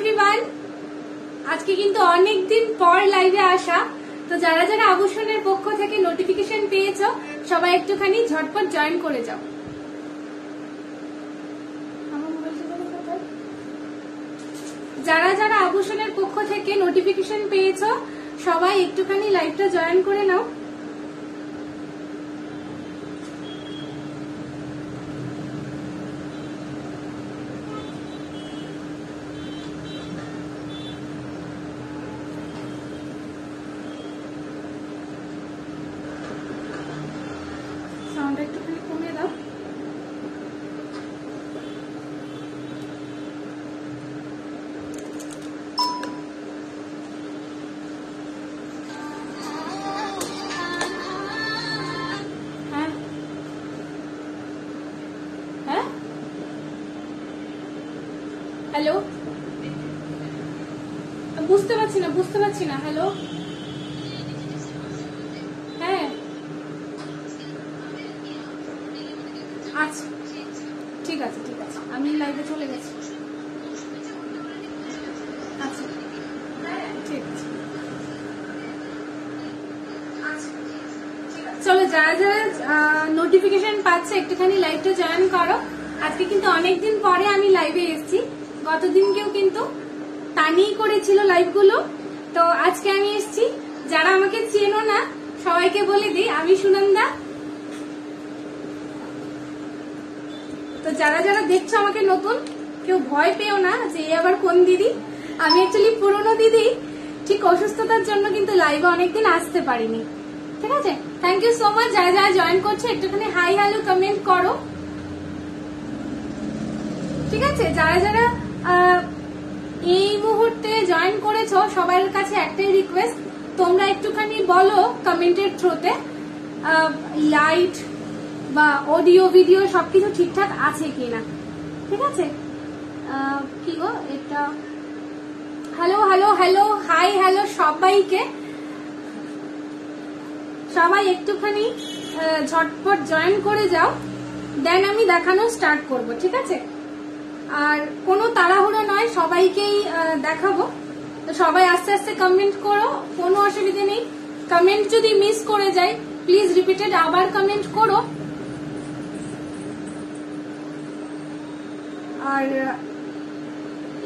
Everyone আজকে কিন্তু অনেকদিন পর লাইভে আসা। তো যারা যারা আভূষণের পক্ষ থেকে নোটিফিকেশন পেয়েছ, সবাই একটুখানি ঝটপট জয়েন করে যাও? যারা যারা আভূষণের পক্ষ থেকে নোটিফিকেশন পেয়েছ, সবাই একটুখানি লাইভটা জয়েন করে নাও। না হ্যালো হ্যাঁ। আচ্ছা ঠিক আছে ঠিক আছে। আমি লাইভে চলে গেছি। আচ্ছা চলো, যারা যারা নোটিফিকেশন পাচ্ছে, একটুখানি লাইভটা জয়েন করো। আজকে কিন্তু অনেকদিন পরে আমি লাইভে এসেছি। গতদিনকেও কিন্তু তানিই করেছিল লাইভগুলো তো আজকে আমি এসেছি। যারা আমাকে চেনো না, সবাইকে বলে দিই, আমি সুনন্দা। তো যারা যারা দেখছ আমাকে নতুন, কেউ ভয় পেও না যে আবার কোন দিদি। আমি অ্যাকচুয়ালি পুরনো দিদি, ঠিক অসুস্থতার জন্য কিন্তু লাইভে অনেকদিন আসতে পারিনি। ঠিক আছে? থ্যাংক ইউ সো মাচ যারা যারা জয়েন করছে, একটুখানি হাই হ্যালো কমেন্ট করো। ঠিক আছে? যারা যারা এই মুহূর্তে জয়েন করেছ সবার কাছে একটাই রিকোয়েস্ট তোমরা একটুখানি বলো কমেন্টের থ্রুতে লাইট বা অডিও ভিডিও সবকিছু ঠিকঠাক আছে কিনা। ঠিক আছে? কি গো এটা? Hello hello hello hi hello সবাইকে। সবাই একটুখানি ঝটপট জয়েন করে যাও দেন আমি দেখানো স্টার্ট করব, ঠিক আছে? আর কোনো তাড়াহুড়ো নয়, সবাইকেই দেখাবো। তো সবাই আস্তে আস্তে কমেন্ট করো, কোনো অসুবিধা নেই। কমেন্ট যদি মিস করে যায় প্লিজ রিপিটেড আবার কমেন্ট করো। আর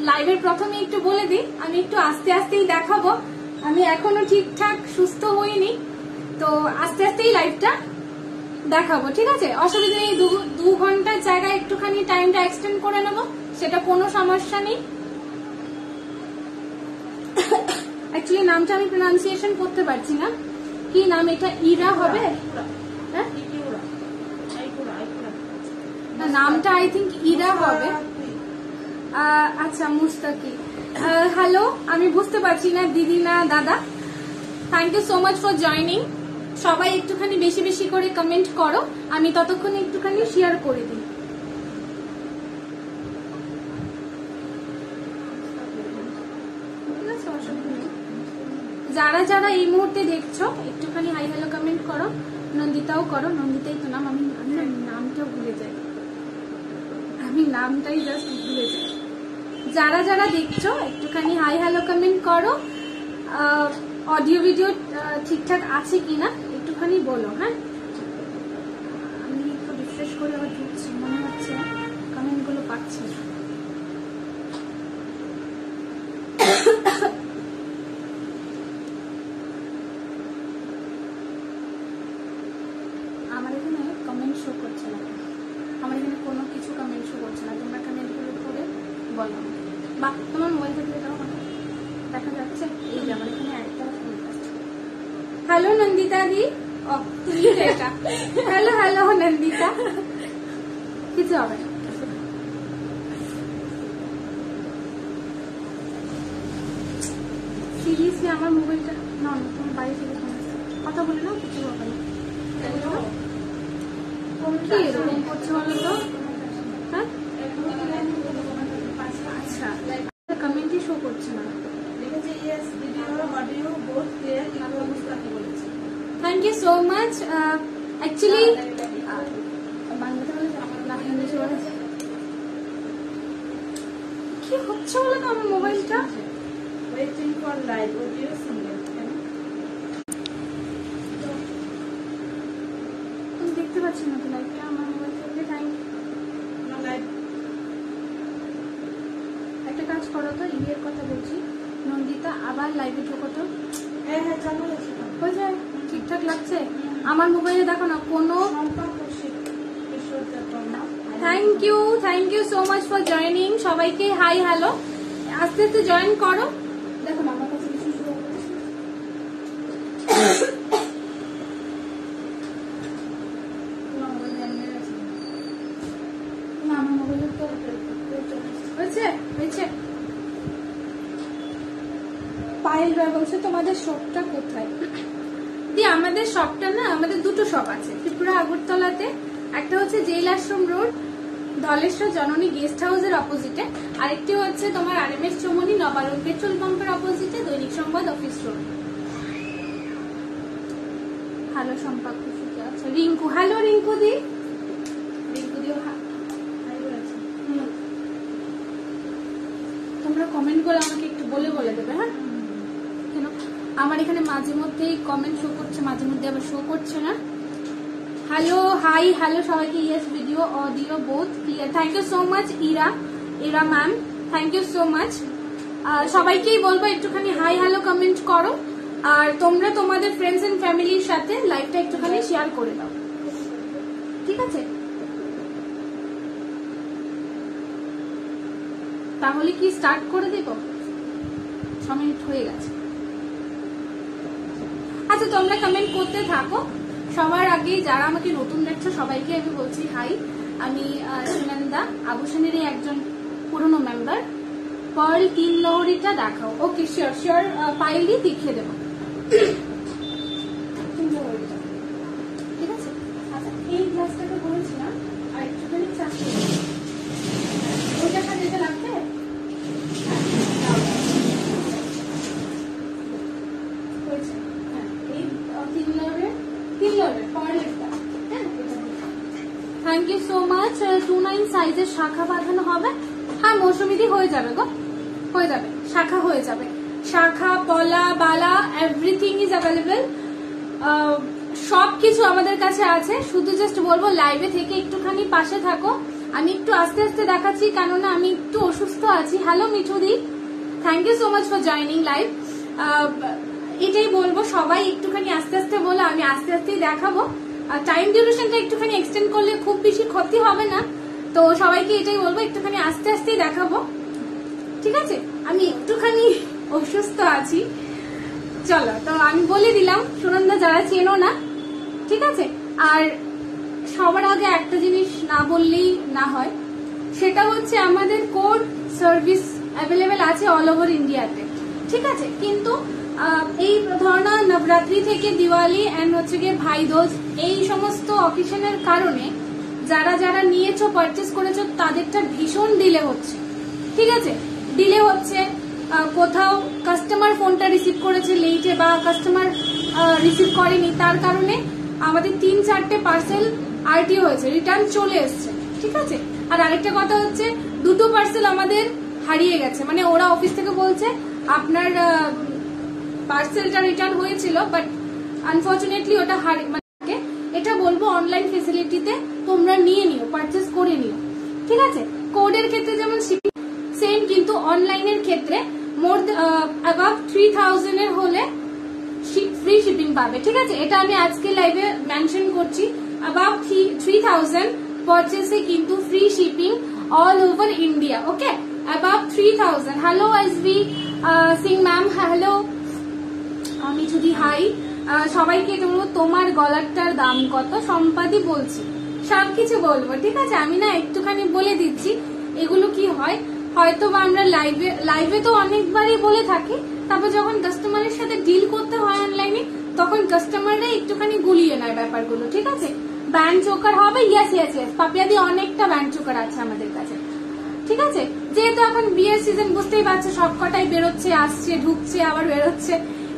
লাইভের প্রথমে একটু বলে দিই, আমি একটু আস্তে আস্তেই দেখাবো। আমি এখনও ঠিকঠাক, সুস্থ হইনি। তো আস্তে আস্তেই লাইভটা দেখাবো ঠিক আছে? অসুবিধা নেই দু ঘণ্টার জায়গায় একটুখানি টাইমটা এক্সটেন্ড করে নেব সেটা কোনো সমস্যা নেই। অ্যাকচুয়ালি নামটা আমি প্রোনাউন্সিয়েশন করতে পারছি না। কি নাম এটা? ইরা হবে? হ্যাঁ? নামটা আই থিঙ্ক ইরা হবে। আচ্ছা মুস্তাকি। হ্যালো আমি বুঝতে পারছি না দিদি না দাদা। Thank you so much for joining সবাই একটুখানি বেশি বেশি করে কমেন্ট করো, আমি ততক্ষণ একটুখানি শেয়ার করে দিই। যারা যারা এই মুহূর্তে দেখছ, একটুখানি হাই হ্যালো কমেন্ট করো, নন্দিতাও করো, নন্দিতাই তো নাম, আমি আমি নামটাও ভুলে যাই। আমি নামটাই জাস্ট ভুলে যাই। যারা যারা দেখছ, একটুখানি হাই হ্যালো কমেন্ট করো অডিও ভিডিও ঠিকঠাক আছে কিনা একটুখানি বলো হ্যাঁ? আমি একটু রিফ্রেশ করে আবার ঢুকছি, মনে হচ্ছে কমেন্টগুলো পাচ্ছি। আমার এখানে কমেন্ট শো করছে না। আমার এখানে কোনো কিছু কমেন্ট শো করছে না। তোমরা কমেন্টগুলো করে বলো। বা, তোমার মোবাইল থেকে দাও। দেখা যাচ্ছে এই যে আমার এখানে একটা হ্যালো নন্দিতা দি? ও তুমি এটা। Hello hello Nandita. কিছু হবে না। সিরিয়াসলি আমার মোবাইলটা না তোমার বাড়ি থেকে ফোন। কথা বলে নাও কিছু হবে না। কি এরকম করছে বলো তো হ্যাঁ আচ্ছা কমেন্টই শো করছে না থ্যাংক না ইংলিশে বলে কি হচ্ছে বলো তো আমার মোবাইলটা? Waiting for live audio single তুমি দেখতে পাচ্ছি না তো লাইভে আমার মোবাইল থেকে টাইম লাইভ একটা কাজ করো তো ইয়ের কথা বলছি। নন্দিতা আবার লাইভে ঢোকো তো। হ্যাঁ হ্যাঁ চালু হয়ে যায়। ঠিকঠাক লাগছে? আমার মোবাইলে দেখো না, কোনো thank you thank you so much for joining সবাইকে হাই হ্যালো আস্তে আস্তে জয়েন করো দেখো না আমার কাছে কিছু show করছে। তোমার মোবাইল এমনি আছে না আমার মোবাইলে তো হয়েছে হয়েছে পায়েল ভাই বলছে তোমাদের শপটা কোথায় দি আমাদের শপটা না আমাদের দুটো শপ আছে ত্রিপুরা আগরতলাতে একটা হচ্ছে জেল আশ্রম রোড ধলেশ্বর জননী গেস্ট হাউসের অপোজিটে। আরেকটি হচ্ছে তোমার R M S Chowmuhani, Nabaran petrol পাম্পের অপোজিটে, Dainik Sambad, office road. Hello সম্পর্ক আচ্ছা রিঙ্কু, হ্যালো রিঙ্কু দি রিঙ্কু হ্যাঁ। তোমরা কমেন্ট করে আমাকে একটু বলে বলে দেবে হ্যাঁ? কেন? আমার এখানে মাঝে মধ্যেই কমেন্ট শো করছে, মাঝে মধ্যে আবার শো করছে না। হ্যালো হাই হ্যালো সবাইকে yes video audio both clear thank you so much Ira Ira ma'am thank you so much সবাইকেই বলব, একটুখানি হাই হ্যালো কমেন্ট করো। আর তোমরা তোমাদের ফ্রেন্ডস এন্ড ফ্যামিলির সাথে লাইভটা একটুখানি শেয়ার করে দাও। ঠিক আছে? তাহলে কি স্টার্ট করে দেব? ছ মিনিট হয়ে গেছে। আচ্ছা তোমরা কমেন্ট করতে থাকো। সবার আগে যারা আমাকে নতুন দেখছ, সবাইকে আমি বলছি হাই আমি সুনন্দা। আবুসানেরই একজন পুরনো মেম্বার পার্ল তিন লহরিটা দেখাও ওকে শিওর শিওর পাইলি দেখিয়ে দেবো তিন লহরিটা। ঠিক আছে আচ্ছা এই গ্লাসটাকে বলেছিলাম আর একটুখানি চাষি ওই টাকা দিতে লাগবে হয়েছে হ্যাঁ এই আহ, তিন লহরের তিন লহরের পার্লেরটা হ্যাঁ thank you so much two nine সাইজের শাখা বাঁধানো হবে? হ্যাঁ মৌসুমিদি হয়ে যাবে গো। হয়ে যাবে, শাখা হয়ে যাবে। শাখা, পলা, বালা এভরিথিং ইজ অ্যাভেলেবেল সব কিছু আমাদের কাছে আছে। শুধু জাস্ট বলব লাইভে থেকে একটুখানি পাশে থাকো। আমি একটু আস্তে আস্তে দেখাচ্ছি, কেননা আমি একটু অসুস্থ আছি। Hello মিঠুদি। Thank you so much for joining live এটাই বলব, সবাই একটুখানি আস্তে আস্তে বলো, আমি আস্তে আস্তেই দেখাবো। টাইম ডিউরেশনটা একটুখানি এক্সটেন্ড করলে খুব বেশি ক্ষতি হবে না। তো সবাইকে এটাই বলব, একটুখানি আস্তে আস্তেই দেখাবো। ঠিক আছে? আমি একটুখানি অসুস্থ আছি। চলো, তো আমি বলে দিলাম, সুনন্দা যারা চেনো না, ঠিক আছে? আর সবার আগে একটা জিনিস না বললেই না হয়, সেটা হচ্ছে আমাদের কোড সার্ভিস অ্যাভেলেবেল আছে অল ওভার ইন্ডিয়াতে, ঠিক আছে? কিন্তু এই ধরনা নবরাত্রি থেকে দিওয়ালি অ্যান্ড হচ্ছে গিয়ে ভাইদোজ এই সমস্ত অকেশনের কারণে যারা যারা নিয়েছো পারচেস করেছ, তাদেরটা ভীষণ ডিলে হচ্ছে। ঠিক আছে? ডিলে হচ্ছে কোথাও কাস্টমার ফোনটা রিসিভ করেছে লেটে বা কাস্টমার রিসিভ করেনি, তার কারণে আমাদের তিন চারটে পার্সেল আরটি হয়েছে রিটার্ন চলে এসছে। ঠিক আছে? আর আরেকটা কথা হচ্ছে, দুটো পার্সেল আমাদের হারিয়ে গেছে। মানে ওরা অফিস থেকে বলছে, আপনার পার্সেলটা রিটার্ন হয়েছিল বাট আনফর্চুনেটলি ওটা হারিয়ে বলব অনলাইন ফেসিলিটিতে তোমরা নিয়ে নিও পারচেস করে নিও। ঠিক আছে? কোডের ক্ষেত্রে যেমন সেম কিন্তু অনলাইনের ক্ষেত্রে মোর অ্যাবাভ থ্রি থাউজেন্ডের হলে ফ্রি শিপিং পাবে। ঠিক আছে? এটা আমি আজকে লাইভে মেনশন করছি। অ্যাবাভ থ্রি থাউজেন্ড পারচেসে কিন্তু free shipping all over India okay above three thousand hello S B Singh ma'am hello আমি যদি হাই সবাইকে বলব, তোমার গলারটার দাম কত? সম্পাদি বলছি। সবকিছু বলব, ঠিক আছে? আমি না একটুখানি বলে দিচ্ছি, এগুলো কি হয়? হয়তো বা আমরা লাইভে লাইভে তো অনেকবারই বলে থাকি, তারপর যখন কাস্টমারের সাথে ডিল করতে হয় অনলাইনে তখন কাস্টমাররা একটুখানি গুলিয়ে নেয় ব্যাপারগুলো, ঠিক আছে? ব্যান্ড চোকার হবে ইয়াস ইয়েস ইয়েস পাপিয়াদি অনেকটা ব্যান্ড চোকার আছে আমাদের কাছে, ঠিক আছে? যেহেতু এখন বিয়ের সিজন বুঝতেই পারছ সব কটাই বেরোচ্ছে, আসছে, ঢুকছে, আবার বেরোচ্ছে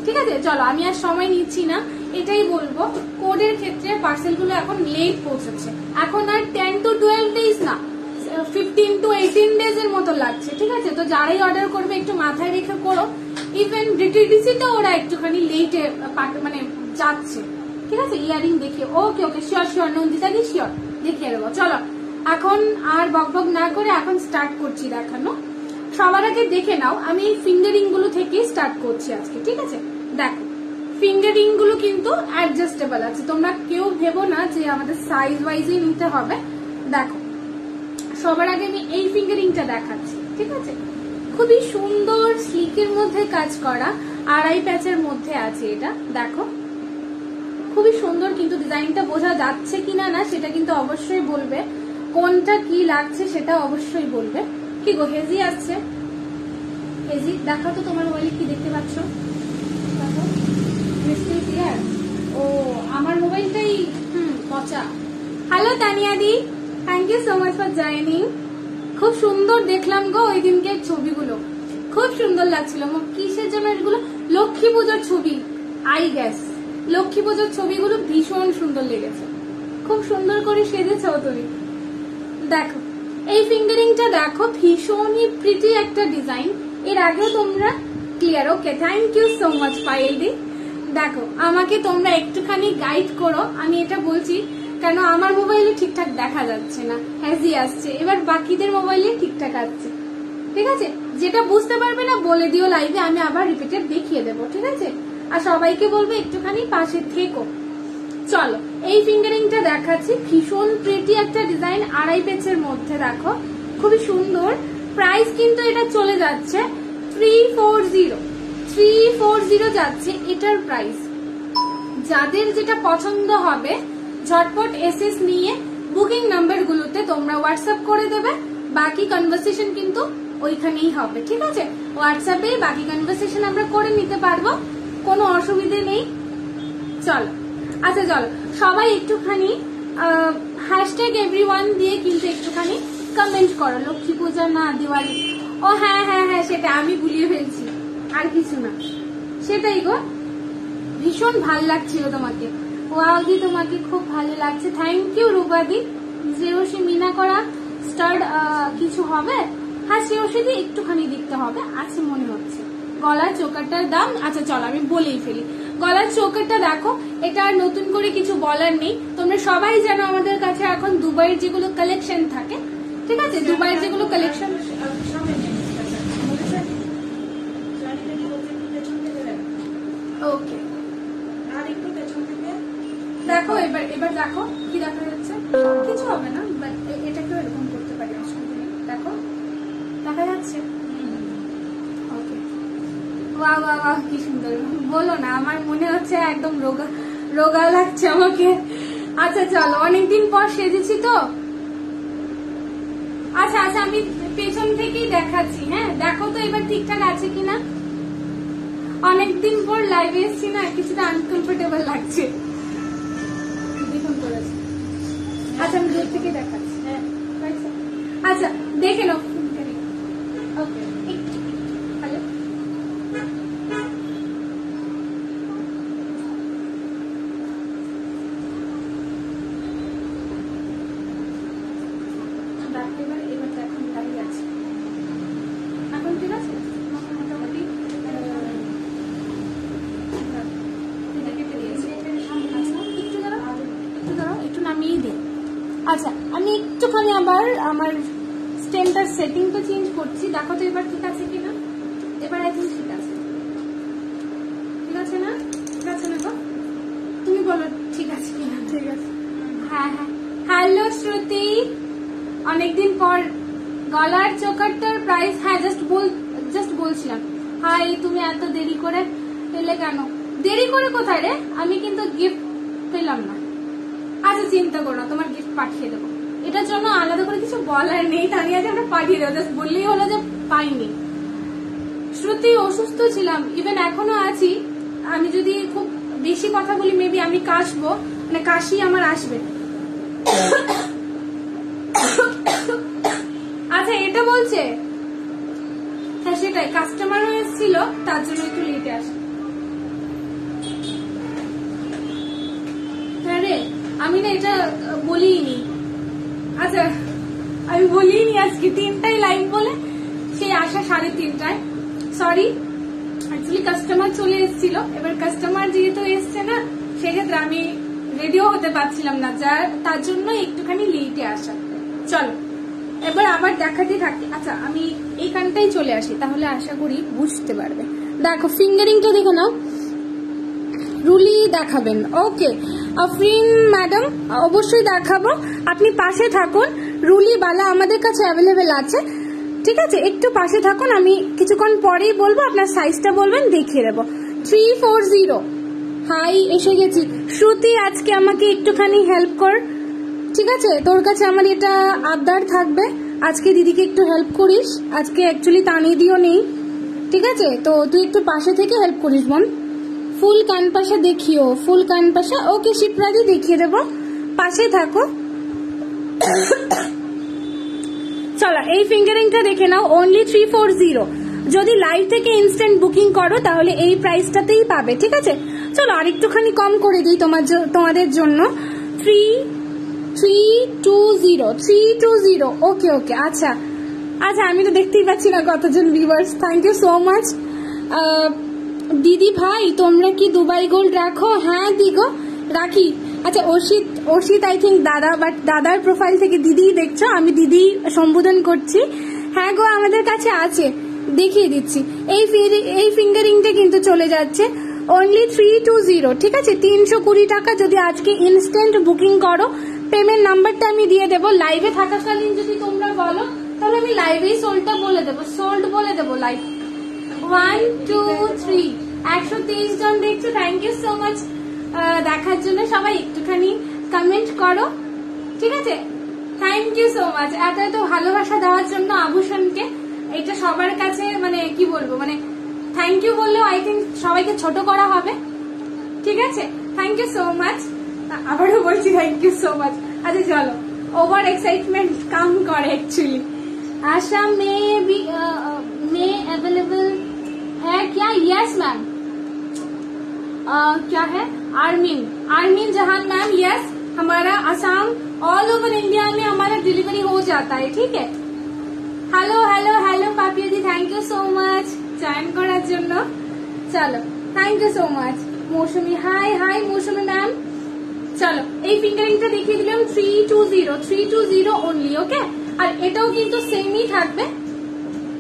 ঠিক আছে, চলো, আমি আর সময় নিচ্ছি না, এটাই বলব। কোডের ক্ষেত্রে পার্সেলগুলো এখন লেট পৌঁছচ্ছে। এখন আর টেন টু টুয়েলভ ডেজ না ফিফটিন টু এইটিন ডেজ এর মতো লাগছে, ঠিক আছে? তো যারাই অর্ডার করবে, একটু মাথায় রেখে করো। ইভেন ডিটিডিসি তো ওরা একটুখানি লেটে মানে যাচ্ছে। ঠিক আছে? ইয়ারিং দেখিয়ে okay okay sure sure Nandita দি শিওর দেখিয়ে দেবো। চলো, এখন আর বক বক না করে এখন স্টার্ট করছি দেখানো। সবার আগে দেখে নাও, আমি ফিঙ্গারিংগুলো থেকে স্টার্ট করছি আজকে, ঠিক আছে? দেখো ফিঙ্গারিংগুলো কিন্তু অ্যাডজাস্টেবল আছে। তোমরা কেউ ভেবো না যে আমাদের সাইজ ওয়াইজই নিতে হবে। দেখো, সবার আগে আমি এই ফিঙ্গারিংটা দেখাচ্ছি, ঠিক আছে? খুবই সুন্দর স্লিকের মধ্যে কাজ করা, আড়াই প্যাচের মধ্যে আছে এটা, দেখো। খুবই সুন্দর কিন্তু ডিজাইনটা বোঝা যাচ্ছে কিনা না, সেটা কিন্তু অবশ্যই বলবে। কোনটা কি লাগছে সেটা অবশ্যই বলবে। কি গো, হেজি আসছে? হেজি দেখো তো তোমার মোবাইলে কি দেখতে পাচ্ছ? ক্লিয়ার ও, আমার মোবাইলটাই, হুম, পচা। Hello তানিয়াদি। Thank you so much for joining খুব সুন্দর দেখলাম গো ওই দিনকে ছবিগুলো। খুব সুন্দর লাগছিল। কিসের জন্য এগুলো? লক্ষ্মী পুজোর ছবি আই গ্যাস লক্ষ্মী পুজোর ছবিগুলো ভীষণ সুন্দর লেগেছে। খুব সুন্দর করে সেজেছো তুমি দেখো, এই ফিঙ্গারিংটা দেখো, ভীষণই প্রিটি একটা ডিজাইন এর আগেও তোমরা clear okay thank you so much Payel দি। দেখো, আমাকে তোমরা একটুখানি গাইড করো, আমি এটা বলছি, কেন আমার মোবাইলে ঠিকঠাক দেখা যাচ্ছে না হ্যাজি আসছে। এবার বাকিদের মোবাইলে ঠিকঠাক আসছে ঠিক আছে? যেটা বুঝতে পারবে না, বলে দিও লাইভে আমি আবার রিপিটেড দেখিয়ে দেবো, ঠিক আছে? আর সবাইকে বলব, একটুখানি পাশে থেকো। চলো, এই ফিঙ্গারিংটা দেখাচ্ছি। ভীষণ প্রিটি একটা ডিজাইন আড়াই পেচের মধ্যে দেখো খুবই সুন্দর। প্রাইস কিন্তু এটা চলে যাচ্ছে three four zero three four zero যাচ্ছে, এটার প্রাইস যাদের যেটা পছন্দ হবে, ঝটপট এসএস নিয়ে বুকিং নাম্বার গুলোতে তোমরা হোয়াটসঅ্যাপ করে দেবে, বাকি কনভারসেশন কিন্তু ওইখানেই হবে, ঠিক আছে? হোয়াটসঅ্যাপে বাকি কনভারসেশন আমরা করে নিতে পারব, কোনো অসুবিধে নেই। চলো আচ্ছা চলো, সবাই একটুখানি হ্যাশট্যাগ এভরি দিয়ে কিন্তু একটুখানি কমেন্ট করো, লক্ষ্মী পূজা না দিওয়ালি। ও হ্যাঁ হ্যাঁ হ্যাঁ সেটা আমি ভুলিয়ে ফেলছি। আর কিছু না। সেটাই গো। ভীষণ ভালো লাগছিল তোমাকে। ওয়াওদি তোমাকে খুব ভালো লাগছে। থ্যাংক ইউ রূপাদি জেরোসি মিনা করা স্টার্ট কিছু হবে? হ্যাঁ সেরোসিদি একটুখানি দেখতে হবে। আছে মনে হচ্ছে। গলার চোকারটার দাম? আচ্ছা চলো আমি বলেই ফেলি। গলার চোকারটা দেখো এটা আর নতুন করে কিছু বলার নেই। তোমরা সবাই জানো আমাদের কাছে এখন দুবাইয়ের যেগুলো কালেকশন থাকে। ঠিক আছে? দুবাইয়ের যেগুলো কালেকশন সামনে নেই, বলেছে? জানিটা কি বলছে, একটু পেছন থেকে দেখ। ওকে। দেখো, এবার এবার দেখো কি দেখা যাচ্ছে। কিছু হবে না বাট এটাকেও এরকম করতে পারি অসুবিধা নেই দেখো, দেখা যাচ্ছে। ওকে। বাহ বাহ বাহ কি সুন্দর। বলো না, আমার মনে হচ্ছে একদম রোগা রোগা লাগছে আমাকে। আচ্ছা চলো, অনেকদিন পর সেজেছি তো। আচ্ছা আচ্ছা আমি পেছন থেকেই দেখাচ্ছি হ্যাঁ? দেখো তো এবার ঠিকঠাক আছে কিনা। অনেকদিন পর লাইভে এসছি না, কিছুটা আনকমফোর্টেবল লাগছে। আচ্ছা আমি দূর থেকে দেখাচ্ছি। হ্যাঁ আচ্ছা দেখে নাও ওকে হ্যালো দেখ, এবার এবার দেখুন দাঁড়িয়ে আছে এখন ঠিক আছে মোটামুটি আহ, এটাকে পেরিয়েছে। আচ্ছা, একটু দাঁড়াও, একটু দাঁড়াও, একটু নামিয়ে দিই আচ্ছা আমি একটুখানি আবার আমার স্টেমটার সেটিংটা চেঞ্জ করছি দেখো তো এবার ঠিক আছে কিনা এবার আই থিঙ্ক ঠিক আছে ঠিক আছে না ঠিক আছে না গো? তুমি বলো ঠিক আছে কিনা ঠিক আছে হ্যাঁ হ্যাঁ হ্যালো শ্রুতি অনেকদিন পর গলার চোকারটার প্রাইস হ্যাঁ জাস্ট বল জাস্ট বলছিলাম। হাই, তুমি এত দেরি করে পেলে কেন? দেরি করে কোথায় রে? আমি কিন্তু গিফট পেলাম না। আচ্ছা চিন্তা করো না, তোমার গিফট পাঠিয়ে দেবো। এটার জন্য আলাদা করে কিছু বলার নেই তানিয়া যে আমরা পাঠিয়ে দেবো। জাস্ট বললেই হলো যে পাইনি। শ্রুতি, অসুস্থ ছিলাম। ইভেন এখনও আছি। আমি যদি খুব বেশি কথা বলি মেবি আমি কাশবো। মানে কাশি আমার আসবে আচ্ছা এটা বলছে হ্যাঁ সেটাই এসেছিল তার জন্য একটু লেটে আসে। হ্যাঁ রে, আমি না এটা বলিনি। আচ্ছা আমি বলিনি আজকে, তিনটায় লাইন বলে, সেই আসা সাড়ে তিনটায়। সরি অ্যাকচুয়ালি কাস্টমার চলে এসেছিল। এবার কাস্টমার যেহেতু এসছে না, সেক্ষেত্রে আমি রেডিও হতে পারছিলাম না যার তার জন্য একটুখানি লেটে আসা। চলো। এবার আবার দেখাতে থাকি। আচ্ছা আমি এইখানটাই চলে আসি, তাহলে আশা করি বুঝতে পারবে। দেখো ফিঙ্গারিংটা দেখে নাও। রুলি দেখাবেন। ওকে আফরিন ম্যাডাম অবশ্যই দেখাবো। আপনি পাশে থাকুন। রুলি বালা আমাদের কাছে অ্যাভেলেবেল আছে। ঠিক আছে, একটু পাশে থাকুন, আমি কিছুক্ষণ পরেই বলব, আপনার সাইজটা বলবেন, দেখিয়ে দেবো। থ্রি ফোর জিরো হাই এসে গেছি। শ্রুতি, আজকে আমাকে একটুখানি হেল্প কর। ঠিক আছে? তোর কাছে আমার এটা আবদার থাকবে। আজকে দিদিকে একটু হেল্প করিস। আজকে অ্যাকচুয়ালি তানিদিও নেই। ঠিক আছে? তো তুই একটু পাশে থেকে হেল্প করিস, বোন। ফুল কান পাশা দেখিও। ফুল কান পাশা। ওকে শিপ্রাদি দেখিয়ে দেবো। পাশে থাকো। চলো, এই ফিঙ্গারিংটা দেখে নাও। অনলি থ্রি ফোর জিরো যদি লাইভ থেকে ইনস্ট্যান্ট বুকিং করো, তাহলে এই প্রাইসটাতেই পাবে। ঠিক আছে? চলো, আরেকটুখানি কম করে দিই তোমার তোমাদের জন্য। Three three two zero three two zero okay okay আচ্ছা আচ্ছা আমি তো দেখতেই পাচ্ছি না কতজন viewers thank you so much দিদি ভাই, তোমরা কি দুবাই গোল্ড রাখো? হ্যাঁ দিগো, রাখি। আচ্ছা অসিত অসিত আই থিঙ্ক দাদা বাট দাদার প্রোফাইল থেকে দিদি দেখছ, আমি দিদি সম্বোধন করছি। হ্যাঁ গো, আমাদের কাছে আছে, দেখিয়ে দিচ্ছি। এই এই ফিঙ্গারিংটা কিন্তু চলে যাচ্ছে। অনলি থ্রি টু জিরো ঠিক আছে? তিনশো কুড়ি টাকা যদি আজকে ইনস্ট্যান্ট বুকিং করো পেমেন্ট নাম্বারটা আমি দিয়ে দেবো। লাইভে থাকাকালীন যদি তোমরা বলো, তাহলে আমি লাইভেই সোল্ডটা বলে দেবো। সোল্ড বলে দেবো লাইভ ওয়ান টু থ্রি একশো তেইশ জন দেখছ থ্যাংক ইউ সো মাচ দেখার জন্য। সবাই একটুখানি কমেন্ট করো। ঠিক আছে? থ্যাংক ইউ সো মাচ এত এত ভালোবাসা দেওয়ার জন্য আভূষণকে। এটা সবার কাছে মানে কি বলব? মানে থ্যাংক ইউ বললেও আই থিঙ্ক সবাইকে ছোট করা হবে। ঠিক আছে? থ্যাংক ইউ সো মাচ আবারও বলছি থ্যাংক ইউ সো মাচ আচ্ছা চলো ওভার এক্সাইটমেন্ট কাম করে অ্যাকচুয়ালি आशा में भी अ, अ, में अवेलेबल है क्या यस मैम क्या है आर्मीन आर्मीन जहान मैम यस हमारा असम ऑल ओवर इंडिया में हमारा डिलीवरी हो जाता है ठीक है hello hello hello পাপিয়াদি thank you so much join করার জন্য চলো thank you so much Mousumi hi hi Mousumi ma'am চলো, এই ফিঙ্গারিংটা দেখিয়ে দিলাম three two zero three two zero only okay আর এটাও কিন্তু সেমই থাকবে।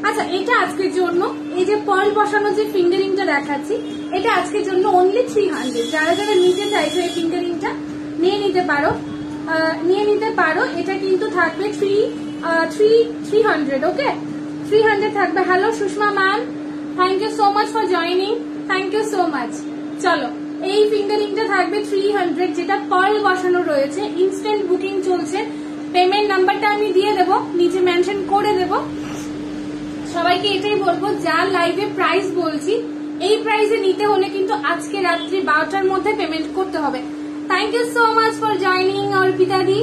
আচ্ছা এটা আজকের জন্য, এই যে পার্ল বসানো যে ফিঙ্গারিংটা দেখাচ্ছি, এটা আজকের জন্য অনলি থ্রি হান্ড্রেড যারা যারা নিতে চাইছো এই ফিঙ্গারিংটা, নিয়ে নিতে পারো। নিয়ে নিতে পারো, এটা কিন্তু থাকবে three three three hundred okay three hundred থাকবে। Hello Sushma ma'am thank you so much for joining thank you so much চলো। এই ফিঙ্গারিংটা থাকবে থ্রি হান্ড্রেড যেটা পার্ল বসানো রয়েছে। ইনস্ট্যান্ট বুকিং চলছে। পেমেন্ট নাম্বারটা আমি দিয়ে দেবো, নিচে মেনশন করে দেবো। সবাইকে এটাই বলব, যা লাইভে প্রাইস বলছি, এই প্রাইসে নিতে হলে কিন্তু আজকে রাত্রি বারোটার মধ্যে পেমেন্ট করতে হবে। Thank you so much for joining Arpita দি।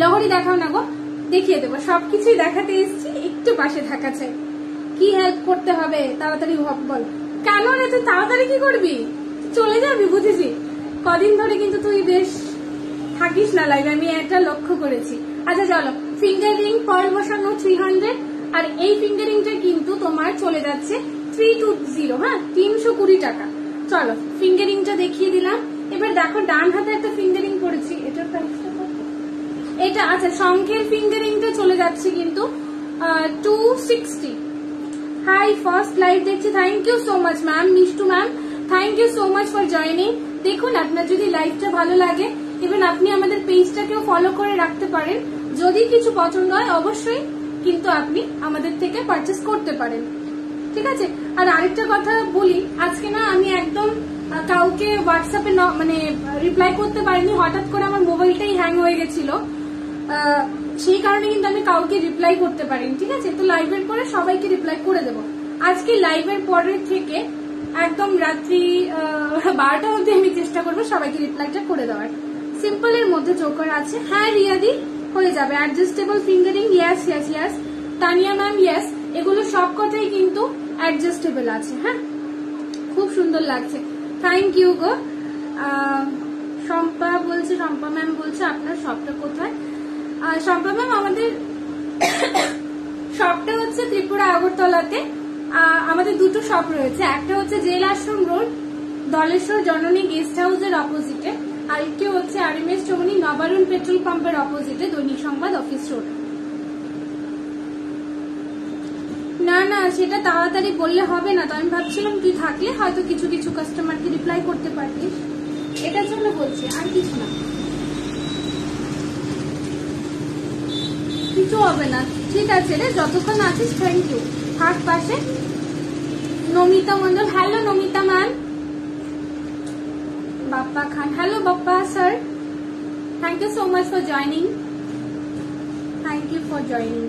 লহরি দেখাও না গো, দেখিয়ে দেবো। সবকিছুই দেখাতে এসেছি, একটু পাশে থাকা চাই কি হেল্প করতে হবে? তাড়াতাড়ি বল। কেন তুই তাড়াতাড়ি কি করবি? চলে যাবি বুঝেছি। কদিন ধরে কিন্তু তুই বেশ থাকিস না লাইভে আমি এটা লক্ষ্য করেছি। আচ্ছা চলো। ফিঙ্গার পার বসানো থ্রি হান্ড্রেড আর এই ফিঙ্গারিংটা কিন্তু তোমার চলে যাচ্ছে থ্রি টু জিরো হ্যাঁ? তিনশো কুড়ি টাকা। চলো ফিঙ্গারিংটা দেখিয়ে দিলাম। এবার দেখো, ডান হাতে একটা ফিঙ্গারিং করেছি। প্রাইসটা এটা আচ্ছা শঙ্খের ফিঙ্গারিংটা চলে যাচ্ছে কিন্তু two sixty hi first live দেখছি। Thank you so much ma'am Mishtu ma'am thank you so much for joining দেখুন, আপনার যদি লাইভটা ভালো লাগে ইভেন আপনি আমাদের পেজটাকেও ফলো করে রাখতে পারেন। যদি কিছু পছন্দ হয়, অবশ্যই কিন্তু আপনি আমাদের থেকে পারচেস করতে পারেন। ঠিক আছে? আর আরেকটা কথা বলি, আজকে না আমি একদম কাউকে হোয়াটসঅ্যাপে মানে রিপ্লাই করতে পারিনি। হঠাৎ করে আমার মোবাইলটাই হ্যাং হয়ে গেছিল। সেই কারণে কিন্তু আমি কাউকে রিপ্লাই করতে পারিনি। ঠিক আছে? তো লাইভের পরে সবাইকে রিপ্লাই করে দেবো। আজকে লাইভের পরের থেকে একদম রাত্রি বারোটা অবধি আমি চেষ্টা করব সবাইকে রিপ্লাইটা করে দেওয়ার। সিম্পলের মধ্যে চোখর আছে। হ্যাঁ রিয়াদি, হয়ে যাবে। Adjustable fingering yes yes yes Tania ma'am yes এগুলো সব কথাই কিন্তু অ্যাডজাস্টেবল আছে হ্যাঁ? খুব সুন্দর লাগছে। Thank you go. শম্পা বলছে, শম্পা ম্যাম বলছে, আপনার শপটা কোথায়? শম্পা ম্যাম আমাদের শপটা হচ্ছে ত্রিপুরা আগরতলাতে। আমাদের দুটো শপ রয়েছে। একটা হচ্ছে জেল আশ্রম রোড দলেশ্বর জননী গেস্ট হাউসের অপোজিটে আরেকটি হচ্ছে আরএমএস চৌমনি নবারুণ পেট্রোল পাম্পের অপোজিটে দৈনিক সংবাদ অফিস রোড না না, সেটা তাড়াতাড়ি বললে হবে না, তো আমি ভাবছিলাম তুই থাকলে হয়তো কিছু কিছু কাস্টমারকে রিপ্লাই করতে পারতিস এটার জন্য বলছি, আর কিছু না। কিছু হবে না। ঠিক আছে রে, যতক্ষণ আছিস থ্যাংক ইউ থাক পাশে। Namita Mondal hello Namita ma'am. Bappa Khan, hello Bappa, sir. Thank you so much for joining thank you for joining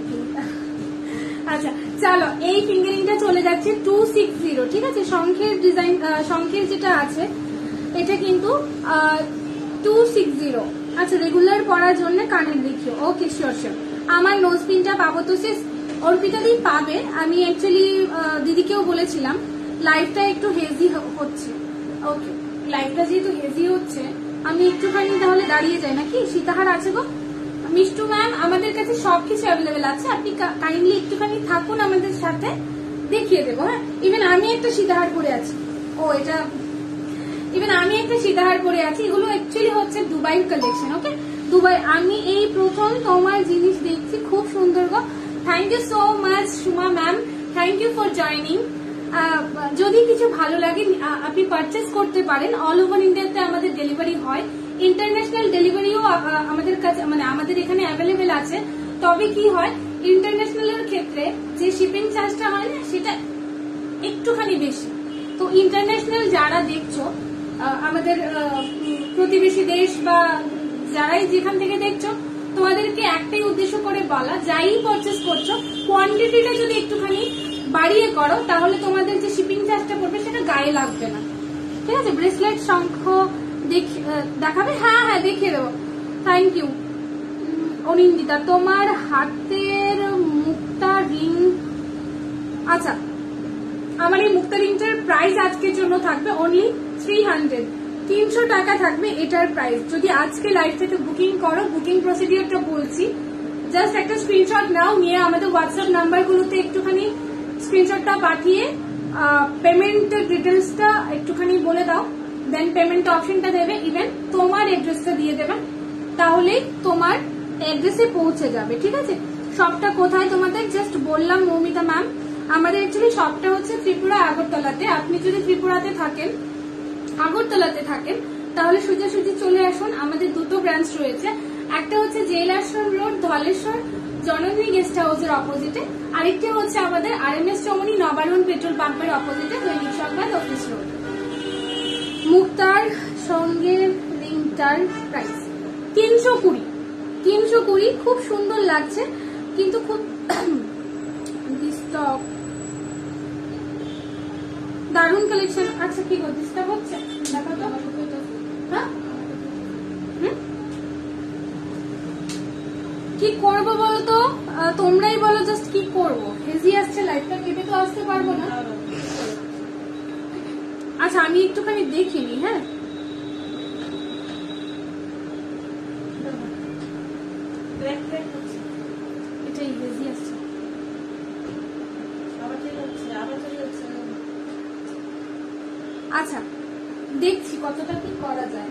আচ্ছা চলো, এই ফিঙ্গারিংটা চলে যাচ্ছে টু সিক্স জিরো ঠিক আছে? শঙ্খের ডিজাইন শঙ্খের যেটা আছে, এটা কিন্তু টু সিক্স জিরো আচ্ছা রেগুলার পড়ার জন্য কানের দেখিও। ওকে শিওর শিওর আমার নোজ পিনটা পাবো তো সে অর্পিতা দি পাবে, আমি অ্যাকচুয়ালি দিদিকেও বলেছিলাম লাইফটা একটু হেজি হচ্ছে। ওকে লাইফটা যেহেতু হেজি হচ্ছে, আমি একটুখানি তাহলে দাঁড়িয়ে যাই, নাকি? সীতাহার আছে গো? মিষ্টু ম্যাম আমাদের কাছে সবকিছু অ্যাভেলেবেল আছে। আপনি কাইন্ডলি একটুখানি থাকুন আমাদের সাথে, দেখিয়ে দেবো হ্যাঁ? ইভেন আমি একটা সীতাহার পরে আছি। ও, এটা ইভেন আমি একটা সীতাহার পরে আছি, এগুলো অ্যাকচুয়ালি হচ্ছে দুবাইয়ের কালেকশন ওকে দুবাই, আমি এই প্রথম তোমার জিনিস দেখছি, খুব সুন্দর গো। Thank you so much Suma ma'am thank you for joining যদি কিছু ভালো লাগে আপনি পারচেস করতে পারেন। অল ওভার ইন্ডিয়াতে আমাদের ডেলিভারি হয়। ইন্টারন্যাশনাল ডেলিভারিও আমাদের কাছে মানে আমাদের এখানে অ্যাভেলেবেল আছে। তবে কি হয় ইন্টারন্যাশনালের ক্ষেত্রে যে শিপিং চার্জটা হয় না, সেটা একটুখানি বেশি। তো ইন্টারন্যাশনাল যারা দেখছ আমাদের প্রতিবেশী দেশ বা যারাই যেখান থেকে দেখছ তোমাদেরকে একটাই উদ্দেশ্য করে বলা, যাই পারচেস করছ কোয়ান্টিটিটা যদি একটুখানি বাড়িয়ে করো, তাহলে তোমাদের যে শিপিং চার্জটা পড়বে, সেটা গায়ে লাগবে না। ঠিক আছে? ব্রেসলেট শঙ্খ, দেখ- দেখাবে? হ্যাঁ হ্যাঁ দেখিয়ে দেবো। থ্যাংক ইউ অনিন্দিতা, তোমার হাতের মুক্তা রিং আচ্ছা আমার এই মুক্তা রিংটার প্রাইস আজকের জন্য থাকবে অনলি থ্রি হান্ড্রেড তিনশো টাকা থাকবে এটার প্রাইস যদি আজকে লাইভ থেকে বুকিং করো বুকিং প্রসিডিওরটা বলছি। জাস্ট একটা স্ক্রিনশট নাও, নিয়ে আমাদের হোয়াটসঅ্যাপ নাম্বারগুলোতে একটুখানি স্ক্রিনশটটা পাঠিয়ে পেমেন্টের ডিটেলসটা একটুখানি বলে দাও। দেন পেমেন্ট অপশনটা দেবে ইভেন তোমার অ্যাড্রেসটা দিয়ে দেবে। তাহলেই তোমার অ্যাড্রেসে পৌঁছে যাবে, ঠিক আছে? শপটা কোথায় তোমাদের? জাস্ট বললাম, মৌমিতা ম্যাম আমাদের অ্যাকচুয়ালি শপটা হচ্ছে ত্রিপুরা আগরতলাতে। আপনি যদি ত্রিপুরাতে থাকেন আগরতলাতে থাকেন। তাহলে সোজাসুজি চলে আসুন, আমাদের দুটো ব্রাঞ্চ রয়েছে। একটা হচ্ছে জেল রোড, ধলেশ্বর, জননী গেস্ট হাউসের অপোজিটে আরেকটি হচ্ছে আমাদের R M S Chowmuhani Nabarun petrol পাম্পের অপোজিটে দৈনিক সংবাদ অফিস রোড মুক্তার সঙ্গে রিংটার প্রাইস তিনশো কুড়ি। তিনশো কুড়ি, খুব সুন্দর লাগছে, কিন্তু খুব ডিস্টার্ব দারুণ কালেকশন আচ্ছা কি গো ডিস্টার্ব হচ্ছে? দেখো তো। হ্যাঁ? কি করব বলতো? তোমরাই বলো জাস্ট কি করব। হেজি আসছে লাইফটা কেটে তো আসতে পারব না। আচ্ছা আমি একটুখানি দেখিনি হ্যাঁ? এটাই হেজি আসছে। আবার হচ্ছে আবার হচ্ছে আচ্ছা দেখছি কতটা কি করা যায়।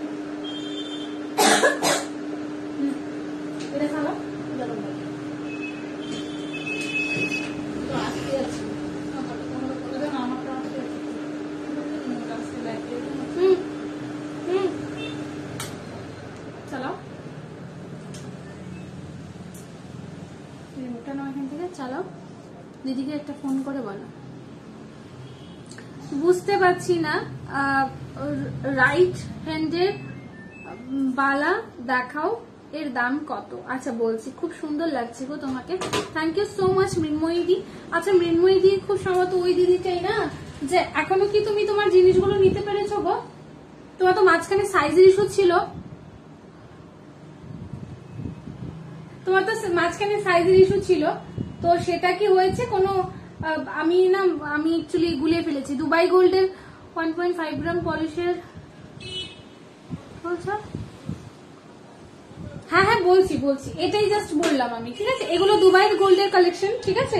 এটা চালাও দিদিকে একটা ফোন করে বলো। পারছি না। রাইট হ্যান্ডের বালা দেখাও, এর দাম কত? আচ্ছা বলছি, খুব সুন্দর লাগছে গো তোমাকে। থ্যাংক ইউ সো মাচ মৃন্ময়ীদি আচ্ছা মৃন্ময়ীদি খুব সম্ভবত ওই দিদিটাই না? যে এখনও কি তুমি তোমার জিনিসগুলো নিতে পেরেছ গো? তোমার তো মাঝখানে সাইজের ইস্যু ছিল। তোমার তো মাঝখানে সাইজের ইস্যু ছিল। তো সেটা কি হয়েছে? কোনো আমি না, আমি অ্যাকচুয়ালি গুলিয়ে ফেলেছি। দুবাই গোল্ডের ওয়ান পয়েন্ট ফাইভ গ্রাম পলিশের বলছো? হ্যাঁ হ্যাঁ বলছি বলছি। এটাই জাস্ট বললাম আমি, ঠিক আছে? এগুলো দুবাইয়ের গোল্ডের কালেকশন ঠিক আছে?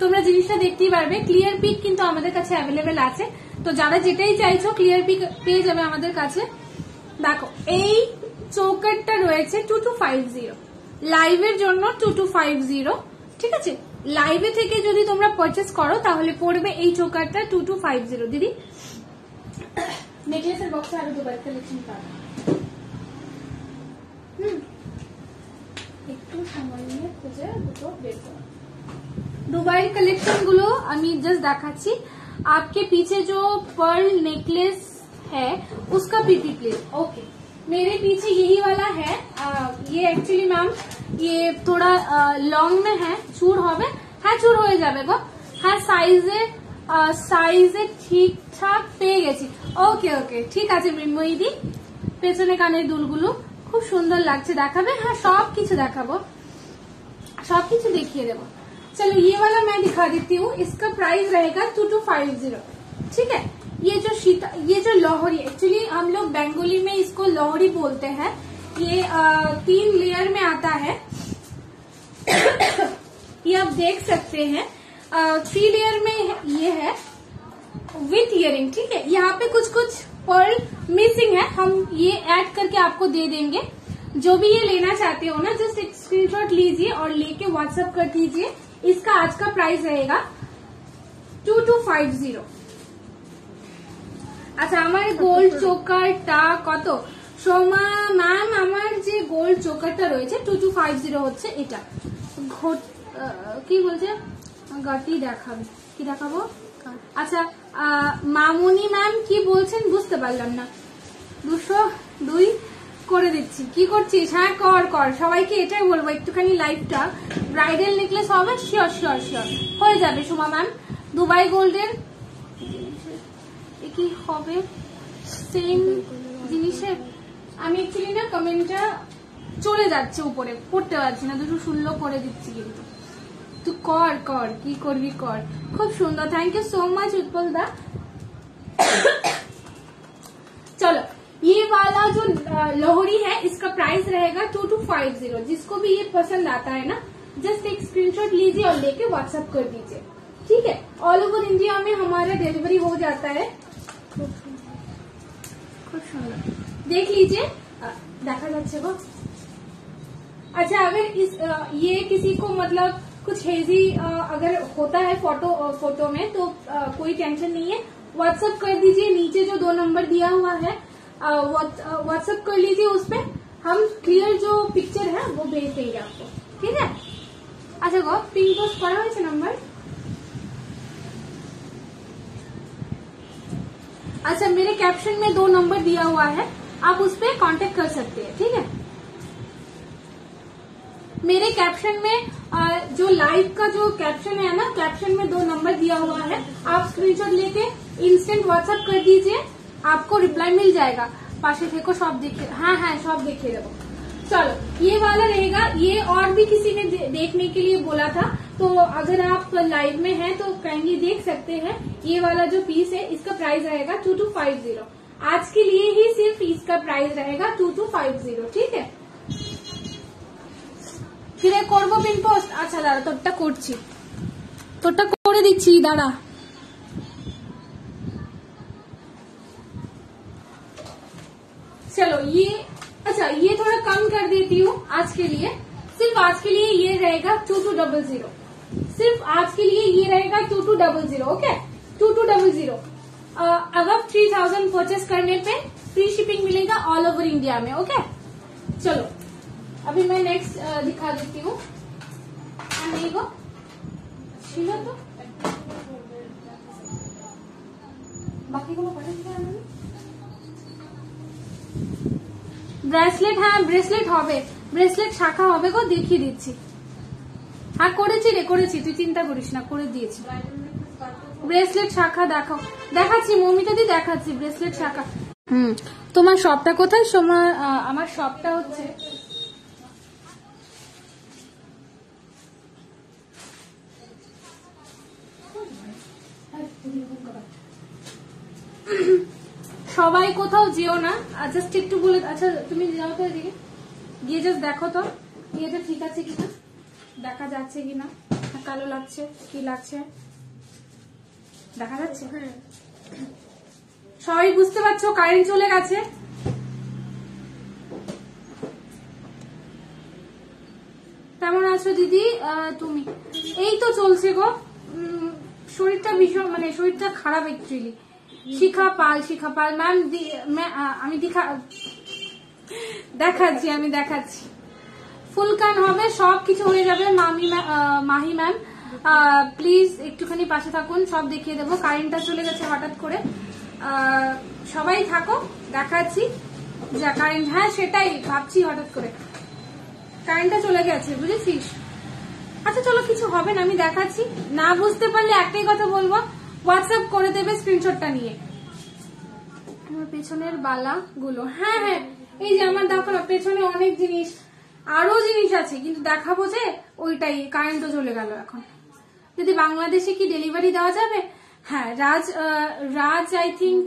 তোমরা জিনিসটা দেখতেই পারবে। ক্লিয়ার পিক কিন্তু আমাদের কাছে অ্যাভেলেবেল আছে। তো যারা যেটাই চাইছো ক্লিয়ার পিক পেয়ে যাবে আমাদের কাছে। দেখো, এই চৌকাটটা রয়েছে টু টু ফাইভ জিরো লাইভের জন্য টু টু ফাইভ জিরো ঠিক আছে? লাইভে থেকে যদি তোমরা পারচেস করো তাহলে পড়বে এই চৌকাটটা টু টু ফাইভ জিরো দিদি নেকলেসের বক্সে আরো দুবার কালেকশন পাবে হুম একটু সময় নিয়ে খুঁজে দুটো বের করো दुबई कलेक्शन गुलो আমি जस्ट দেখাচ্ছি आपके पीछे जो पर्ल नेकलेस है उसका पीपी प्लीज ओके मेरे पीछे यही वाला है आ, ये एक्चुअली मैम ये थोड़ा লং में है চুর হবে হ্যাঁ চুর হয়ে যাবে গো হ্যাঁ সাইজে সাইজে ঠিকঠাক পেয়ে গেছি ওকে ওকে ঠিক আছে মৃন্ময়ীদি পেছনে কানের দুলগুলো খুব সুন্দর লাগছে দেখাবে হ্যাঁ সব কিছু দেখাবো सब कुछ देखिए देखो चलो ये वाला मैं दिखा देती हूँ इसका प्राइस रहेगा टू टू फाइव जीरो ठीक है ये जो शीता ये जो लोहरी एक्चुअली हम लोग बेंगोली में इसको लोहरी बोलते हैं। ये अ, तीन लेयर में आता है। ये आप देख सकते हैं। आ, थ्री लेयर में ये है। विथ इयरिंग ठीक है? यहाँ पे कुछ कुछ पर्ल मिसिंग है। हम ये ऐड करके आपको दे देंगे। जो भी ये लेना चाहते हो ना जस्ट एक स्क्रीनशॉट लीजिए और लेके व्हाट्सएप कर दीजिए। इसका आज का प्राइस रहेगा टू टू फाइव ज़ीरो আচ্ছা আমার গোল্ড চোকারটা কত? সোমা ম্যাম আমার যে গোল্ড চোকারটা রয়েছে টু টু ফাইভ জিরো হচ্ছে এটা। ঘট কি বলছে? গাটি দেখাবে। কি দেখাবো? আচ্ছা মামুনি ম্যাম কি বলছেন বুঝতে পারলাম না। দুশো দুই করে দিচ্ছি। কি করছিস? হ্যাঁ কর কর। সবাইকে এটাই বলব, একটুখানি লাইফটা ব্রাইডাল নেকলেস হবে? শিওর শিওর শিওর হয়ে যাবে, সোমা ম্যাম দুবাই গোল্ডের কি হবে সেম জিনিসের আমি অ্যাকচুয়ালি না কমেন্টটা চলে যাচ্ছে উপরে পড়তে পারছি না দুটো ষোলো করে দিচ্ছি কিন্তু তুই কর কর কি করবি কর খুব সুন্দর thank you so much Utpal da चलो ये वाला जो अ, लोहड़ी है इसका प्राइस रहेगा टू टू फाइव जीरो जिसको भी ये पसंद आता है ना जस्ट एक स्क्रीनशॉट लीजिए और लेके व्हाट्सएप कर दीजिए ठीक है ऑल ओवर इंडिया में हमारा डिलीवरी हो जाता है খুব সুন্দর देख लीजिए अ, দেখা যাচ্ছে গো अच्छा अगर इस अ, ये किसी को मतलब कुछ हेजी अगर होता है फोटो अ, फोटो में तो अ, कोई टेंशन नहीं है व्हाट्सएप कर दीजिए नीचे जो दो नंबर दिया हुआ है व्हाट्सएप कर लीजिए उस पे हम क्लियर जो पिक्चर है वो भेज देंगे आपको ठीक है अच्छा गो पिन पोस्ट करा হয়েছে नंबर अच्छा मेरे कैप्शन में दो नंबर दिया हुआ है। आप उस पर कॉन्टेक्ट कर सकते हैं, ठीक है? मेरे कैप्शन में जो लाइव का जो कैप्शन है ना कैप्शन में दो नंबर दिया हुआ है। आप स्क्रीनशॉट लेके इंस्टेंट व्हाट्सएप कर दीजिए, आपको रिप्लाई मिल जाएगा। पाशे को शॉप देखिए हाँ हाँ शॉप देखो चलो, ये वाला रहेगा। ये और भी किसी ने देखने के लिए बोला था। तो अगर आप लाइव में हैं तो कहीं देख सकते हैं ये वाला जो पीस है इसका प्राइस रहेगा टू टू फाइव जीरो आज के लिए ही सिर्फ इसका प्राइस रहेगा टू टू फाइव जीरो ठीक है ফিরে করবো পিন পোস্ট আচ্ছা দাঁড়া তোরটা করছি তোরটা করে দিচ্ছি দাঁড়া चलो ये अच्छा ये थोड़ा कम कर देती हूँ आज के लिए सिर्फ आज के लिए ये रहेगा टू टू डबल जीरो सिर्फ आज के लिए ये रहेगा two two double zero okay two two double zero अगर थ्री थाउजेंड परचेस करने पे फ्री शिपिंग मिलेगा ऑल ओवर इंडिया में ओके चलो अभी मैं नेक्स्ट दिखा देती हूँ हाँ, नहीं गो ছিল তো বাকিগুলো পাঠিয়ে দিতে হবে ব্রেসলেট হ্যাঁ ব্রেসলেট হবে ব্রেসলেট শাখা হবে গো দেখিয়ে দিচ্ছি হ্যাঁ করেছি রে করেছি। তুই চিন্তা করিস না করে দিয়েছি। ব্রেসলেট শাখা দেখাও দেখাচ্ছি মমিতা দি দেখাচ্ছি ব্রেসলেট শাখা। হুম তোমার শপটা কোথায়? আহ, আমার শপটা হচ্ছে সবাই কোথাও যেও না। জাস্ট একটু বলে আচ্ছা তুমি যাও তো এদিকে। গিয়ে জাস্ট দেখো তো। ইয়েটা ঠিক আছে কিনা। দেখা যাচ্ছে কিনা? না কালো লাগছে কি লাগছে? দেখা যাচ্ছে? সবাই বুঝতে পারছ কারেন্ট চলে গেছে? কেমন আছো দিদি? আহ, তুমি? এই তো চলছে গো। উম, শরীরটা ভীষণ মানে শরীরটা খারাপ অ্যাকচুয়ালি শিখা পাল শিখা পাল। ম্যাম আমি দেখা দেখাচ্ছি আমি দেখাচ্ছি। ফুল কান হবে সব কিছু হয়ে যাবে মাহি ম্যাম। প্লিজ একটুখানি পাশে থাকুন, সব দেখিয়ে দেবো। কারেন্টটা চলে গেছে হঠাৎ করে। সবাই থাকো, দেখাচ্ছি। যা, কারেন্ট হ্যাঁ সেটাই, ভাবছি হঠাৎ করে। কারেন্টটা চলে গেছে, বুঝেছিস? আচ্ছা চলো, কিছু হবে না, আমি দেখাচ্ছি। না বুঝতে পারলে একটাই কথা বলব হোয়াটসঅ্যাপ করে দেবে স্ক্রিনশটটা নিয়ে। আমার পেছনের বালা গুলো হ্যাঁ হ্যাঁ এই যে আমার দেখো পেছনে অনেক জিনিস। আরও জিনিস আছে, কিন্তু দেখাবো যে ওইটাই, কারেন্টও চলে গেল এখন। যদি বাংলাদেশে কি ডেলিভারি দেওয়া যাবে? হ্যাঁ রাজ রাজ আই থিঙ্ক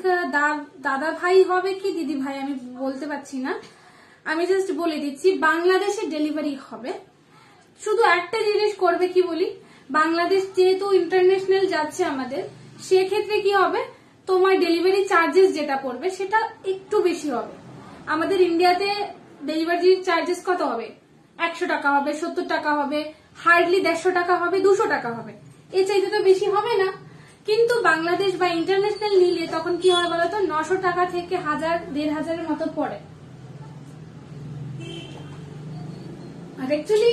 দাদা ভাই হবে কি, দিদি ভাই আমি বলতে পারছি না। আমি জাস্ট বলে দিচ্ছি, বাংলাদেশে ডেলিভারি হবে। শুধু একটা জিনিস করবে কি বলি? বাংলাদেশ যেহেতু ইন্টারন্যাশনাল যাচ্ছে আমাদের, সেক্ষেত্রে কি হবে? তোমার ডেলিভারি চার্জেস যেটা পড়বে, সেটা একটু বেশি হবে। আমাদের ইন্ডিয়াতে ডেলিভারি চার্জেস কত হবে? একশো টাকা হবে সত্তর টাকা হবে হার্ডলি দেড়শো টাকা হবে দুশো টাকা হবে। এর চাইতে তো বেশি হবে না। কিন্তু বাংলাদেশ বা ইন্টারন্যাশনাল নিলে তখন কি হয় বলতো? নশো টাকা থেকে হাজার দেড় হাজারের মতো পড়ে। আর অ্যাকচুয়ালি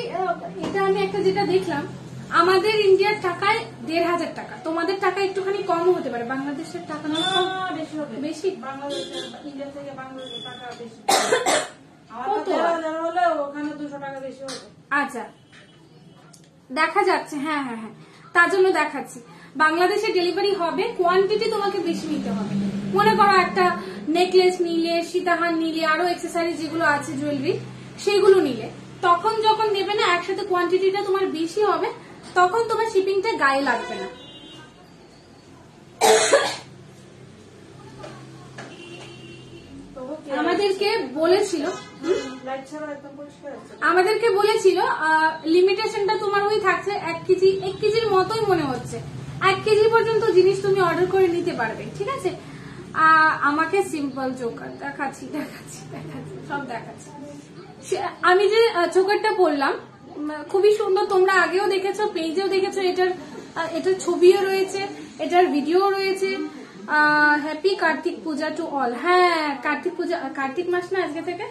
এটা আমি একটা যেটা দেখলাম আমাদের ইন্ডিয়ার টাকায় দেড় হাজার টাকা। তোমাদের টাকা একটুখানি কম হতে পারে। বাংলাদেশের টাকা বেশি বাংলাদেশের ইন্ডিয়া থেকে বাংলাদেশের টাকা বেশি। কত? আচ্ছা। দেখা যাচ্ছে হ্যাঁ হ্যাঁ হ্যাঁ। তার জন্য দেখাচ্ছি। বাংলাদেশে ডেলিভারি হবে কোয়ান্টিটি তোমাকে বেশি নিতে হবে। মনে করো একটা নেকলেস নিলে সীতাহার নিলে আরও এক্সেসরিজ যেগুলো আছে জুয়েলারি সেগুলো নিলে তখন যখন নেবে না একসাথে কোয়ান্টিটিটা তোমার বেশি হবে তখন তোমার শিপিংটা গায়ে লাগবে না। আমাদেরকে বলেছিল আমাদেরকে বলেছিল লিমিটেশনটা তোমার ওই থাকছে এক কেজি এক কেজির মতোই মনে হচ্ছে। এক কেজি পর্যন্ত জিনিস তুমি অর্ডার করে নিতে পারবে ঠিক আছে? আমাকে সিম্পল জোকার দেখাচ্ছি দেখাচ্ছি দেখাচ্ছি সব দেখাচ্ছি। আমি যে চোকারটা পরলাম উম, খুবই সুন্দর তোমরা আগেও দেখেছ পেজেও দেখেছ এটার এটার ছবিও রয়েছে এটার ভিডিও রয়েছে। Happy Kartik Puja to all হ্যাঁ কার্তিক পূজা কার্তিক মাস না আজকে থেকে?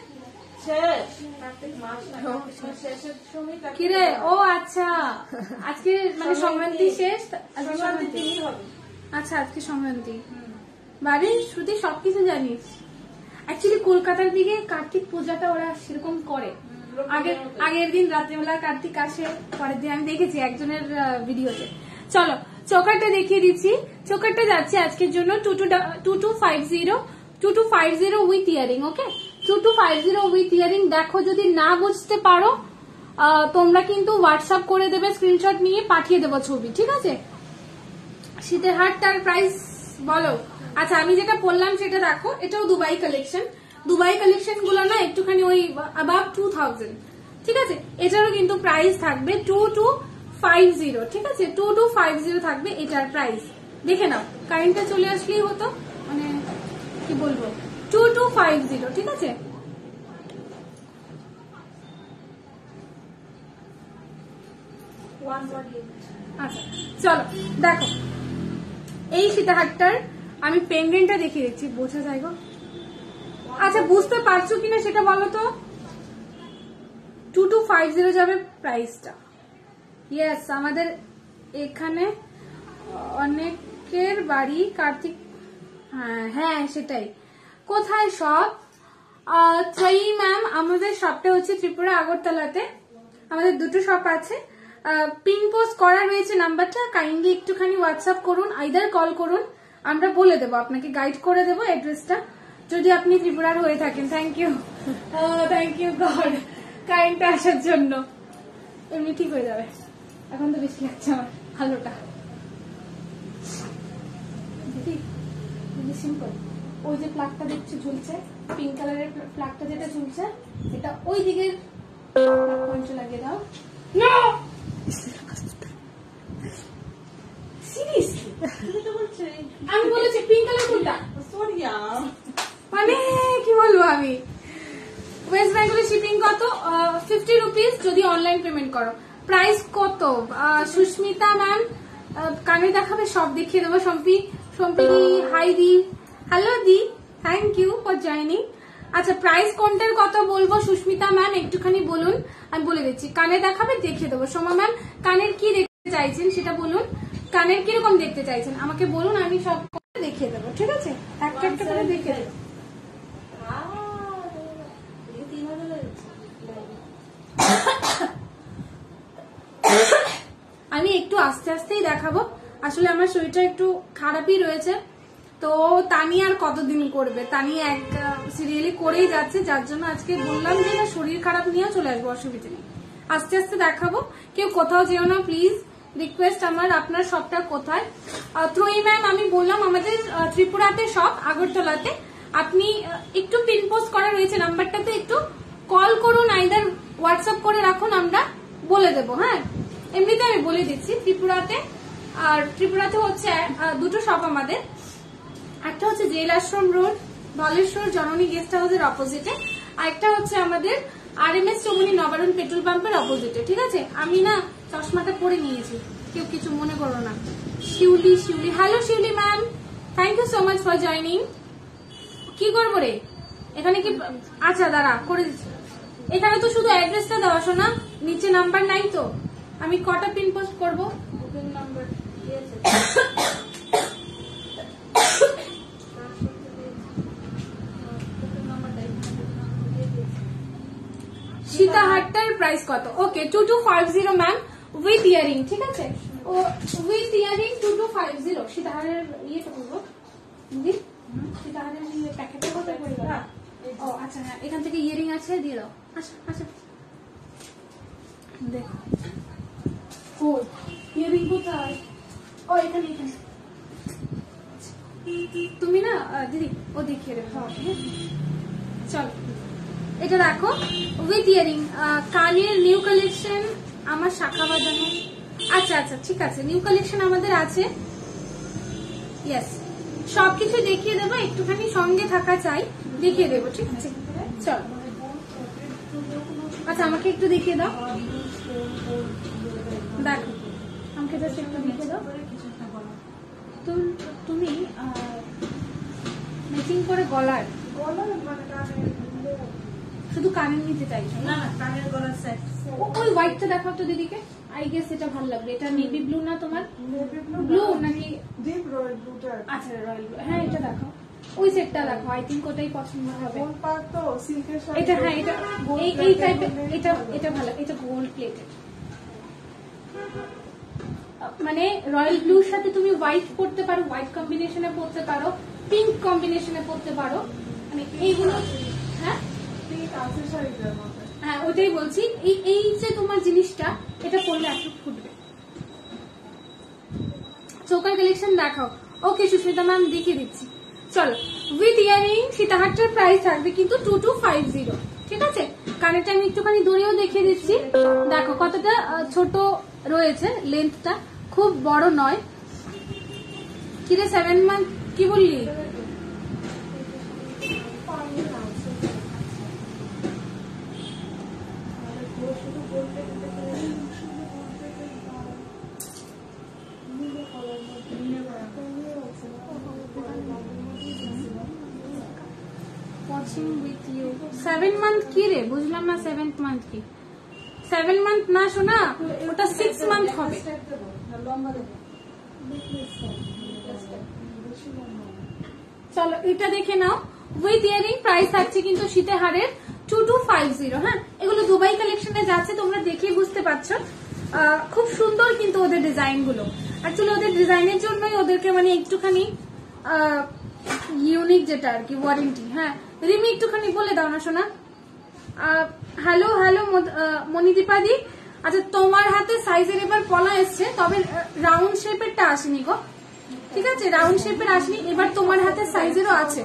শেষ। কার্তিক মাস না শেষের সময় কার্তিক কিরে? ও আচ্ছা। আজকে মানে সংক্রান্তি শেষ? আচ্ছা আজকে সংক্রান্তি। বাড়ি শ্রুতি সবকিছু জানিস? অ্যাকচুয়ালি কলকাতার দিকে কার্তিক পূজাটা ওরা সেরকম করে। আগে আগের দিন রাত্রেবেলা কার্তিক আসে পরের দিন আমি দেখেছি একজনের ভিডিওতে চলো চোকারটা দেখিয়ে দিচ্ছি। চোকারটা যাচ্ছে আজকের জন্য two two two two five zero two two five zero with earring okay two two five zero with earring দেখো যদি না বুঝতে পারো তোমরা কিন্তু হোয়াটসঅ্যাপ করে দেবে স্ক্রিনশট নিয়ে পাঠিয়ে দেবো ছবি, ঠিক আছে? শীতের হাট তার প্রাইস বলো। আচ্ছা আমি যেটা বললাম সেটা দেখো, এটাও দুবাই কালেকশন দুবাই কালেকশনগুলো না একটুখানি ওই অ্যাবাভ টু থাউজেন্ড ঠিক আছে? এটারও কিন্তু প্রাইস থাকবে টু টু ফাইভ জিরো ঠিক আছে? টু টু ফাইভ জিরো থাকবে এটার প্রাইস দেখে নাও কারেন্টটা চলে আসলেই হতো মানে কি বলব? টু টু ফাইভ জিরো ঠিক আছে? আচ্ছা চলো, দেখো। এই সীতাহারটার আমি পেন্ডেন্টটা দেখিয়ে দিচ্ছি, বোঝা যায় গো? আচ্ছা বুঝতে পারছ কিনা সেটা বলো তো? টু টু ফাইভ জিরো যাবে প্রাইসটা ইয়েস আমাদের এখানে অনেকের বাড়ি কার্তিক হ্যাঁ হ্যাঁ সেটাই। কোথায় সব? ত্রয়ী ম্যাম আমাদের শপটা হচ্ছে ত্রিপুরা আগরতলাতে। আমাদের দুটো শপ আছে। পিন পোস্ট করা রয়েছে নাম্বারটা। কাইন্ডলি একটুখানি হোয়াটসঅ্যাপ করুন আইদার কল করুন। আমরা বলে দেবো, আপনাকে গাইড করে দেবো অ্যাড্রেসটা যদি আপনি ত্রিপুরার হয়ে থাকেন thank you thank you God কারেন্টটা আসার জন্য। এমনি ঠিক হয়ে যাবে। এখন তো বেশি লাগছে আমার ভালোটা। দিদি সিম্পল ওই যে প্লাগটা দেখছি ঝুলছে পিঙ্ক কালারের ফ্ল্যাগটা যেটা ঝুলছে এটা ওই দিকের পয়েন্টে লাগিয়ে দাও। না সিরিয়াসলি তুমি আমি বলেছি পিঙ্ক কালার কোনটা? সরি মানে কি বলব আমি? ওয়েস্ট বেঙ্গলের শিপিং কত? ফিফটি রুপিস যদি অনলাইন পেমেন্ট করো। প্রাইস কত? সুস্মিতা ম্যাম কানে দেখাবে সব দেখিয়ে দেবো। সম্পি সম্পি হাই দি। হ্যালো দি থ্যাংক ইউ ফর জয়নিং আচ্ছা প্রাইস কোনটার কথা বলব? সুস্মিতা ম্যাম একটুখানি বলুন। আমি বলে দিচ্ছি কানে দেখাবে দেখিয়ে দেবো। সোমা ম্যাম কানের কি দেখতে চাইছেন সেটা বলুন। কানের কীরকম দেখতে চাইছেন? আমাকে বলুন আমি সব দেখিয়ে দেবো ঠিক আছে? একটা একটা করে দেখিয়ে দেবো। আমি একটু আস্তে আস্তেই দেখাবো। আসলে আমার শরীরটা একটু খারাপই রয়েছে। তো তানি আর কতদিন করবে? তানি এক সিরিয়ালি করেই যাচ্ছে। যার জন্য আজকে বললাম যে শরীর খারাপ নিয়ে চলে আসব অসুবিধা নেই। আস্তে আস্তে দেখাবো। কেউ কোথাও যেও না প্লিজ রিকোয়েস্ট আমার, আপনার শপটা কোথায়? থ্রোই ম্যাম আমি বললাম, আমাদের ত্রিপুরাতে সব আগরতলাতে। আপনি একটু পিন পোস্ট করা রয়েছে নাম্বারটাতে একটু কল করুন। আইদার হোয়াটসঅ্যাপ করে রাখুন, আমরা বলে দেবো হ্যাঁ? এমনিতে আমি বলে দিচ্ছি, ত্রিপুরাতে, আর ত্রিপুরাতে হচ্ছে দুটো শপ আমাদের। একটা হচ্ছে জেল আশ্রম রোড ধলেশ্বর জননী গেস্ট হাউসের অপোজিটে আর একটা হচ্ছে আমাদের R M S Chowmuhani Nabaran petrol পাম্পের অপোজিটে ঠিক আছে? আমি না চশমাটা পরে নিয়েছি, কেউ কিছু মনে করো না। Shiuli Shiuli. Hello Shiuli ma'am thank you so much for joining কি করব রে? এখানে কি আচ্ছা দাঁড়া, করে দিচ্ছি। এখানে তো শুধু অ্যাড্রেসটা দেওয়া, শোনা। নিচে নাম্বার নাই তো। আমি কটা পিন পোস্ট করব? বুকিং সীতাহারটার প্রাইস কত? Okay two two five zero ma'am with earring ঠিক আছে? ও with earring two two five zero সীতাহারের ইয়েটা বলব? দি সীতাহারের ইয়ে প্যাকেটটা পড়ে ও আচ্ছা হ্যাঁ এখান থেকে ইয়ারিং আছে, দিয়ে দাও। আচ্ছা আচ্ছা দেখো। ও ইয়ারিং কোথায় ও এখানে এখানে তুমি না দিদি, ও দেখিয়ে দেবে। হ্যাঁ চলো। এটা দেখো উইথ ইয়ারিং কানের নিউ কালেকশন আমার শাখা বাজানো। আচ্ছা আচ্ছা ঠিক আছে। নিউ কালেকশন আমাদের আছে। ইয়েস সবকিছু দেখিয়ে দেবো, একটুখানি সঙ্গে থাকা চাই। দেখিয়ে দেবো, ঠিক আছে? চলো। আচ্ছা আমাকে একটু দেখিয়ে দাও। দেখো আমাকে জাস্ট একটু দেখিয়ে দাও। তুম- তুমি ম্যাচিং করে গলার। শুধু কানের নিতে চাইছো না? না কানের গলার সেট ওই হোয়াইটটা দেখাও তো দিদিকে। আই গেস এটা ভালো লাগবে। এটা নেভি ব্লু না তোমার? ব্লু নাকি? ডিপ রয়েল ব্লুটার আচ্ছা রয়্যাল ব্লু হ্যাঁ এটা দেখাও। ওই সেটটা দেখো আই থিঙ্ক ওটাই পছন্দ হবে। গোল পার তো সিল্কের সাথে এটা হ্যাঁ এটা এই এই টাইপের এটা এটা ভালো। এটা গোল্ড প্লেটেড মানে রয়্যাল ব্লুর সাথে তুমি হোয়াইট পড়তে পারো, হোয়াইট কম্বিনেশনে পড়তে পারো, পিঙ্ক কম্বিনেশনে পড়তে পারো। মানে এইগুলো হ্যাঁ? হ্যাঁ ওটাই বলছি। এই এই যে তোমার জিনিসটা, এটা পরলে একটু ফুটবে। চোকার কালেকশন দেখাও। ওকে সুস্মিতা ম্যাম দেখিয়ে দিচ্ছি। চলো উইথ ইয়ারিং সীতাহারটার প্রাইস থাকবে কিন্তু টু টু ফাইভ জিরো ঠিক আছে? কানেরটা আমি একটুখানি দূরেও দেখিয়ে দিচ্ছি। দেখো, কতটা ছোট রয়েছে। লেন্থটা খুব বড় নয়। কিরে সেভেন মান্থ কি বললি? সেভেন মান্থ কি রে? বুঝলাম না সেভেন্থ মান্থ কি। সেভেন মান্থ না শোনা, ওটা সিক্স মান্থ হবে। চলো, এটা দেখে নাও। উইথ ইয়ারিং প্রাইস থাকছে কিন্তু সীতাহারের টু টু ফাইভ জিরো হ্যাঁ? এগুলো দুবাই কালেকশনে যাচ্ছে, তোমরা দেখেই বুঝতে পারছ। খুব সুন্দর কিন্তু ওদের ডিজাইনগুলো অ্যাকচুয়ালি ওদের ডিজাইনের জন্যই ওদেরকে মানে একটুখানি ইউনিক যেটা আর কি ওয়ারেন্টি হ্যাঁ? রিমি, একটুখানি বলে দাও না, শোনা। হ্যালো হ্যালো মনিদীপাদি আচ্ছা তোমার হাতে সাইজের এবার পলা এসছে, তবে রাউন্ড শেপেরটা আসেনি গো। ঠিক আছে রাউন্ড শেপের আসেনি, এবার তোমার হাতে সাইজেরও আছে।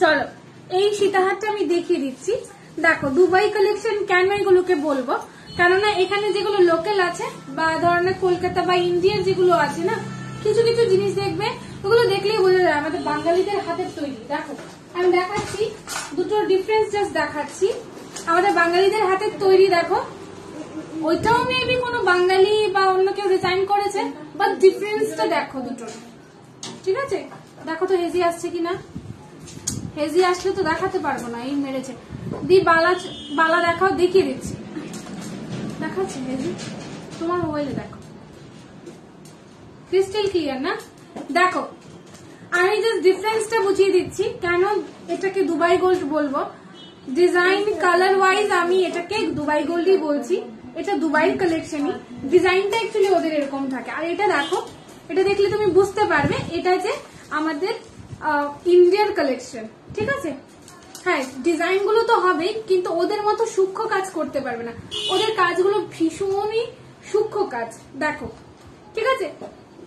চলো, এই সীতাহারটা আমি দেখিয়ে দিচ্ছি। দেখো দুবাই কালেকশন কেন এগুলোকে বলব? কেননা এখানে যেগুলো লোকাল আছে, বা ধরনের কলকাতা বা ইন্ডিয়ার যেগুলো আছে না, কিছু কিছু জিনিস দেখবে, ওগুলো দেখলেই বোঝা যায় আমাদের বাঙালিদের হাতের তৈরি। দেখো আমি দেখাচ্ছি, দুটো ডিফারেন্স জাস্ট দেখাচ্ছি। আমাদের বাঙালিদের হাতের তৈরি, দেখো। ওইটাও মেবি কোনো বাঙালি বা অন্য কেউ ডিজাইন করেছে বাট ডিফারেন্সটা দেখো দুটোর ঠিক আছে? দেখো তো হেজি আসছে কিনা? হেজি আসলে তো দেখাতে পারব না, এই মেরেছে। দি বালা বালা দেখাও, দেখিয়ে দিচ্ছি। দেখাচ্ছে হেজি। তোমার মোবাইলে দেখো। ক্রিস্টাল ক্লিয়ার না? দেখো আমি জাস্ট ডিফারেন্সটা বুঝিয়ে দিচ্ছি, কেন এটাকে দুবাই গোল্ড বলব? ডিজাইন কালার ওয়াইজ আমি এটাকে দুবাই গোল্ডই বলছি। এটা দুবাইয়ের কালেকশনই ডিজাইনটা অ্যাকচুয়ালি ওদের এরকম থাকে। আর এটা দেখো, এটা দেখলে তুমি বুঝতে পারবে, এটা যে আমাদের ইন্ডিয়ার কালেকশন ঠিক আছে? হ্যাঁ ডিজাইনগুলো তো হবেই, কিন্তু ওদের মতো সূক্ষ্ম কাজ করতে পারবে না। ওদের কাজগুলো ভীষণই সূক্ষ্ম কাজ, দেখো। ঠিক আছে?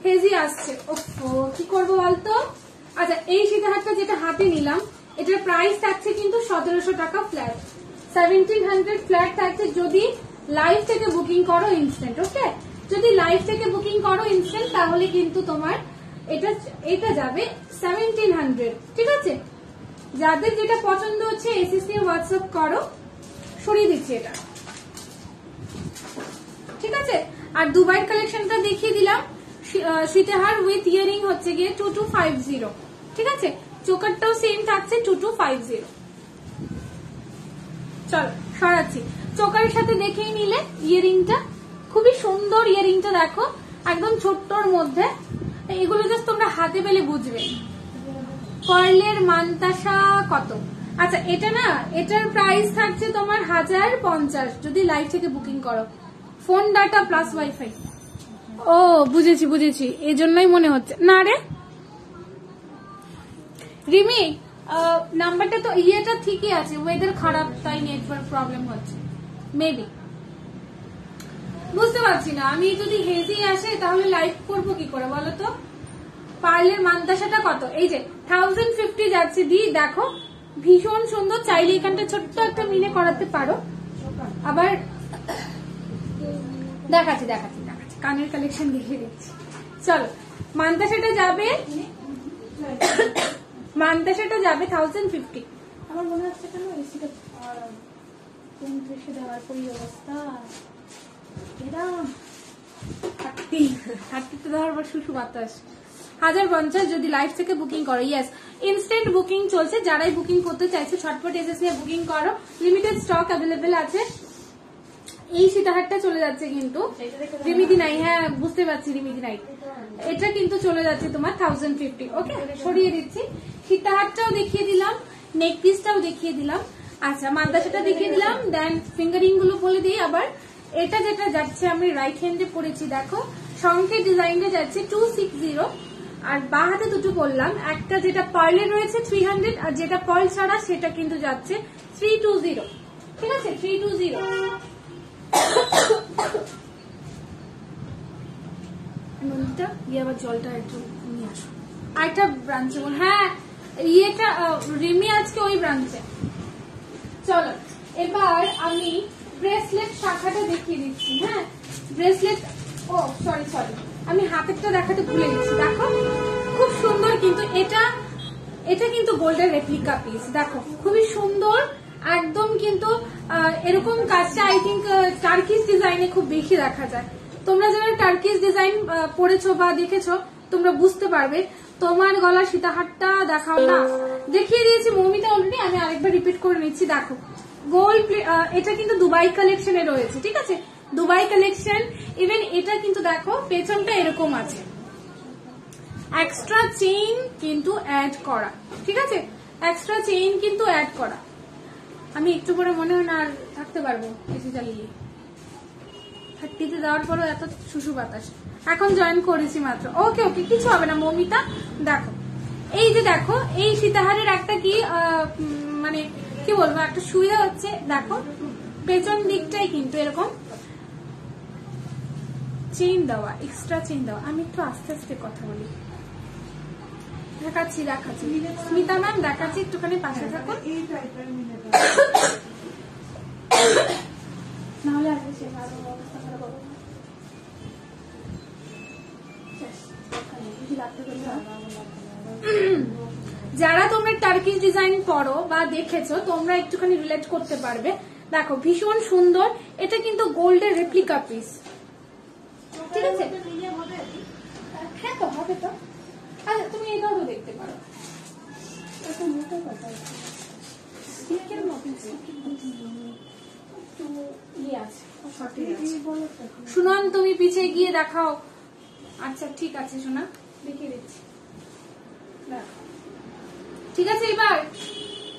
হেজি আসছে। ওফো, কি করব বলতো? আচ্ছা এই সীতাহারটা যেটা হাতে নিলাম, এটার প্রাইস থাকছে কিন্তু সতেরোশো টাকা ফ্ল্যাট সেভেন্টিন হান্ড্রেড ফ্ল্যাট থাকছে যদি লাইভ থেকে বুকিং করো ইনস্ট্যান্ট ওকে যদি লাইভ থেকে বুকিং করো ইনস্ট্যান্ট তাহলে কিন্তু তোমার এটা এটা যাবে সেভেন্টিন হান্ড্রেড ঠিক আছে? যাদের যেটা পছন্দ হচ্ছে এসিসি হোয়াটসঅ্যাপ করো, সরিয়ে দিচ্ছি এটা। ঠিক আছে? আর দুবাইয়ের কালেকশনটা দেখিয়ে দিলাম। সীতাহার উইথ ইয়ারিং হচ্ছে গিয়ে টু টু ফাইভ জিরো ঠিক আছে? চোকারটাও সেম থাকছে টু টু ফাইভ জিরো চল, সরাচ্ছি। চোকারের সাথে দেখেই নিলে ইয়ারিংটা খুবই সুন্দর ইয়ারিংটা দেখো। একদম ছোট্টর মধ্যে। এগুলো জাস্ট তোমরা হাতে পেলে বুঝবে। পার্লের মান্তাসা কত? আচ্ছা এটা না, এটার প্রাইস থাকছে তোমার হাজার পঞ্চাশ। যদি লাইভ থেকে বুকিং করো। ফোন ডাটা প্লাস ওয়াইফাই ও, বুঝেছি বুঝেছি। এই জন্যই মনে হচ্ছে। না রে। রিমি নাম্বারটা তো, ইয়েটা ঠিকই আছে। ওয়েদার খারাপ, তাই নেটওয়ার্ক প্রবলেম হচ্ছে। মেবি বুঝতে পারছি না। আমি যদি হেজি আসে, তাহলে লাইভ করব কি করে বলো তো? পার্লের মান্তাসাটা কত? এই যে থাউজেন্ড ফিফটি যাচ্ছে। দি, দেখো। ভীষণ সুন্দর। চাইলে এখানটা ছোট্ট একটা মিনে করাতে পারো। আবার দেখাচ্ছি দেখাচ্ছি। কানের কালেকশন দেখিয়ে দিচ্ছি। চলো মান্তাসাটা যাবে মান্তাসাটা যাবে থাউজেন্ড ফিফটি আমার মনে হচ্ছে কেন এসিটা পঁয়ত্রিশে দেওয়ার পরই অবস্থা। এরম। থার্টি থার্টিতে দেওয়ার পর শুশু বাতাস। হাজার পঞ্চাশ যদি লাইভ থেকে বুকিং করো ইয়েস ইনস্ট্যান্ট বুকিং চলছে যারাই বুকিং করতে চাইছে ছটপট নিয়ে বুকিং করো। লিমিটেড স্টক অ্যাভেলেবেল আছে। এই সীতাহারটা চলে যাচ্ছে কিন্তু। রিমিদি নাই হ্যাঁ বুঝতে পারছি রিমিদি নাই। এটা কিন্তু চলে যাচ্ছে তোমার থাউজেন্ড ফিফটি ওকে সরিয়ে দিচ্ছি। সীতাহারটাও দেখিয়ে দিলাম নেক পিসটাও দেখিয়ে দিলাম। আচ্ছা মাদ্রাসাটা দেখিয়ে দিলাম দেন ফিঙ্গারিংগুলো বলে দিই আবার। এটা যেটা যাচ্ছে, আমি রাইট হ্যান্ডে পড়েছি, দেখো। সংকেত ডিজাইনটা যাচ্ছে টু সিক্স জিরো আর বা হাতে দুটো বললাম, একটা যেটা পার্লে রয়েছে থ্রি হান্ড্রেড আর যেটা পার্ল ছাড়া সেটা কিন্তু যাচ্ছে থ্রি টু জিরো ঠিক আছে? থ্রি টু জিরো নদীটা, গিয়ে আবার জলটা একটু নিয়ে আসো। ব্রাঞ্চে হ্যাঁ ইয়েটা রিমি আজকে ওই ব্রাঞ্চে। চলো, এবার আমি ব্রেসলেট শাখাটা দেখিয়ে দিচ্ছি হ্যাঁ? ব্রেসলেট, ও সরি সরি আমি হাতেরটা দেখাতে ভুলে গেছি। দেখো, খুব সুন্দর কিন্তু এটা এটা কিন্তু গোল্ডের রেপ্লিকা পিস দেখো, খুবই সুন্দর একদম কিন্তু এরকম কাজটা আই থিঙ্ক টার্কিস ডিজাইনে খুব বেশি দেখা যায়। তোমরা যারা টার্কিস ডিজাইন পড়েছো বা দেখেছ, তোমরা বুঝতে পারবে। তোমার গলা সীতাহারটা দেখাও না। দেখিয়ে দিয়েছি মৌমিতা অলরেডি, আমি আরেকবার রিপিট করে নিচ্ছি, দেখো। গোল্ড এটা কিন্তু দুবাই কালেকশনে রয়েছে, ঠিক আছে? দুবাই কালেকশন ইভেন এটা কিন্তু দেখো, পেছনটা এরকম আছে। এক্সট্রা চেইন কিন্তু অ্যাড করা, ঠিক আছে? এক্সট্রা চেইন কিন্তু অ্যাড করা। আমি একটু পরে মনে হয় না আর থাকতে পারব এসি চালিয়ে। থার্টিতে দেওয়ার পরও এত শুশু বাতাস। এখন জয়েন করেছি মাত্র। ওকে ওকে কিছু হবে না, মমিতা, দেখো। এই যে দেখো, এই সীতাহারের একটা কি মানে কি বলব, একটা সুবিধা হচ্ছে, দেখো, পেছন দিকটাই কিন্তু এরকম চেইন দেওয়া এক্সট্রা চেইন দেওয়া। আমি একটু আস্তে আস্তে কথা বলি। দেখাচ্ছি দেখাচ্ছি স্মিতা ম্যাম দেখাচ্ছি একটুখানি পাশে থাকুন। নাহলে সে অবস্থা খারাপ হবে। যারা তোমরা টার্কিশ ডিজাইন পড়ো বা দেখেছ তোমরা একটুখানি রিলেট করতে পারবে। দেখো ভীষণ সুন্দর। এটা কিন্তু গোল্ডের রেপ্লিকা পিস ঠিক আছে? হ্যাঁ তো হবে তো। আচ্ছা তুমি এটাও তো দেখতে পারো। এটা মোটা কথা সিল্কের মতো একটু ইয়ে সুনন তুমি পিছিয়ে গিয়ে দেখাও। আচ্ছা ঠিক আছে সোনা দেখিয়ে দিচ্ছি। ঠিক আছে এবার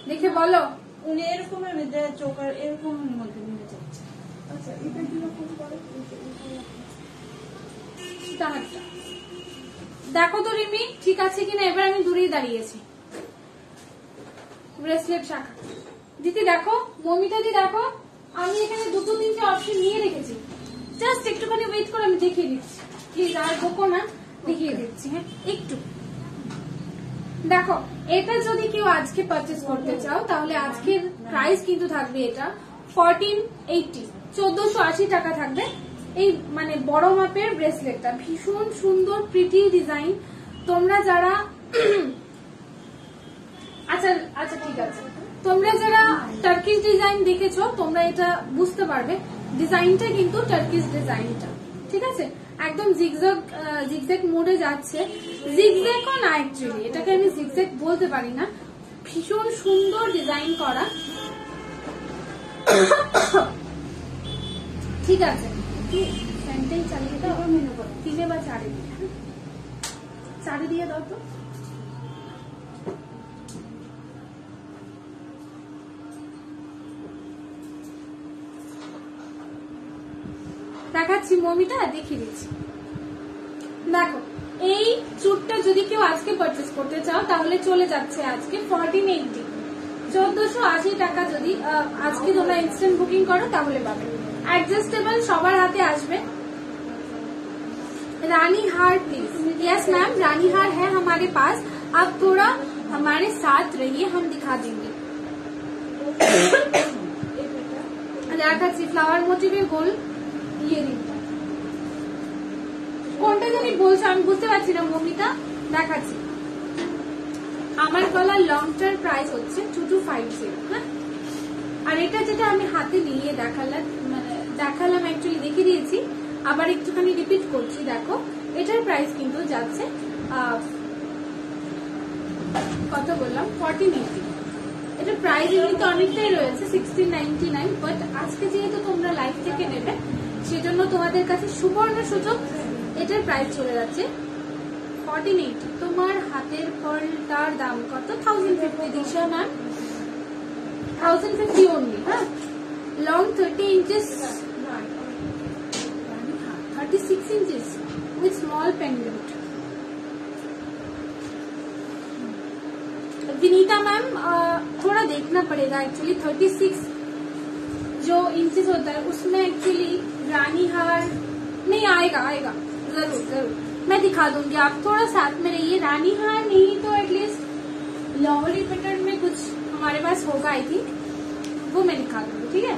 দেখে বলো। উনি এরকমের মধ্যে চোখার এরকমের মধ্যে নিয়ে যাচ্ছে। আচ্ছা এটা কীরকম করে? দেখো তো রিমি ঠিক আছে কিনা? এবার আমি দূরেই দাঁড়িয়েছি। ব্রেসলেট শাখা। দিদি দেখো মমিতা দি দেখো আমি এখানে দুটো তিনটে অপশন নিয়ে রেখেছি। জাস্ট একটুখানি ওয়েট করে আমি দেখিয়ে দিচ্ছি। প্লিজ আর বকো না দেখিয়ে দিচ্ছি হ্যাঁ? একটু। দেখো এটা যদি কেউ আজকে পারচেস করতে চাও তাহলে আজকের প্রাইস কিন্তু থাকবে এটা ফরটিন এইটি চোদ্দশো আশি টাকা থাকবে। এই মানে বড় মাপের ব্রেসলেটটা। ভীষণ সুন্দর প্রিটি ডিজাইন তোমরা যারা আচ্ছা আচ্ছা ঠিক আছে। তোমরা যারা টার্কিশ ডিজাইন দেখেছ, তোমরা এটা বুঝতে পারবে। ডিজাইনটা কিন্তু টার্কিশ ডিজাইনটা ঠিক আছে? একদম জিগজ্যাগ জিগজ্যাগ মোডে যাচ্ছে। জিগজ্যাগও না অ্যাকচুয়ালি এটাকে আমি জিগজ্যাগ বলতে পারি না। ভীষণ সুন্দর ডিজাইন করা। ঠিক আছে। কি চালিয়ে দাও তিনে বা চারে দিয়ে? চারে দিয়ে দাও তো দেখাচ্ছি মমিটা দেখিয়ে দিচ্ছি। দেখো, এই চুটটা যদি কেউ আজকে পারচেস করতে চাও, তাহলে চলে যাচ্ছে আজকে ফর্টিন এইটি চোদ্দশো আশি টাকা যদি আজকে তোমরা ইনস্ট্যান্ট বুকিং করো, তাহলে পাবে। অ্যাডজাস্টেবল সবার হাতে আসবে रानी हार प्लीज यस मैम रानी हार है हमारे पास आप थोड़ा हमारे साथ रहिए हम दिखा देंगे দেখাচ্ছি ফ্লাওয়ার মোটিভের গোল ইয়ারিংটা কোনটা জানি বলছো আমি বুঝতে পারছি না মমিতা দেখাচ্ছি আমার গলার লং টার্ম প্রাইস হচ্ছে টু টু ফাইভ জিরো হ্যাঁ আর এটা যেটা আমি হাতে নিয়ে দেখালাম মানে দেখালাম অ্যাকচুয়ালি দেখে দিয়েছি আবার একটুখানি রিপিট করছি, দেখো। এটার প্রাইস কিন্তু যাচ্ছে কত বললাম? ফর্টিন এইটি এটা প্রাইস এমনিতে অনেকটাই রয়েছে সিক্সটিন নাইনটি নাইন বাট আজকে যেহেতু তোমরা লাইভ থেকে নেবে, সেজন্য তোমাদের কাছে সুবর্ণ সুযোগ, এটার প্রাইস চলে যাচ্ছে এইটি তোমার হাতের ফলটার দাম কত? Thousand fifty Disha ma'am thousand fifty only হ্যাঁ? long 30 inches? No, 36 inches with small pendant Vinita ma'am थोड़ा देखना पड़ेगा एक्चुअली 36 जो इंचेस होता है उसमें एक्चुअली रानी हार नहीं आएगा आएगा ज़रूर ज़रूर। मैं दिखा दूँगी आप थोड़ा साथ में रहिए। रानी हार नहीं तो एटलीस्ट लाहौली पैटर्न में कुछ हमारे पास होगा आई थिंक वो मैं दिखा दूँगी ठीक है?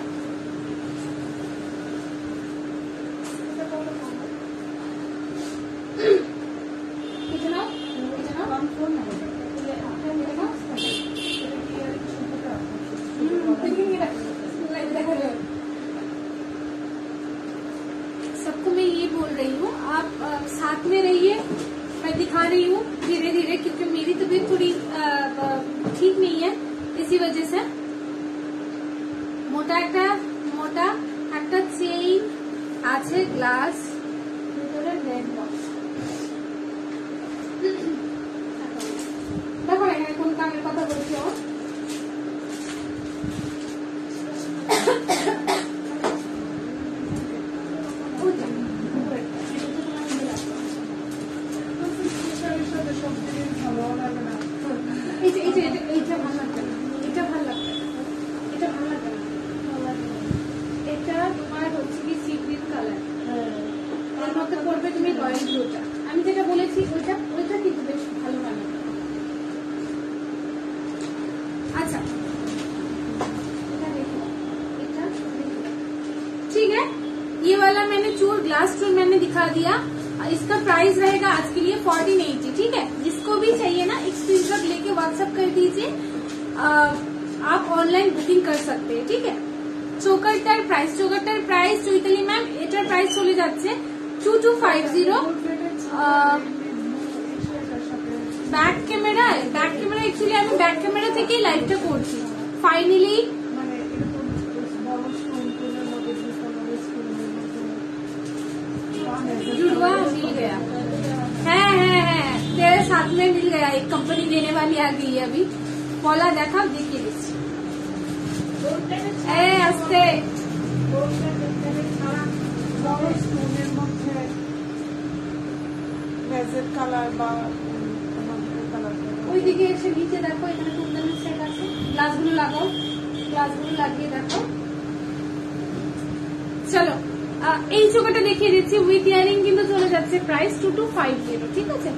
Price two two five zero ঠিক আছে?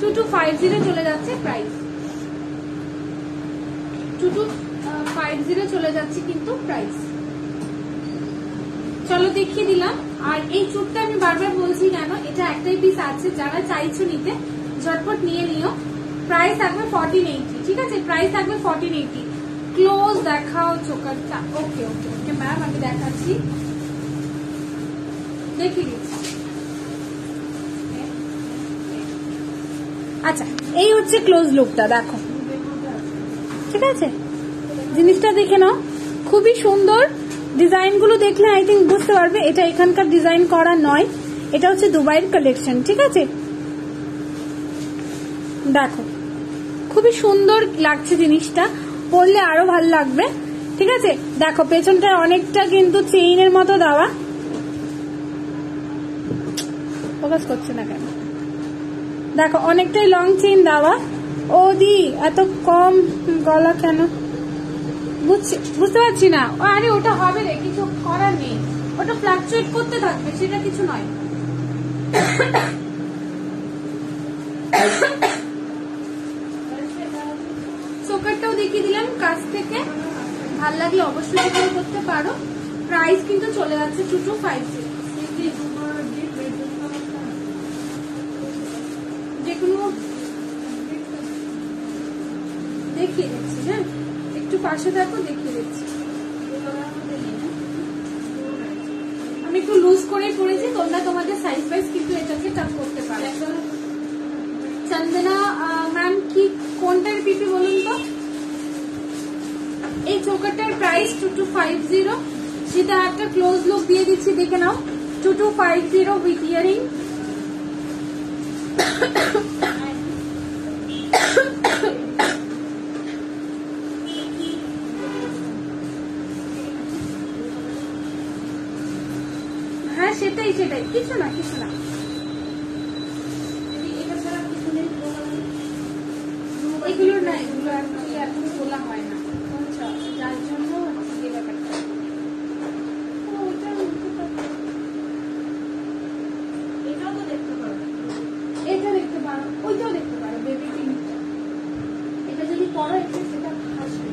টু টু ফাইভ জিরো চলে যাচ্ছে price two two five zero চলে যাচ্ছে কিন্তু প্রাইস চলো দেখিয়ে দিলাম। আর এই চুটটা আমি বারবার বলছি কেন, এটা একটাই পিস আছে, যারা চাইছো নিতে, ঝটপট নিয়ে নিও। প্রাইস থাকবে ফর্টিন এইটি ঠিক আছে? প্রাইস থাকবে ফর্টিন এইটি ক্লোজ দেখাও চোকারটা ওকে ওকে ওকে ম্যাম আমি দেখাচ্ছি। দেখিয়ে দিচ্ছি আচ্ছা এই হচ্ছে ক্লোজ লুকটা দেখো। ঠিক আছে? জিনিসটা দেখে নাও। খুবই সুন্দর। ডিজাইনগুলো দেখলে আই থিঙ্ক বুঝতে পারবে, এটা এখানকার ডিজাইন করা নয়। এটা হচ্ছে দুবাইয়ের কালেকশন ঠিক আছে? দেখো, খুবই সুন্দর লাগছে জিনিসটা। পরলে আরও ভালো লাগবে, ঠিক আছে? দেখো, পেছনটা অনেকটা কিন্তু চেইনের মতো দেওয়া। ফোকাস করছে না কেন? দেখো, অনেকটাই লং চেইন দেওয়া। ও দি, এত কম গলা কেন? বুঝতে পারছি না। আরে, ওটা হবে রে, কিছু করার নেই। ওটা ফ্লাকচুয়েট করতে থাকবে, সেটা কিছু নয়। চোকারটাও দেখিয়ে দিলাম, কাছ থেকে। ভালো লাগলে অবশ্যই করতে পারো। প্রাইস কিন্তু চলে যাচ্ছে টু টু ফাইভ যে কোনো দেখিয়ে দিচ্ছি হ্যাঁ একটু পাশে থাকো দেখিয়ে দিচ্ছি। আমি একটু লুজ করে পড়েছি তোমরা তোমাদের সাইজ ওয়াইজ কিন্তু এটাকে টাচ করতে পারো। চন্দনা ম্যাম কি কোনটার পিপি বলুন তো? এই চৌকাটার price two two five zero সেটা একটা ক্লোজ লুক দিয়ে দিচ্ছি, দেখে নাও। Two two five zero with earring সেটাই কিছু না কিছু না। এগুলো না এগুলো actually এখন খোলা হয় না। আচ্ছা, যার জন্য এই ব্যাপারটা। এটাও তো দেখতে পারো। এটা দেখতে পারো ওইটাও দেখতে পারো বেবি পিঙ্কটা এটা যদি পরো একটু সেটা আসবে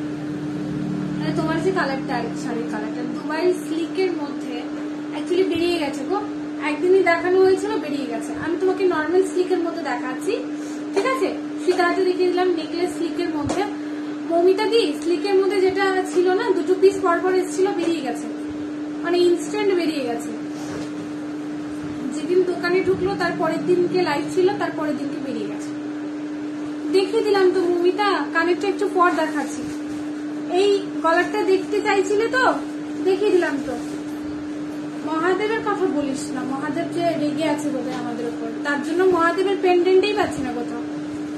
মানে তোমার যে কালারটা শাড়ির কালারটা দুবাই স্লিকের মধ্যে অ্যাকচুয়ালি বেরিয়ে গেছে গো একদিনই দেখানো হয়েছিল বেরিয়ে গেছে আমি তোমাকে নর্মাল স্লিকের মধ্যে দেখাচ্ছি ঠিক আছে সেটা হাতে দেখিয়ে দিলাম নেকলেস স্লিকের মধ্যে। মমিতা দি স্লিকের মধ্যে যেটা ছিল না, দুটো পিস পর পর এসেছিল, বেরিয়ে গেছে। মানে ইনস্ট্যান্ট বেরিয়ে গেছে। যেদিন দোকানে ঢুকলো, তার পরের দিনকে লাইভ ছিল, তার পরের দিনকে বেরিয়ে গেছে। দেখিয়ে দিলাম তো মমিতা, কানেরটা একটু পর দেখাচ্ছি। এই কলারটা দেখতে চাইছিলে তো? দেখিয়ে দিলাম তো। মহাদেবের কথা বলিস না। মহাদেব যে রেগে আছে বোধহয় আমাদের উপর। তার জন্য মহাদেবের পেন্ডেন্টই পাচ্ছি না কোথাও।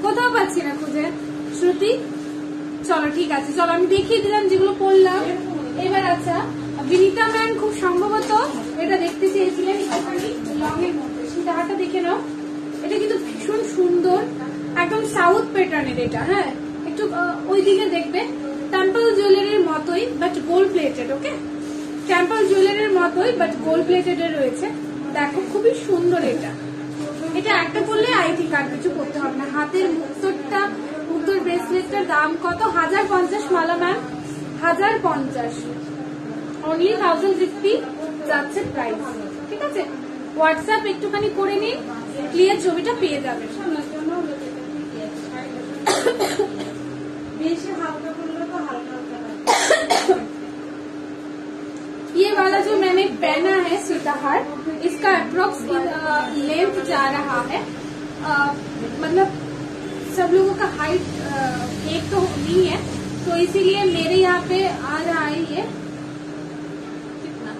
কোথাও পাচ্ছি না খুঁজে। শ্রুতি, চলো, ঠিক আছে। চলো, আমি দেখিয়ে দিলাম যেগুলো পড়লাম। এবার আচ্ছা বিনীতা ম্যাম খুব সম্ভবত এটা দেখতে চেয়েছিলেন একটুখানি লং এর মধ্যে দেখে নাও। এটা কিন্তু ভীষণ সুন্দর, একদম সাউথ প্যাটার্নের এটা হ্যাঁ? একটু ওই দিকে দেখবে। টেম্পল জুয়েলারির মতোই but gold plated okay temple জুয়েলারির মতোই বাট গোল্ড প্লেটেড রয়েছে। দেখো, খুবই সুন্দর এটা। এটা একটা পড়লে আই ঠিক আর কিছু করতে হবে না। হাতের মুক্তরটা মুক্তর ব্রেসলেটটার দাম কত? হাজার পঞ্চাশ মালা ম্যাম হাজার পঞ্চাশ। অনলি থাউজেন্ড ফিফটি যাচ্ছে প্রাইস ঠিক আছে? হোয়াটসঅ্যাপ একটুখানি করে নিন ক্লিয়ার ছবিটা পেয়ে শাড়িটা। বেশি হালকা করলে তো হালকা वाला जो मैंने पहना है सीताहार इसका अप्रोक्स लेंथ जा रहा है। अ, मतलब सब लोगों का हाइट एक तो नहीं है तो इसीलिए मेरे यहाँ पे आ रहा है ये। कितना?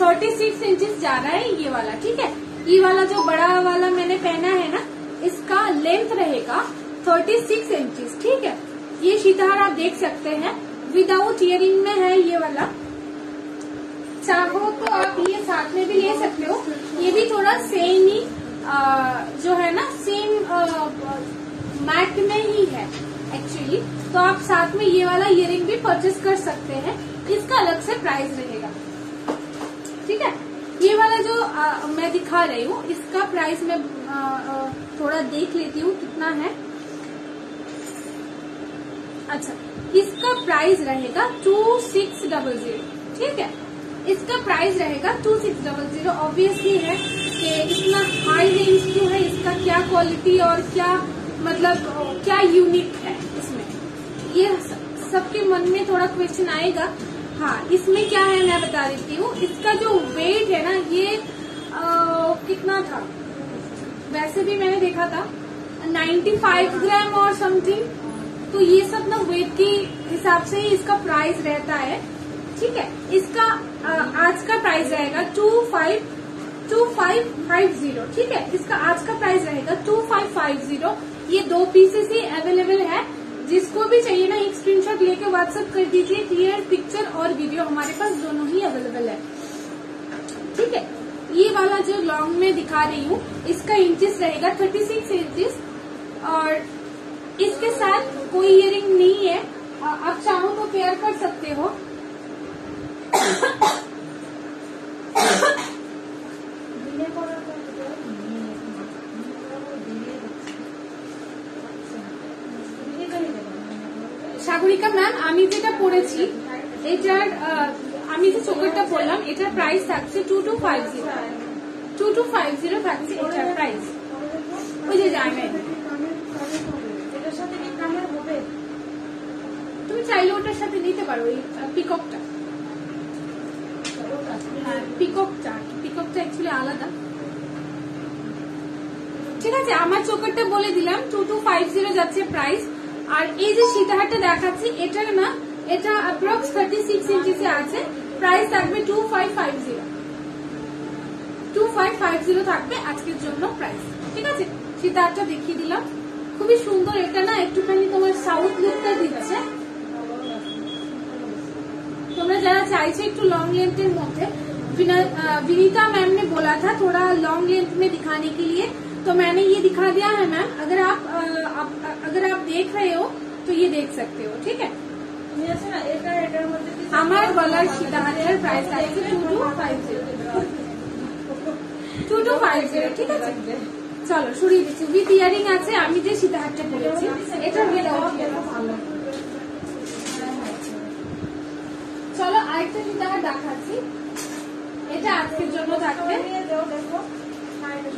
थर्टी सिक्स इंचज जा रहा है ये वाला ठीक है? ये वाला जो बड़ा वाला मैंने पहना है ना इसका लेंथ रहेगा थर्टी सिक्स इंचज ठीक है? ये शीतहार आप देख सकते हैं विदाउट इयरिंग में है ये वाला। चाहो तो आप ये साथ में भी ले सकते हो। ये भी थोड़ा सेम ही आ, जो है ना सेम मैट में ही है एक्चुअली तो आप साथ में ये वाला इयरिंग भी परचेस कर सकते हैं। इसका अलग से प्राइस रहेगा। ठीक है? ये वाला जो आ, मैं दिखा रही हूँ इसका प्राइस मैं आ, आ, थोड़ा देख लेती हूँ कितना है। अच्छा इसका प्राइस रहेगा टू सिक्स डबल ज़ीरो ठीक है? इसका प्राइस रहेगा two six double zero obviously है कि इतना हाई रेंज क्यों है इसका क्या क्वालिटी और क्या मतलब क्या यूनिक है इसमें? ये सबके मन में थोड़ा क्वेश्चन आएगा। हाँ इसमें क्या है मैं बता देती हूँ। इसका जो वेट है ना ये अ, कितना था? वैसे भी मैंने देखा था 95 ग्राम और समथिंग तो ये सब ना वेट के हिसाब से ही इसका प्राइस रहता है। ठीक है? इसका अ, आज का प्राइस रहेगा two five two five five zero ठीक है? इसका आज का प्राइस रहेगा टू फाइव फाइव ज़ीरो ये दो पीसेस ही अवेलेबल है। जिसको भी चाहिए ना एक स्क्रीनशॉट लेके व्हाट्सएप कर दीजिए क्लियर पिक्चर और वीडियो हमारे पास दोनों ही अवेलेबल है। ठीक है? ये वाला जो लॉन्ग में दिखा रही हूँ इसका इंचेस रहेगा थर्टी सिक्स इंचेस और इसके साथ कोई इयरिंग नहीं है। आप चाहो तो पेयर कर सकते हो। সাগরিকা ম্যাম আমি যেটা পড়েছি, এটার আমি যে চোখেরটা পড়লাম, এটার প্রাইস থাকছে two two five zero two two five zero থাকছে এটার প্রাইস ওই যে জানে তুমি চাইলে ওটার সাথে নিতে পারো ওটা হ্যাঁ আলাদা। ঠিক আছে, আমার বলে দিলাম টু টু ফাইভ জিরো যাচ্ছে প্রাইস আর এই যে সীতাহারটা দেখাচ্ছি, এটার না, এটা অ্যাপ্রক্স থার্টি সিক্স আছে। প্রাইস থাকবে two five five zero two five five zero থাকবে আজকের জন্য প্রাইস ঠিক আছে, সীতাহারটা দেখিয়ে দিলাম। খুবই সুন্দর, এটা না একটুখানি তোমার সাউথ লুকটা দিচ্ছে। যারা चाहते একটু लॉन्ग लेंथ के मध्य विना- अ, विनीता मैम ने बोला था थोड़ा लॉन्ग लेंथ में दिखाने के लिए तो मैंने ये दिखा दिया है मैम अगर आप, अ, आप अगर आप देख रहे हो तो ये देख सकते हो ठीक है তুমি আছে না এটা এটার মধ্যে কি আমার গলার সীতাহারের প্রাইস আছে two two five zero two two five zero ঠিক আছে চলো সরিয়ে দিচ্ছি উইথ ইয়ারিং আছে আমি যে সীতাহারটা বলেছি এটা উইদাউট ইয়ারিং ভালো চলো আরেকটা সীতাহার দেখাচ্ছি। এটা আজকের জন্য থাকবে। যাও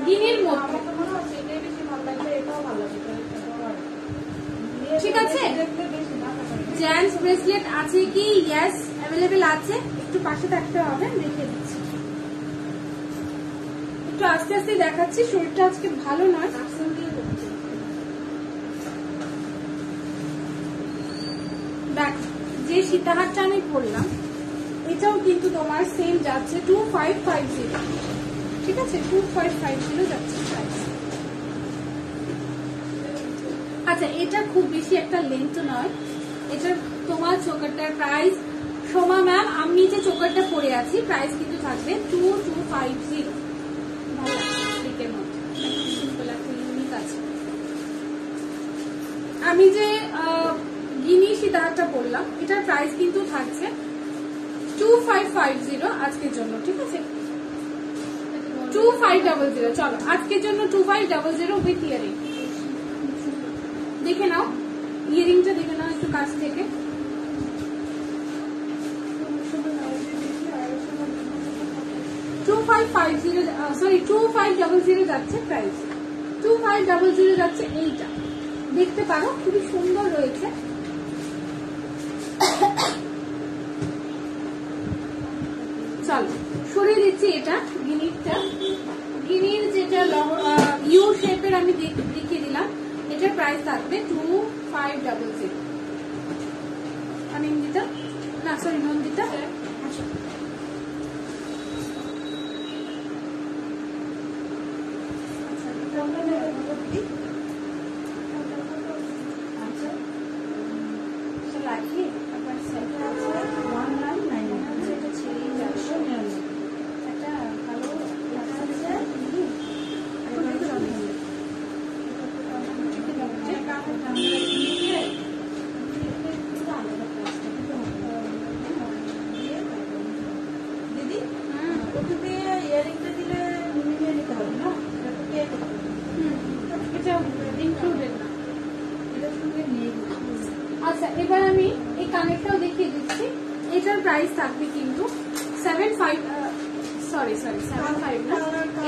গিনির মধ্যে। আমার ঠিক আছে? জেন্টস ব্রেসলেট আছে কি? ইয়েস অ্যাভেলেবেল আছে। একটু পাশে থাকতে হবে দেখে দিচ্ছি একটু আস্তে আস্তে দেখাচ্ছি শরীরটা আজকে ভালো নয়। দেখ। যে সীতাহারটা আমি পরলাম এটাও কিন্তু তোমার সেম যাচ্ছে টু ফাইভ ফাইভ জিরো ঠিক আছে? টু ফাইভ ফাইভ জিরো যাচ্ছে। আচ্ছা এটা খুব বেশি একটা লেন্থ নয়। এটা তোমার চোকারটার প্রাইস সোমা ম্যাম আমি যে চোকারটা পরে আছি প্রাইস কিন্তু থাকবে টু টু ফাইভ জিরো আমি যে গিনি সীতাহারটা বললাম, এটার প্রাইস কিন্তু থাকছে টু ফাইভ ফাইভ জিরো আজকের জন্য, ঠিক আছে? টু ফাইভ ডাবল জিরো চলো, আজকের জন্য two five double zero with earring দেখে নাও ইয়ারিংটা দেখে নাও একটু কাছ থেকে। Two five five zero sorry two five double zero যাচ্ছে price two five double zero যাচ্ছে এইটা। দেখতে পারো, খুবই সুন্দর রয়েছে। চলো, সরিয়ে দিচ্ছি এটা, গিনিরটা। গিনির যেটা ইউ শেপের আমি দেখিয়ে দিলাম এটার প্রাইস থাকবে টু ফাইভ ডাবল জিরো আমি নন্দিতা না সরি নন্দিতা। আচ্ছা দিদি হুম, ওটাতে ইয়ারিংটা দিলে মিলিয়ে নিতে হবে না এটা তো pay করতে হবে। হুম, এটা ইনক্লুডেড না এটার সঙ্গে নিয়ে নিতে হবে। আচ্ছা এবার আমি এই কানেরটাও দেখিয়ে দিচ্ছি এটার প্রাইস থাকবে কিন্তু seven five sorry sorry seven five না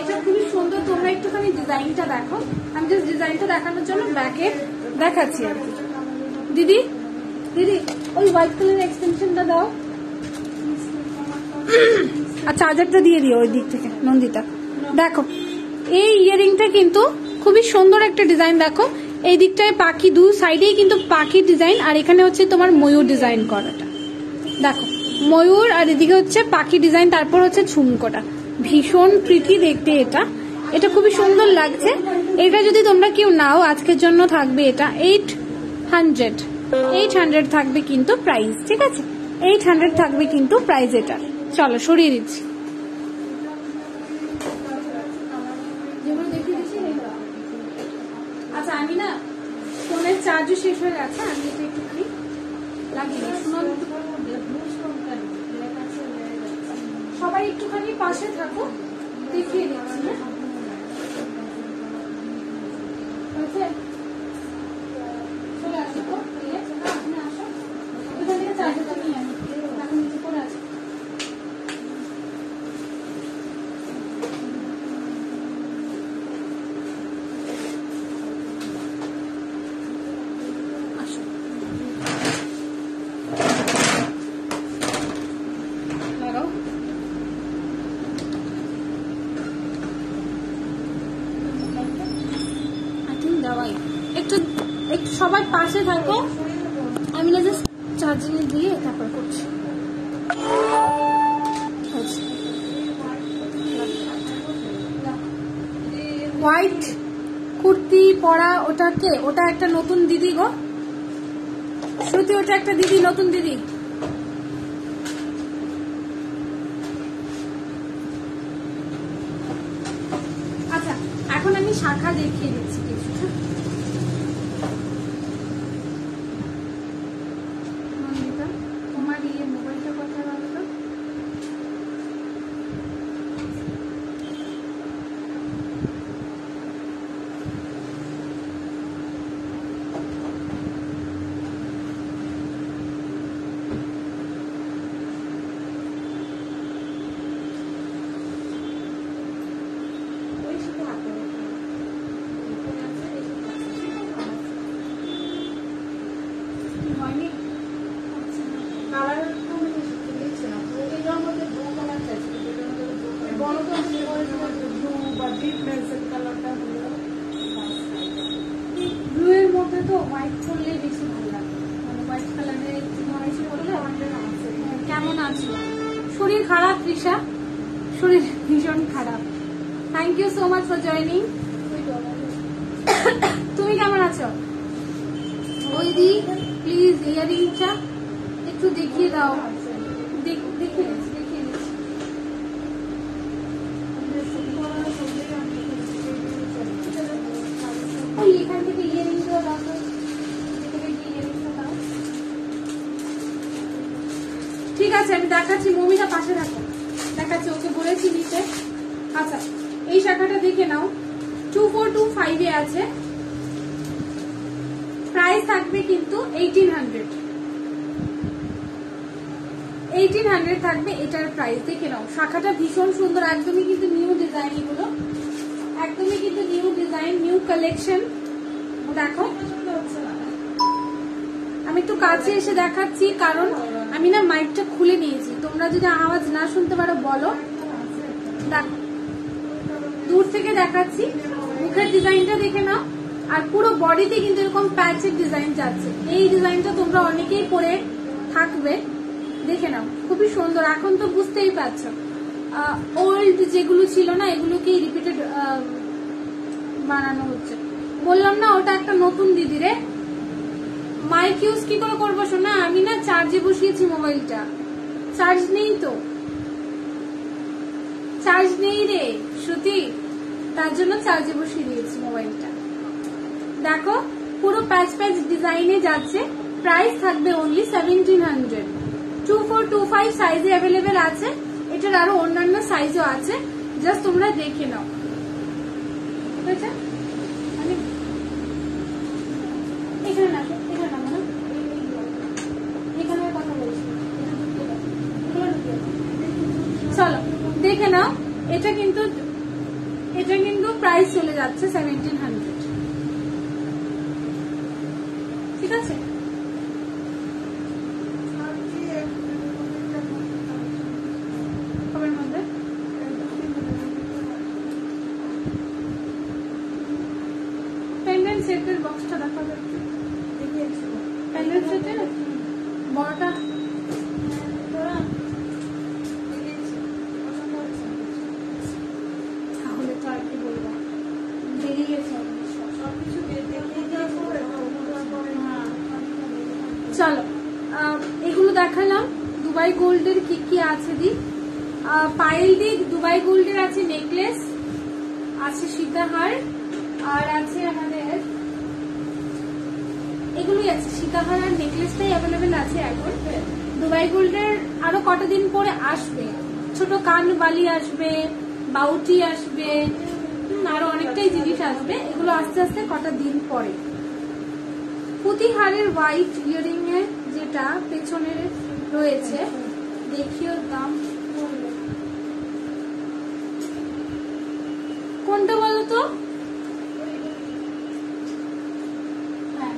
এটা খুবই সুন্দর তোমরা একটুখানি ডিজাইনটা দেখো আমি জাস্ট ডিজাইনটা দেখানোর জন্য ব্যাকে দেখাচ্ছি আর কি দিদি দিদি ওই হোয়াইট কালারের এক্সটেনশনটা দাও আর চার্জারটা দিয়ে দিও ওই দিক থেকে, নন্দিতা। দেখো, এই ইয়ারিংটা কিন্তু খুবই সুন্দর একটা ডিজাইন দেখো। এই দিকটায় পাখি দু সাইডেই কিন্তু পাখি ডিজাইন আর এখানে হচ্ছে তোমার ময়ূর ডিজাইন করাটা। দেখো, ময়ূর আর এদিকে হচ্ছে পাখি ডিজাইন তারপর হচ্ছে ঝুমকোটা ভীষণ প্রীতি দেখতে এটা। এটা খুবই সুন্দর লাগছে। এটা যদি তোমরা কেউ নাও, আজকের জন্য থাকবে এটা এইট হান্ড্রেড এইট হান্ড্রেড থাকবে কিন্তু প্রাইস ঠিক আছে? এইট হান্ড্রেড থাকবে কিন্তু প্রাইস এটা। চলো, সরিয়ে দিচ্ছি। আচ্ছা আমি না ফোনের চার্জও শেষ হয়ে গেছে, আমি লাগিয়ে সবাই একটুখানি পাশে দেখিয়ে হ্যাঁ? চলে আসো দিয়ে। না, আপনি আসো। ওখান থেকে চার্জারটা নিয়ে আনি। এখন নিচে পড়ে আছে। আসো। লাগাও I think দেওয়াই একটু একটু সবাই পাশে থাকো আমি না জাস্ট চার্জিং দিয়ে তারপর করছি হোয়াইট কুর্তি পরা ওটাকে ওটা একটা নতুন দিদি গো। শ্রুতি ওটা একটা দিদি নতুন দিদি আচ্ছা এখন আমি শাখা দেখিয়ে দিচ্ছি কিছু হ্যাঁ? নন্দিতা তোমার ইয়ে মোবাইলটা কোথায় বলো তো? ওই শুধু হাতে রাখা। এখানে আছে, এখানে আছে। হয়নি আচ্ছা। কালার তো আমি দিচ্ছি না। তো এটার মধ্যে blue color চাইছি, এটার মধ্যে blue color। বড় তো আমি বলেছিলাম যে blue বা deep pencil কালারটা হলো বাস। ব্লু এর মধ্যে তো হোয়াইট করলে বেশি ভালো লাগে মানে হোয়াইট কালারের একটু হোয়াইট করলে আমাদের আছে। কেমন আছো শরীর খারাপ তৃষা শরীর ভীষণ খারাপ thank you so much for joining তুমি কেমন আছো ওই দি প্লিজ ইয়ারিংটা একটু দেখিয়ে দাও দেখ- দেখিয়ে দিচ্ছি দেখিয়ে দিচ্ছি ওই এখান থেকে ইয়ারিংটা দাও তো। এখান থেকে ইয়ারিংটা দাও ঠিক আছে আমি দেখাচ্ছি মমিটা পাশে রাখো দেখাচ্ছি ওকে বলেছি নিতে আচ্ছা এই শাখাটা দেখে নাও টু ফোর টু ফাইভে আছে প্রাইস থাকবে কিন্তু এইটিন হান্ড্রেড এইটিন হান্ড্রেড থাকবে এটার প্রাইস দেখে নাও। শাখাটা ভীষণ সুন্দর, একদমই কিন্তু নিউ ডিজাইন এগুলো। একদমই কিন্তু নিউ ডিজাইন নিউ কালেকশন দেখো। আমি একটু কাছে এসে দেখাচ্ছি, কারণ আমি না মাইকটা খুলে নিয়েছি। তোমরা যদি আওয়াজ না শুনতে পারো, বলো। দেখো। দূর থেকে দেখাচ্ছি। মুখের ডিজাইনটা দেখে আর পুরো বডিতে কিন্তু এরকম প্যাচের ডিজাইন যাচ্ছে। এই ডিজাইনটা তোমরা অনেকেই পরে থাকবে। দেখে নাও, খুবই সুন্দর। এখন তো বুঝতেই পারছ। ওল্ড যেগুলো ছিল না, এগুলোকেই রিপিটেড বানানো হচ্ছে। বললাম না, ওটা একটা নতুন দিদি রে। মাইক ইউজ কি করে করব শোনা? আমি না চার্জে বসিয়েছি মোবাইলটা চার্জ নেই তো। চার্জ নেই রে, শ্রুতি। তার জন্য চার্জে বসিয়ে দিয়েছি মোবাইলটা দেখো, পুরো প্যাচ প্যাচ ডিজাইনে যাচ্ছে। প্রাইস থাকবে only seventeen hundred two four two five সাইজে অ্যাভেলেবেল আছে। এটার আরও অন্যান্য সাইজও আছে। জাস্ট তোমরা দেখে নাও ঠিক আছে আমি এখানে না এখানে না মানে এখানে কথা বলছি এটা ঢুকিয়ে দাও। এগুলো ঢুকিয়ে দাও। চলো দেখে নাও এটা কিন্তু এটা কিন্তু প্রাইস চলে যাচ্ছে সেভেন্টিন হান্ড্রেড ঠিক আছে কবের মধ্যে পেন্ডেন্ট সেটের বক্সটা দেখা যাচ্ছে পেন্ডেন্ট সেটের বড়টা তাহলে তো আর কি বলব বেরিয়ে গেছে অনেক সব। চলো আহ, এগুলো দেখালাম দুবাই গোল্ডের কি কি আছে দি আহ, পায়েল দি দুবাই গোল্ডের আছে নেকলেস আছে সীতাহার আর আছে আমাদের এগুলোই আছে সীতাহার আর নেকলেসটাই অ্যাভেলেবেল আছে এখন দুবাই গোল্ডের আরও কটা দিন পরে আসবে ছোট বালি আসবে, বাউটি আসবে আরও অনেকটাই জিনিস আসবে। এগুলো আস্তে আস্তে কটা দিন পরে। পুঁতিহারের হোয়াইট ইয়ারিং এর যেটা পেছনে রয়েছে, দেখিও দাম কোনটা বলো তো? হয়।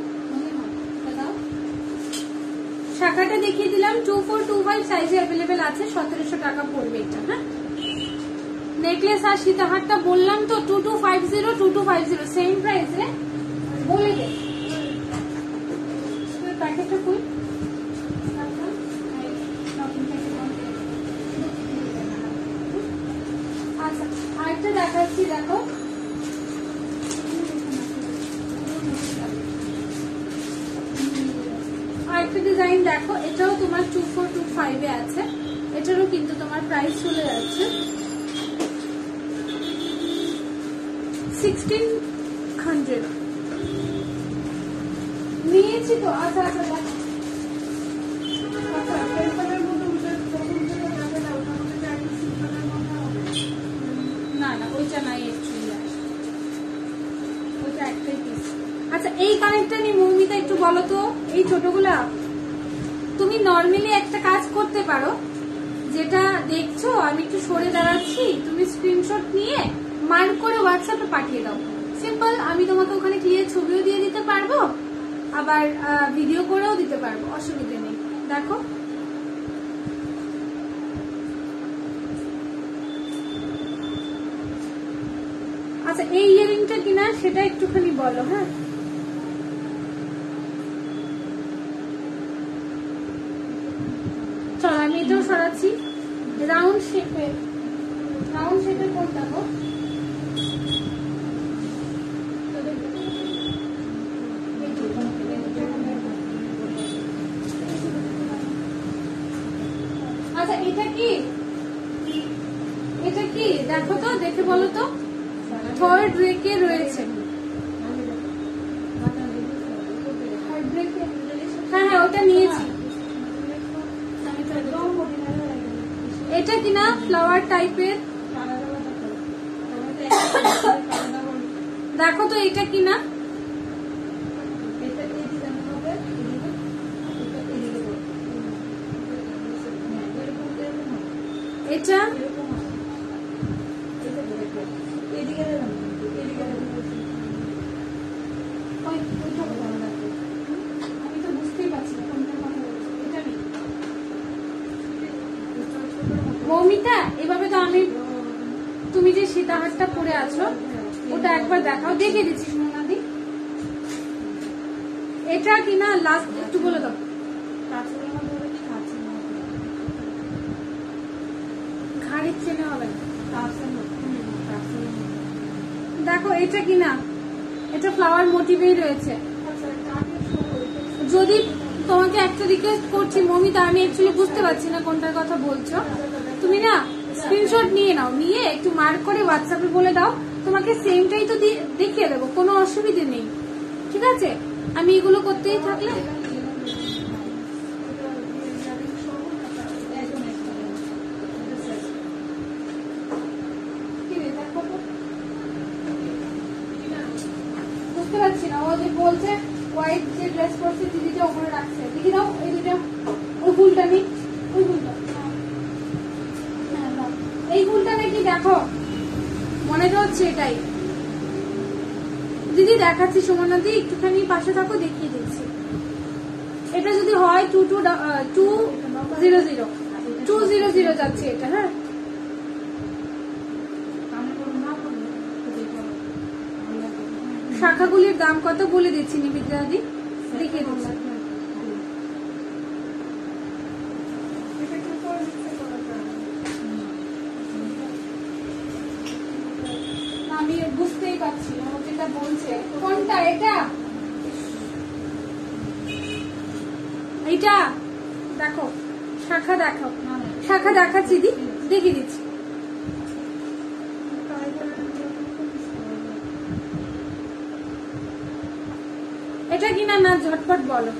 শাখাটা দেখিয়ে দিলাম টু ফোর টু ফাইভ সাইজে অ্যাভেলেবেল আছে সতেরোশো টাকা পড়বে এটা হ্যাঁ? নেকলেস আর সীতাহারটা বললাম তো two two five zero two two five zero same প্রাইসে বলে দে। প্যাকেটটা কই আচ্ছা আরেকটা দেখাচ্ছি, দেখো। আরেকটা ডিজাইন দেখো, এটাও তোমার টু ফাইভে আছে। এটারও কিন্তু তোমার প্রাইস চলে যাচ্ছে। সিক্সটিন হান্ড্রেড নিয়েছি তো আচ্ছা আচ্ছা আচ্ছা, না না ওইটা নাই ওইটা আচ্ছা এই কানেরটা নিয়ে মৌমিতা একটু বলো তো এই ছোটগুলা। তুমি নর্মালি একটা কাজ পারো। যেটা দেখছ, আমি একটু সরে দাঁড়াচ্ছি। তুমি স্ক্রিনশট নিয়ে মার্ক করে হোয়াটসঅ্যাপে পাঠিয়ে দাও। সিম্পল আমি তোমাকে ওখানে ক্লিয়ার ছবিও দিয়ে দিতে পারব, আবার ভিডিও করেও দিতে পারব, অসুবিধে নেই। দেখো। আচ্ছা এই ইয়ারিংটা কিনা, সেটা একটুখানি বলো হ্যাঁ চলো আমি এটাও সরাচ্ছি রাউন্ড শেপের রাউন্ড শেপের কোনটা গো আচ্ছা এটা কি? এটা কি? দেখো তো, দেখে বলো তো। থার্ড রেকে রয়েছে। হ্যাঁ হ্যাঁ ওটা নিয়েছি। এটা কিনা ফ্লাওয়ার টাইপের দেখো তো, এটা কিনা এটা এরকম আছে। এটা দেখো। এদিকে দেখো, এদিকে দেখো। ওই ওইটা ভালো লাগবে। আমি তো বুঝতেই পারছি না কোনটার কথা বলছো এটা নেই মৌমিতা এভাবে তো আমি, তুমি যে সীতাহারটা পরে আছো, ওটা একবার দেখাও দেখে দিচ্ছি মোনাদি এটা কিনা লাস্ট একটু বলে দাও। দেখো, এটা কিনা, এটা ফ্লাওয়ার মোটিভেই রয়েছে। যদি তোমাকে একটা রিকোয়েস্ট করছি, মমিতা, আমি অ্যাকচুয়ালি বুঝতে পারছি না কোনটার কথা বলছো তুমি না স্ক্রিনশট নিয়ে নাও, নিয়ে একটু মার্ক করে হোয়াটসঅ্যাপে বলে দাও, তোমাকে সেমটাই তো দেখিয়ে দেবো, কোনো অসুবিধে নেই। ঠিক আছে? আমি এগুলো করতেই থাকলে এটা নিয়ে নাও। এটা earring show করো না, তারপরে একদম একটা নেও। এটা set। কি রে, দেখো তো। বুঝতে পারছি না ও যে বলছে হোয়াইট যে ড্রেস পরছে দিদিটা ওপরে রাখছে দেখি দাও এই দুটা ওই ফুলটা নেই ওই ফুলটা হ্যাঁ, দাও। এই ফুলটা নাকি দেখো মনে তো হচ্ছে এটাই দিদি দেখাচ্ছি দিয়ে একটুখানি পাশে থাকো, দেখিয়ে দিচ্ছি। এটা যদি হয় two two two zero zero two zero zero যাচ্ছে এটা হ্যাঁ। শাখাগুলির দাম কত বলে দিচ্ছি নিবিদ্যা দি? দেখিয়ে দিচ্ছি এটা একটু পরে মিক্সে করা যায়। আমি বুঝতেই পারছি না ও যেটা বলছে কোনটা এটা এইটা দেখো শাখা দেখো শাখা দেখাচ্ছি দি দেখিয়ে দিচ্ছি তাই করে এটা কিনা না ঝটপট বলো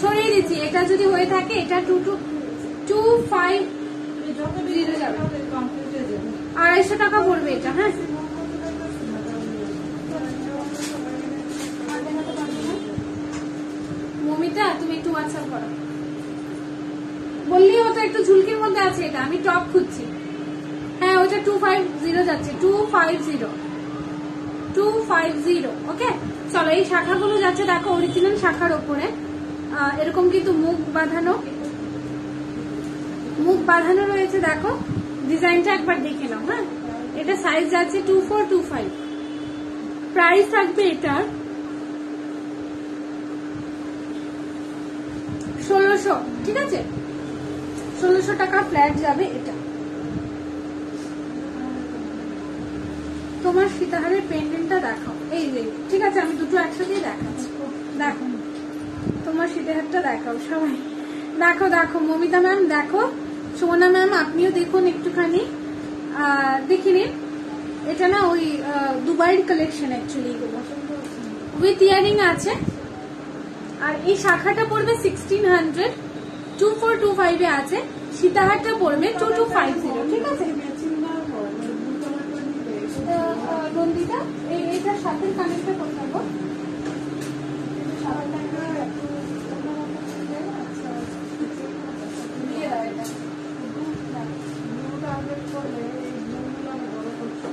সরিয়ে দিচ্ছি এটা যদি হয়ে থাকে এটা টু টু টু ফাইভ। আড়াইশো টাকা পড়বে এটা হ্যাঁ? মমিতা, তুমি একটু হোয়াটসঅ্যাপ করো। বললি ওটা একটু ঝুলকির মধ্যে আছে এটা, আমি টপ খুঁজছি। হ্যাঁ ওটা টু ফাইভ জিরো যাচ্ছে two five zero two five zero okay চলো, এই শাখাগুলো যাচ্ছে, দেখো অরিজিনাল শাখার ওপরে। এরকম কিন্তু মুখ বাঁধানো। মুখ বাঁধানো রয়েছে, দেখো। ডিজাইনটা একবার দেখে নাও হ্যাঁ? এটা সাইজ যাচ্ছে two four two five price থাকবে এটার ষোলোশো, ঠিক আছে? ষোলোশো টাকা ফ্ল্যাট যাবে এটা। তোমার সীতাহারের পেন্ডেন্টটা দেখাও। এই যে, ঠিক আছে, আমি দুটো একসাথেই দেখাচ্ছি। দেখো। তোমার সীতাহারটা দেখাও, সবাই। দেখো দেখো, মমিতা ম্যাম, দেখো। সোনা ম্যাম, আপনিও দেখুন একটুখানি। দেখে নিন এটা না ওই দুবাইয়ের কালেকশন অ্যাকচুয়ালি এগুলো। উইথ ইয়ারিং আছে। আর এই শাখাটা পড়বে sixteen hundred two four two ফাইভে আছে। সীতাহারটা পড়বে টু টু ফাইভ জিরো ঠিক আছে? নন্দিতা এইটার সাথে কানেক্টটা করতে হবে সাদাটা একটু অন্যরকম ছিল, আচ্ছা, দিয়ে দাও এটা ব্লুটা আপডেট করলে এই ব্লুগুলো আমি বড় করছি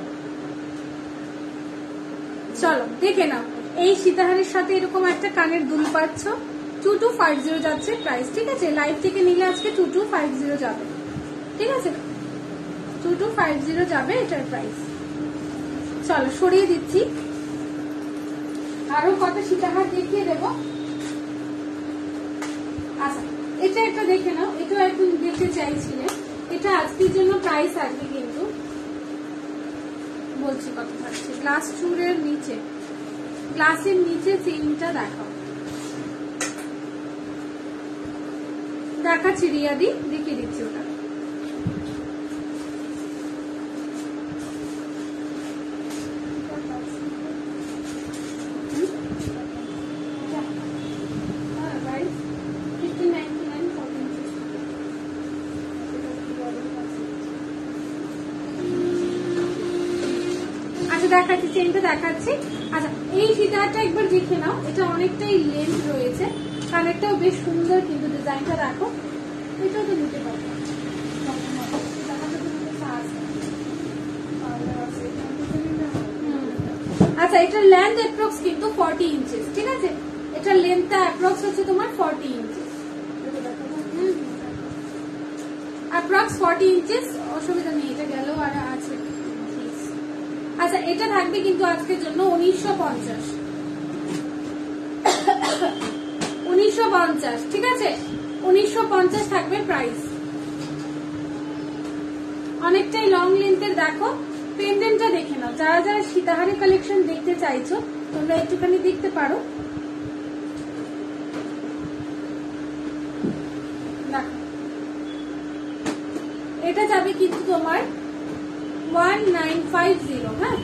চলো দেখে নাও। এই সীতাহারের সাথে এরকম একটা কানের দুল পাচ্ছ। টু টু ফাইভ জিরো যাচ্ছে প্রাইস ঠিক আছে? লাইভ থেকে নিলে আজকে টু টু ফাইভ জিরো যাবে। ঠিক আছে? টু টু ফাইভ জিরো যাবে এটার প্রাইস চলো, সরিয়ে দিচ্ছি। আরও কত সীতাহার দেখিয়ে দেবো। আচ্ছা এটা একটা দেখে নাও। এটা এখন দেখতে চাইছিলে। এটা আজকের জন্য প্রাইস আসবে কিন্তু। বলছি কত থাকছে গ্লাস চুরের নিচে। গ্লাসের নিচে চেইনটা দেখাও। দেখাচ্ছি রিয়াদি দেখিয়ে দিচ্ছি ওটা। আচ্ছা দেখাচ্ছি চেনটা দেখাচ্ছি। এই সীতাহারটা একবার দেখে নাও। এটা অনেকটাই লেন্থ রয়েছে। কানেরটাও বেশ সুন্দর, কিন্তু ডিজাইনটা রাখো। এটাও তো নিতে পারো। আচ্ছা এটার লেন্থ অ্যাপ্রক্স কিন্তু ফর্টি ইঞ্চেস ঠিক আছে? এটার লেন্থটা অ্যাপ্রক্স হচ্ছে তোমার forty inches approx forty inches অসুবিধা নেই এটা গেলেও আর আছে আচ্ছা এটা থাকবে কিন্তু আজকের জন্য উনিশশো পঞ্চাশ। ঠিক আছে? উনিশশো পঞ্চাশ থাকবে প্রাইস অনেকটাই লং লেন্থের দেখো পেন্ডেন্টটা দেখে নাও। যারা যারা সীতাহারি কালেকশন দেখতে চাইছো, তোমরা একটুখানি দেখতে পারো। এটা যাবে কিন্তু তোমার ওয়ান নাইন ফাইভ জিরো হ্যাঁ?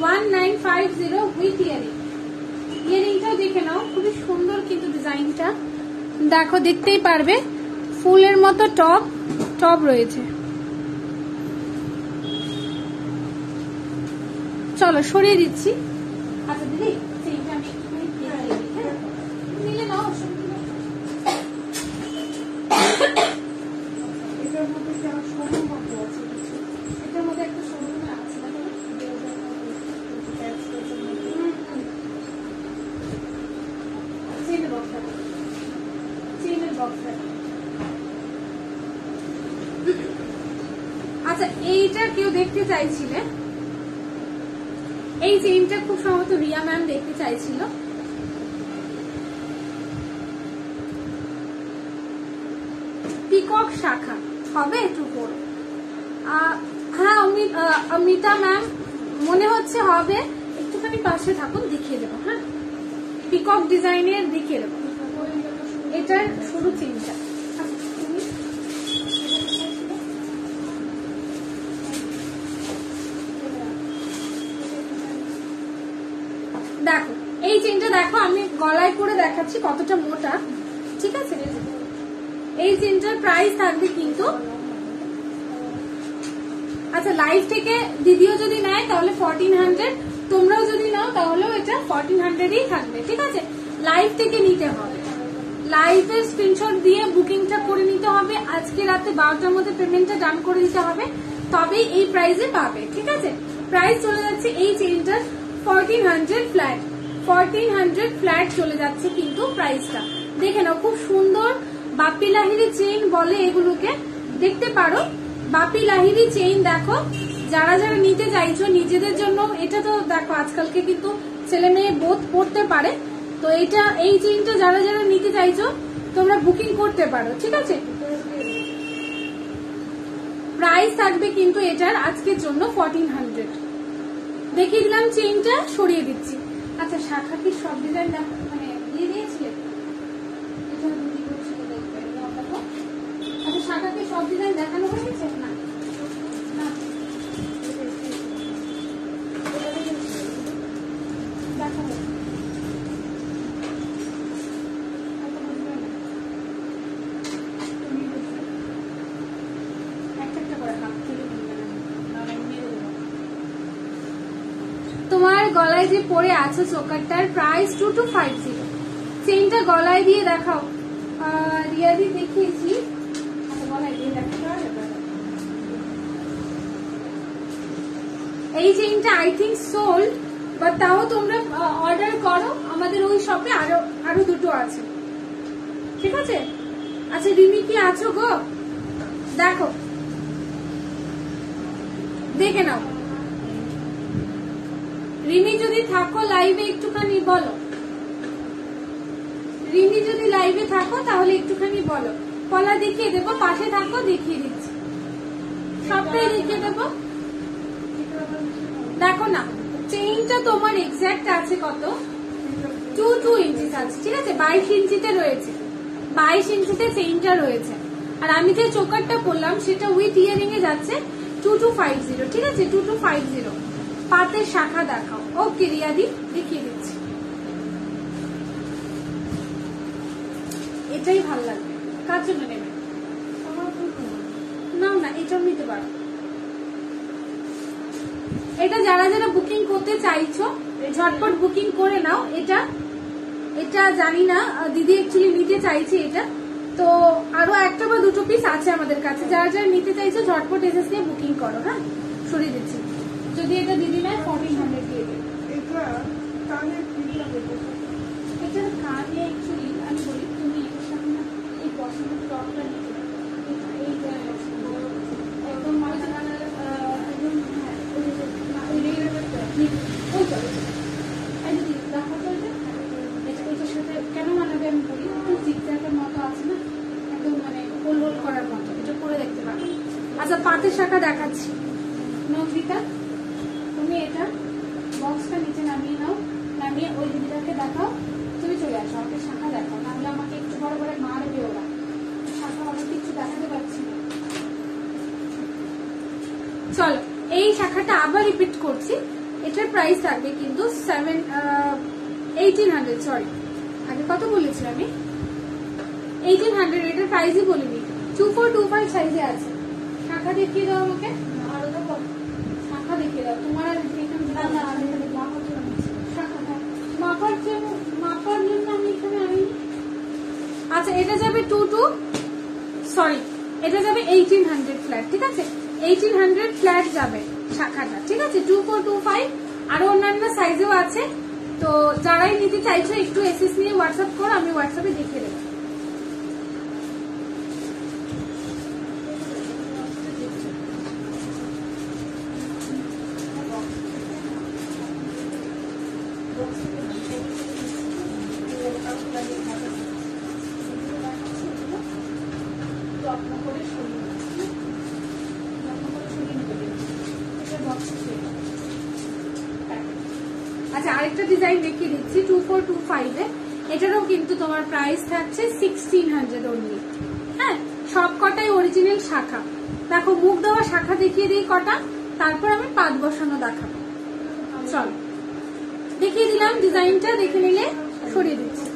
One nine five zero with earring ইয়ারিংটাও দেখে নাও, খুবই সুন্দর কিন্তু ডিজাইনটা দেখো, দেখতেই পারবে, ফুলের মতো টপ টপ রয়েছে। চলো সরিয়ে দিচ্ছি। আচ্ছা দিদি সেইটা আমি একটুখানি দেখিয়ে দিই, হ্যাঁ? নিলে নাও অসুবিধা নেই। এটার মধ্যে কি আমার সরু মতো আছে কিছু? এটার মধ্যে একটা সরু না আছে দেখো না? Patch টাচের মধ্যে। হুম, হুম। চেইনের বক্সটা দেখো। চেইনের বক্সটা দেখো। আচ্ছা এইটা কেউ দেখতে চাইছিলে এই চেইনটা খুব সম্ভবত রিয়া ম্যাম দেখতে চাইছিল। পিকক শাখা হবে একটু আহ, হ্যাঁ অমি- অমিতা ম্যাম মনে হচ্ছে হবে। একটুখানি পাশে থাকুন দেখিয়ে দেবো হ্যাঁ? পিকক ডিজাইনের দেখিয়ে দেবো। এটার শুরু চিন্তা দেখো চেনটা দেখো, আমি গলায় করে দেখাচ্ছি কতটা মোটা। ঠিক আছে? এই চেনটার প্রাইস থাকবে কিন্তু আচ্ছা লাইভ থেকে দিদিও যদি নেয়, তাহলে ফোরটিন হান্ড্রেড তোমরাও যদি নাও, তাহলেও এটা ফোরটিন হান্ড্রেডই থাকবে। ঠিক আছে? লাইভ থেকে নিতে হবে। লাইভের স্ক্রিনশট দিয়ে বুকিংটা করে নিতে হবে। আজকে রাতে বারোটার মধ্যে পেমেন্টটা ডান করে দিতে হবে। তবেই এই প্রাইসে পাবে। ঠিক আছে? প্রাইস চলে যাচ্ছে এই চেনটার fourteen hundred flat fourteen hundred flat চলে যাচ্ছে কিন্তু প্রাইসটা দেখে নাও, খুব সুন্দর বাপি লাহিরি চেইন বলে এগুলোকে। দেখতে পারো, বাপি লাহিরি চেইন দেখো, যারা যারা নিতে চাইছো নিজেদের জন্য, এটা তো দেখো আজকালকে কিন্তু ছেলে মেয়ে বোধ পড়তে পারে। তো এটা, এই চেইনটা যারা যারা নিতে চাইছো, তোমরা বুকিং করতে পারো, ঠিক আছে? প্রাইস থাকবে কিন্তু এটার আজকের জন্য ফোরটিন হান্ড্রেড দেখিয়ে দিলাম চেইনটা সরিয়ে দিচ্ছি। আচ্ছা শাখা কি সব ডিজাইন মানে দিয়ে দিয়েছিলেন এটা দিদি বলছিল দেখবেন আচ্ছা শাখা কি সব ডিজাইন দেখানো হয়েছে গেছে? না দেখাবো হয়তো বুঝবে না। তুমি বুঝবে। একটা একটা করে হাত থেকে নিবে না। নাহলে আমি মেরে দেবো। তোমার গলায় যে পরে আছে চোকারটার price two two five zero চেনটা গলায় দিয়ে দেখাও। রিয়াদি দেখিয়েছি আচ্ছা, এই চেইনটা আই থিঙ্ক সোল্ড বাট তাও তোমরা অর্ডার করো। আমাদের ওই শপে আরও আরও দুটো আছে। ঠিক আছে? আচ্ছা রিমি কি আছো গো? দেখো। দেখে নাও। রিমি যদি থাকো লাইভে একটুখানি বলো। রিমি যদি লাইভে থাকো, তাহলে একটুখানি বলো। কলা দেখিয়ে দেবো, পাশে থাকো, দেখিয়ে দিচ্ছি। সবটাই দেখিয়ে দেবো। দেখো না চেইনটা তোমার এক্সাক্ট আছে কত? টু টু ইঞ্চিস আছে, ঠিক আছে? বাইশ ইঞ্চিতে রয়েছে। বাইশ ইঞ্চিতে চেইনটা রয়েছে। আর আমি যে চোকারটা পরলাম সেটা উইথ ইয়ারিং এ যাচ্ছে টু টু ফাইভ জিরো ঠিক আছে? টু টু ফাইভ জিরো পাতের শাখা দেখাও। ওকে রিয়াদি দেখিয়ে দিচ্ছি। এটাই ভালো লাগবে। কার জন্য নেবে? নাও না, এটাও নিতে পারো। এটা যারা যারা বুকিং করতে চাইছো, ঝটপট বুকিং করে নাও। এটা এটা জানি না দিদি অ্যাকচুয়ালি নিতে চাইছে এটা। তো আরও একটা বা দুটো পিস আছে আমাদের কাছে। যারা যারা নিতে চাইছে, ঝটপট এসে নিয়ে বুকিং করো হ্যাঁ? সরিয়ে দিচ্ছি। যদি এটা দিদি নেয় ফোরটিন হান্ড্রেড দিয়ে দেবে এটা কানে এটা কানে অ্যাকচুয়ালি আমি বলি তুমি এটার সাথে না এই বসন্ত টপটা নিতে এই- একদম মানে একদম হ্যাঁ, ওই দিদি, দেখো তো ওইটা? এটা ওইটার সাথে কেন মানাবে আমি বলি জিগজ্যাগের মতো আছে না একদম মানে হোল হোল করার মতো এটা করে দেখতে পারো। আচ্ছা পাতের শাখা দেখাচ্ছি। নন্দিতা তুমি এটা বক্সটা নিচে নামিয়ে নাও, নামিয়ে ওই দিদিটাকে দেখাও, তুমি চলে আসো, আমাকে শাখা দেখাও নাহলে আমাকে একটু বড় বড় মারবে ওরা শাখা অনেক কিছু দেখাতে পারছি না। চলো, এই শাখাটা আবার রিপিট করছি। এটার প্রাইস থাকবে কিন্তু সেভেন এইটিন হান্ড্রেড সরি আগে কত বলেছি আমি? এইটিন হান্ড্রেড এটার প্রাইসই বলিনি। টু ফোর টু ফাইভ সাইজে আছে। শাখা দেখিয়ে দাও আমাকে। শাখা দাও তোমার আমি মাপার জন্য। মাপার জন্য মাপার জন্য আমি এখানে আনি আচ্ছা এটা যাবে টু টু সরি এটা যাবে এইটিন হান্ড্রেড ফ্ল্যাট ঠিক আছে? এইটিন হান্ড্রেড ফ্ল্যাট যাবে শাখাটা, ঠিক আছে? টু ফোর টু ফাইভ আরও অন্যান্য সাইজেও আছে। তো যারাই নিতে চাইছো, একটু এসএস নিয়ে হোয়াটসঅ্যাপ করো, আমি হোয়াটসঅ্যাপে দেখে দেবো যত্ন করে সরিয়ে নিচ্ছি। যত্ন করে সরিয়ে নিতে হবে। এটা box এ ছিল। আচ্ছা আরেকটা ডিজাইন দেখিয়ে দিচ্ছি টু ফোর টু ফাইভে এটারও কিন্তু তোমার প্রাইস থাকছে সিক্সটিন হান্ড্রেড অনলি হ্যাঁ সব কটাই অরিজিনাল শাখা। দেখো, মুখ দেওয়া শাখা দেখিয়ে দিই কটা, তারপর আমি পাত বসানো দেখাবো। চল। দেখিয়ে দিলাম ডিজাইনটা দেখে নিলে সরিয়ে দিচ্ছি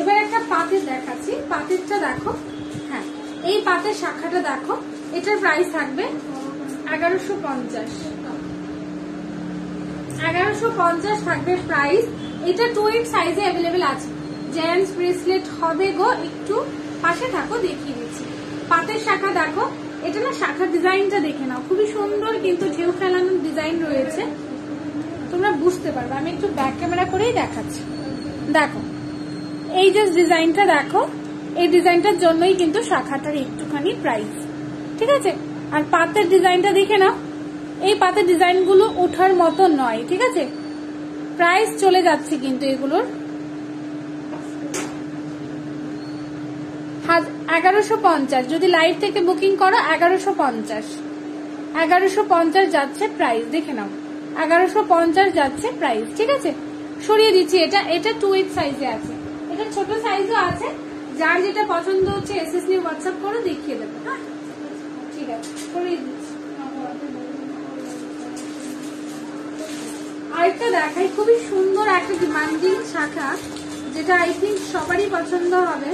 এবার একটা পাতের দেখাচ্ছি পাতেরটা দেখো হ্যাঁ এই পাতের শাখাটা দেখো। এটার প্রাইস থাকবে এগারোশো পঞ্চাশ। এগারোশো পঞ্চাশ থাকবে প্রাইস এটা টু এইট সাইজে অ্যাভেলেবেল আছে। জেন্টস ব্রেসলেট হবে গো, একটু পাশে থাকো, দেখিয়ে দিচ্ছি। পাতের শাখা দেখো। এটা না শাখার ডিজাইনটা দেখে নাও। খুবই সুন্দর কিন্তু ঢেউ ফেলানোর ডিজাইন রয়েছে। তোমরা বুঝতে পারবে। আমি একটু ব্যাক ক্যামেরা করেই দেখাচ্ছি। দেখো, এই যে ডিজাইনটা দেখো। এই ডিজাইনটার জন্যই কিন্তু শাখাটার একটুখানি প্রাইস ঠিক আছে? আর পাতের ডিজাইনটা দেখে নাও। এই পাতের ডিজাইনগুলো ওঠার মতো নয়, ঠিক আছে? প্রাইস চলে যাচ্ছে কিন্তু এগুলোর। এগারোশো পঞ্চাশ। যদি লাইভ থেকে বুকিং করো, এগারোশো পঞ্চাশ। এগারোশো পঞ্চাশ যাচ্ছে প্রাইস দেখে নাও। এগারোশো পঞ্চাশ যাচ্ছে প্রাইস ঠিক আছে? সরিয়ে দিচ্ছি এটা। এটা টু এইট সাইজে আছে। এটা ছোট সাইজও আছে। যার যেটা পছন্দ হচ্ছে এস এস নিয়ে হোয়াটসঅ্যাপ করে দেখিয়ে দেবো হ্যাঁ? ঠিক আছে করেই দিচ্ছি। আরেকটা দেখাই, খুবই সুন্দর একটা ডিমান্ডিং শাখা, যেটা আই থিঙ্ক সবারই পছন্দ হবে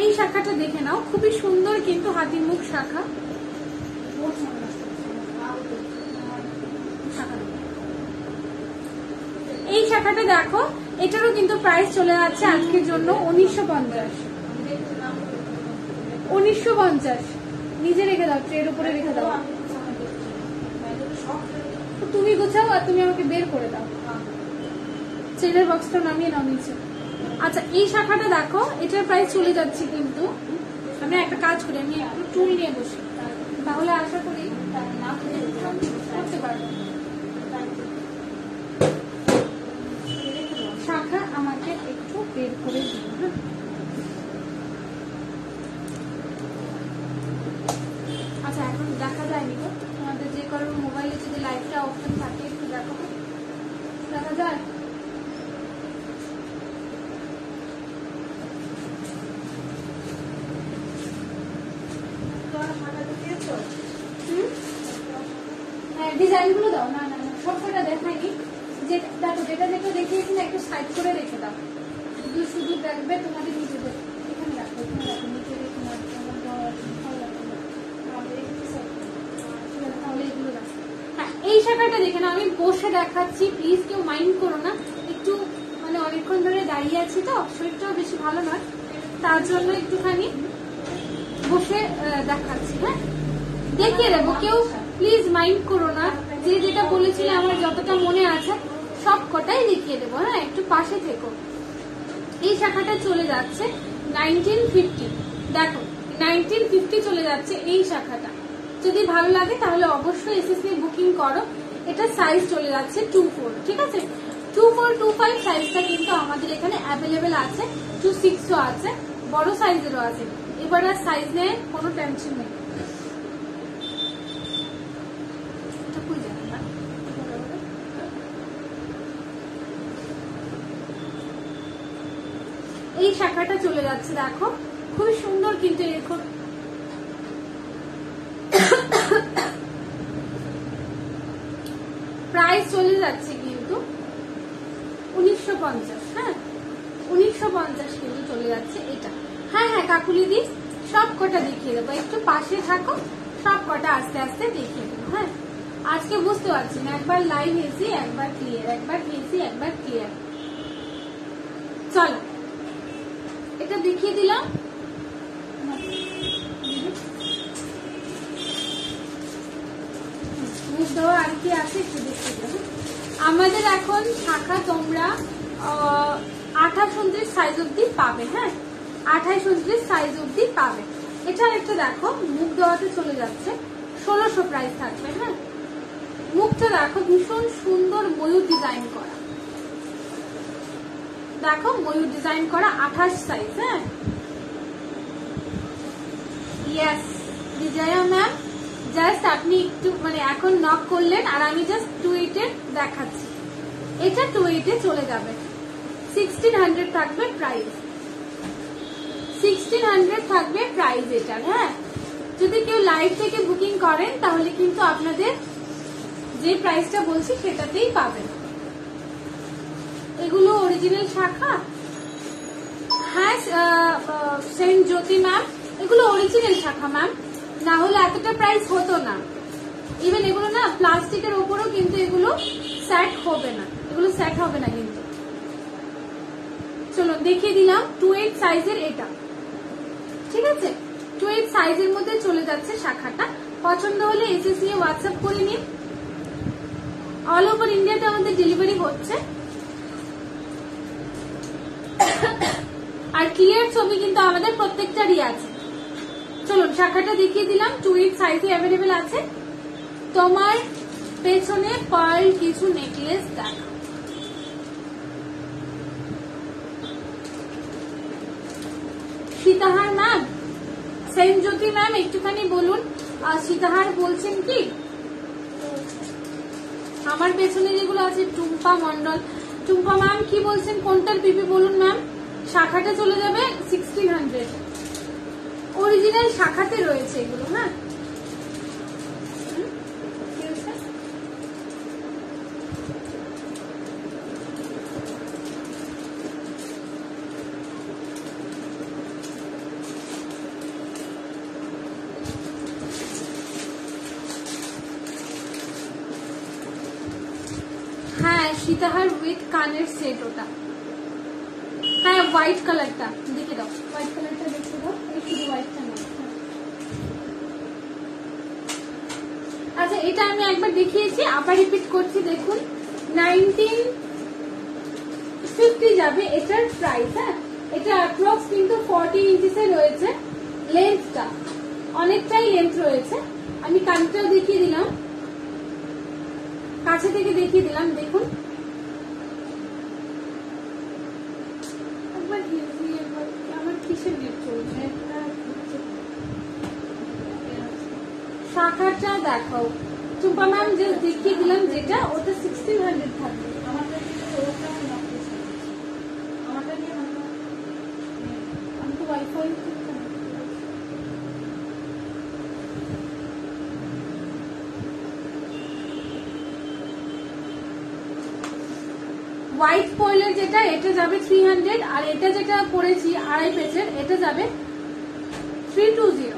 এই শাখাটা দেখে নাও খুবই সুন্দর কিন্তু হাতির মুখ শাখা। এই শাখাটা দেখো, এটারও কিন্তু প্রাইস চলে যাচ্ছে আজকের জন্য উনিশশো পঞ্চাশ। উনিশশো পঞ্চাশ। নিজে রেখে দাও, ট্রের উপরে রেখে দাও। তুমি গোছাও আর তুমি আমাকে বের করে দাও। ছেলের বক্সটা নামিয়ে নিচে। আচ্ছা এই শাখাটা দেখো, এটার প্রাইস চলে যাচ্ছে কিন্তু আমি একটা কাজ করি আমি একটু টুল নিয়ে বসি। তাহলে আশা করি করতে পারব শাখা আমাকে একটু বের করে দিন হ্যাঁ আচ্ছা এখন দেখা যায়নি গো তোমাদের যে কারোর মোবাইলে যদি লাইটটা অপশন থাকে যেটা দেখো যেটা যেটা দেখিয়েছি না একটু সাইড করে রেখে দাও শুধু শুধু দেখবে তোমাদের নিজেদের এখানে রাখো এখানে রাখো নিচে রেখে না তোমার দেওয়া আছে, ভালো লাগবে না। তাহলে একটু side করো। ঠিক আছে, তাহলে এগুলো রাখো। হ্যাঁ এই শাখাটা দেখে না আমি বসে দেখাচ্ছি প্লিজ কেউ মাইন্ড করো না। একটু মানে অনেকক্ষণ ধরে দাঁড়িয়ে আছি তো, শরীরটাও বেশি ভালো নয়। তার জন্য একটুখানি বসে দেখাচ্ছি হ্যাঁ? দেখিয়ে দেবো, কেউ প্লিজ মাইন্ড করো না। যে যেটা বলেছিলে, আমার যতটা মনে আছে, সব কটাই দেখিয়ে দেবো হ্যাঁ? একটু পাশে থেকো। এই শাখাটা চলে যাচ্ছে নাইনটিন ফিফটি দেখো নাইনটিন ফিফটি চলে যাচ্ছে এই শাখাটা। যদি ভালো লাগে, তাহলে অবশ্যই এসএসসি বুকিং করো। এটা সাইজ চলে যাচ্ছে টু ফোর ঠিক আছে? টু ফোর টু ফাইভ সাইজটা কিন্তু আমাদের এখানে অ্যাভেলেবেল আছে টু সিক্সও আছে, বড় সাইজেরও আছে। এবার আর সাইজ নিয়ে কোনো টেনশন নেই। না? এই শাখাটা চলে যাচ্ছে, দেখো। খুবই সুন্দর কিন্তু এরকম প্রাইস চলে যাচ্ছে কিন্তু উনিশশো পঞ্চাশ হ্যাঁ? উনিশশো পঞ্চাশ কিন্তু চলে যাচ্ছে এটা। হ্যাঁ হ্যাঁ কাকুলি দি, সব কটা দেখিয়ে দেবো। একটু পাশে থাকো, সব কটা আস্তে আস্তে দেখিয়ে দেবো হ্যাঁ? আজকে বুঝতে পারছি না, একবার লাইভ এসি একবার ক্লিয়ার একবার এসি একবার ক্লিয়ার চলো, এটা দেখিয়ে দিলাম। মুখ দেওয়া আর কি আছে একটু দেখিয়ে দেবো আমাদের এখন শাখা তোমরা আঠাশ উনত্রিশ সাইজ অব্দি পাবে হ্যাঁ? আঠাশ উনত্রিশ সাইজ অব্দি পাবে। এটা একটা দেখো, মুখ দেওয়াতে চলে যাচ্ছে। ষোলোশো প্রাইস থাকবে হ্যাঁ? মুখটা দেখো, ভীষণ সুন্দর ময়ূর ডিজাইন করা। দেখো, ময়ূর ডিজাইন করা আঠাশ সাইজ হ্যাঁ? ইয়েস বিজয়া ম্যাম জাস্ট আপনি একটু মানে এখন নক করলেন আর আমি জাস্ট টু এইটে দেখাচ্ছি। এটা টু এইটে চলে যাবে। সিক্সটিন হান্ড্রেড থাকবে প্রাইস সিক্সটিন হান্ড্রেড থাকবে প্রাইস এটার হ্যাঁ? যদি কেউ লাইভ থেকে বুকিং করেন, তাহলে কিন্তু আপনাদের যে প্রাইসটা বলছি সেটাতেই পাবেন। এগুলো অরিজিনাল শাখা? হ্যাঁ সেন্ট জ্যোতি ম্যাম এগুলো অরিজিনাল শাখা ম্যাম না হলে এতটা প্রাইস হতো না। ইভেন এগুলো না প্লাস্টিকের ওপরও কিন্তু এগুলো স্যাট হবে না। এগুলো স্যাট হবে না কিন্তু। চলো দেখিয়ে দিলাম টু এইট সাইজের এটা। ঠিক আছে? টু এইট সাইজের মধ্যে চলে যাচ্ছে শাখাটা। পছন্দ হলে এসএস নিয়ে হোয়াটসঅ্যাপ করে নিন। অল ওভার ইন্ডিয়াতে আমাদের ডেলিভারি হচ্ছে। আর ক্লিয়ার ছবি কিন্তু আমাদের প্রত্যেকটারই আছে। চলুন, শাখাটা দেখিয়ে দিলাম টু এইট সাইজে অ্যাভেলেবেল আছে। তোমার পেছনে পার্ল কিছু নেকলেস দেখা সীতাহার ম্যাম সেন্ট জ্যোতি ম্যাম একটুখানি বলুন। সীতাহার বলছেন কি? আমার পেছনে যেগুলো আছে, টুম্পা মন্ডল টুম্পা ম্যাম কি বলছেন? কোনটার পিপি বলুন ম্যাম শাখাটা চলে যাবে সিক্সটিন হান্ড্রেড অরিজিনাল শাখাতে রয়েছে এগুলো হ্যাঁ? হ্যাঁ সীতাহার উইথ কানের সেট ওটা। হ্যাঁ হোয়াইট কালারটা দেখে দাও হোয়াইট কালারটা দেখে দাও এই শুধু হোয়াইটটা না হ্যাঁ। আচ্ছা এটা আমি একবার দেখিয়েছি আবার রিপিট করছি দেখুন। নাইনটিন ফিফটি যাবে এটার প্রাইস হ্যাঁ? এটা অ্যাপ্রক্স কিন্তু ফর্টি ইঞ্চিসে রয়েছে লেন্থটা অনেকটাই লেন্থ রয়েছে। আমি কানটাও দেখিয়ে দিলাম। কাছে থেকে দেখিয়ে দিলাম দেখুন। শাখাটা দেখাও। ম্যাম যে যেটা ওটা সিক্সটিন হান্ড্রেড থাকবে। হোয়াইট পয়েলের যেটা, এটা যাবে থ্রি হান্ড্রেড আর এটা যেটা করেছি আড়াই পেজের এটা যাবে থ্রি টু জিরো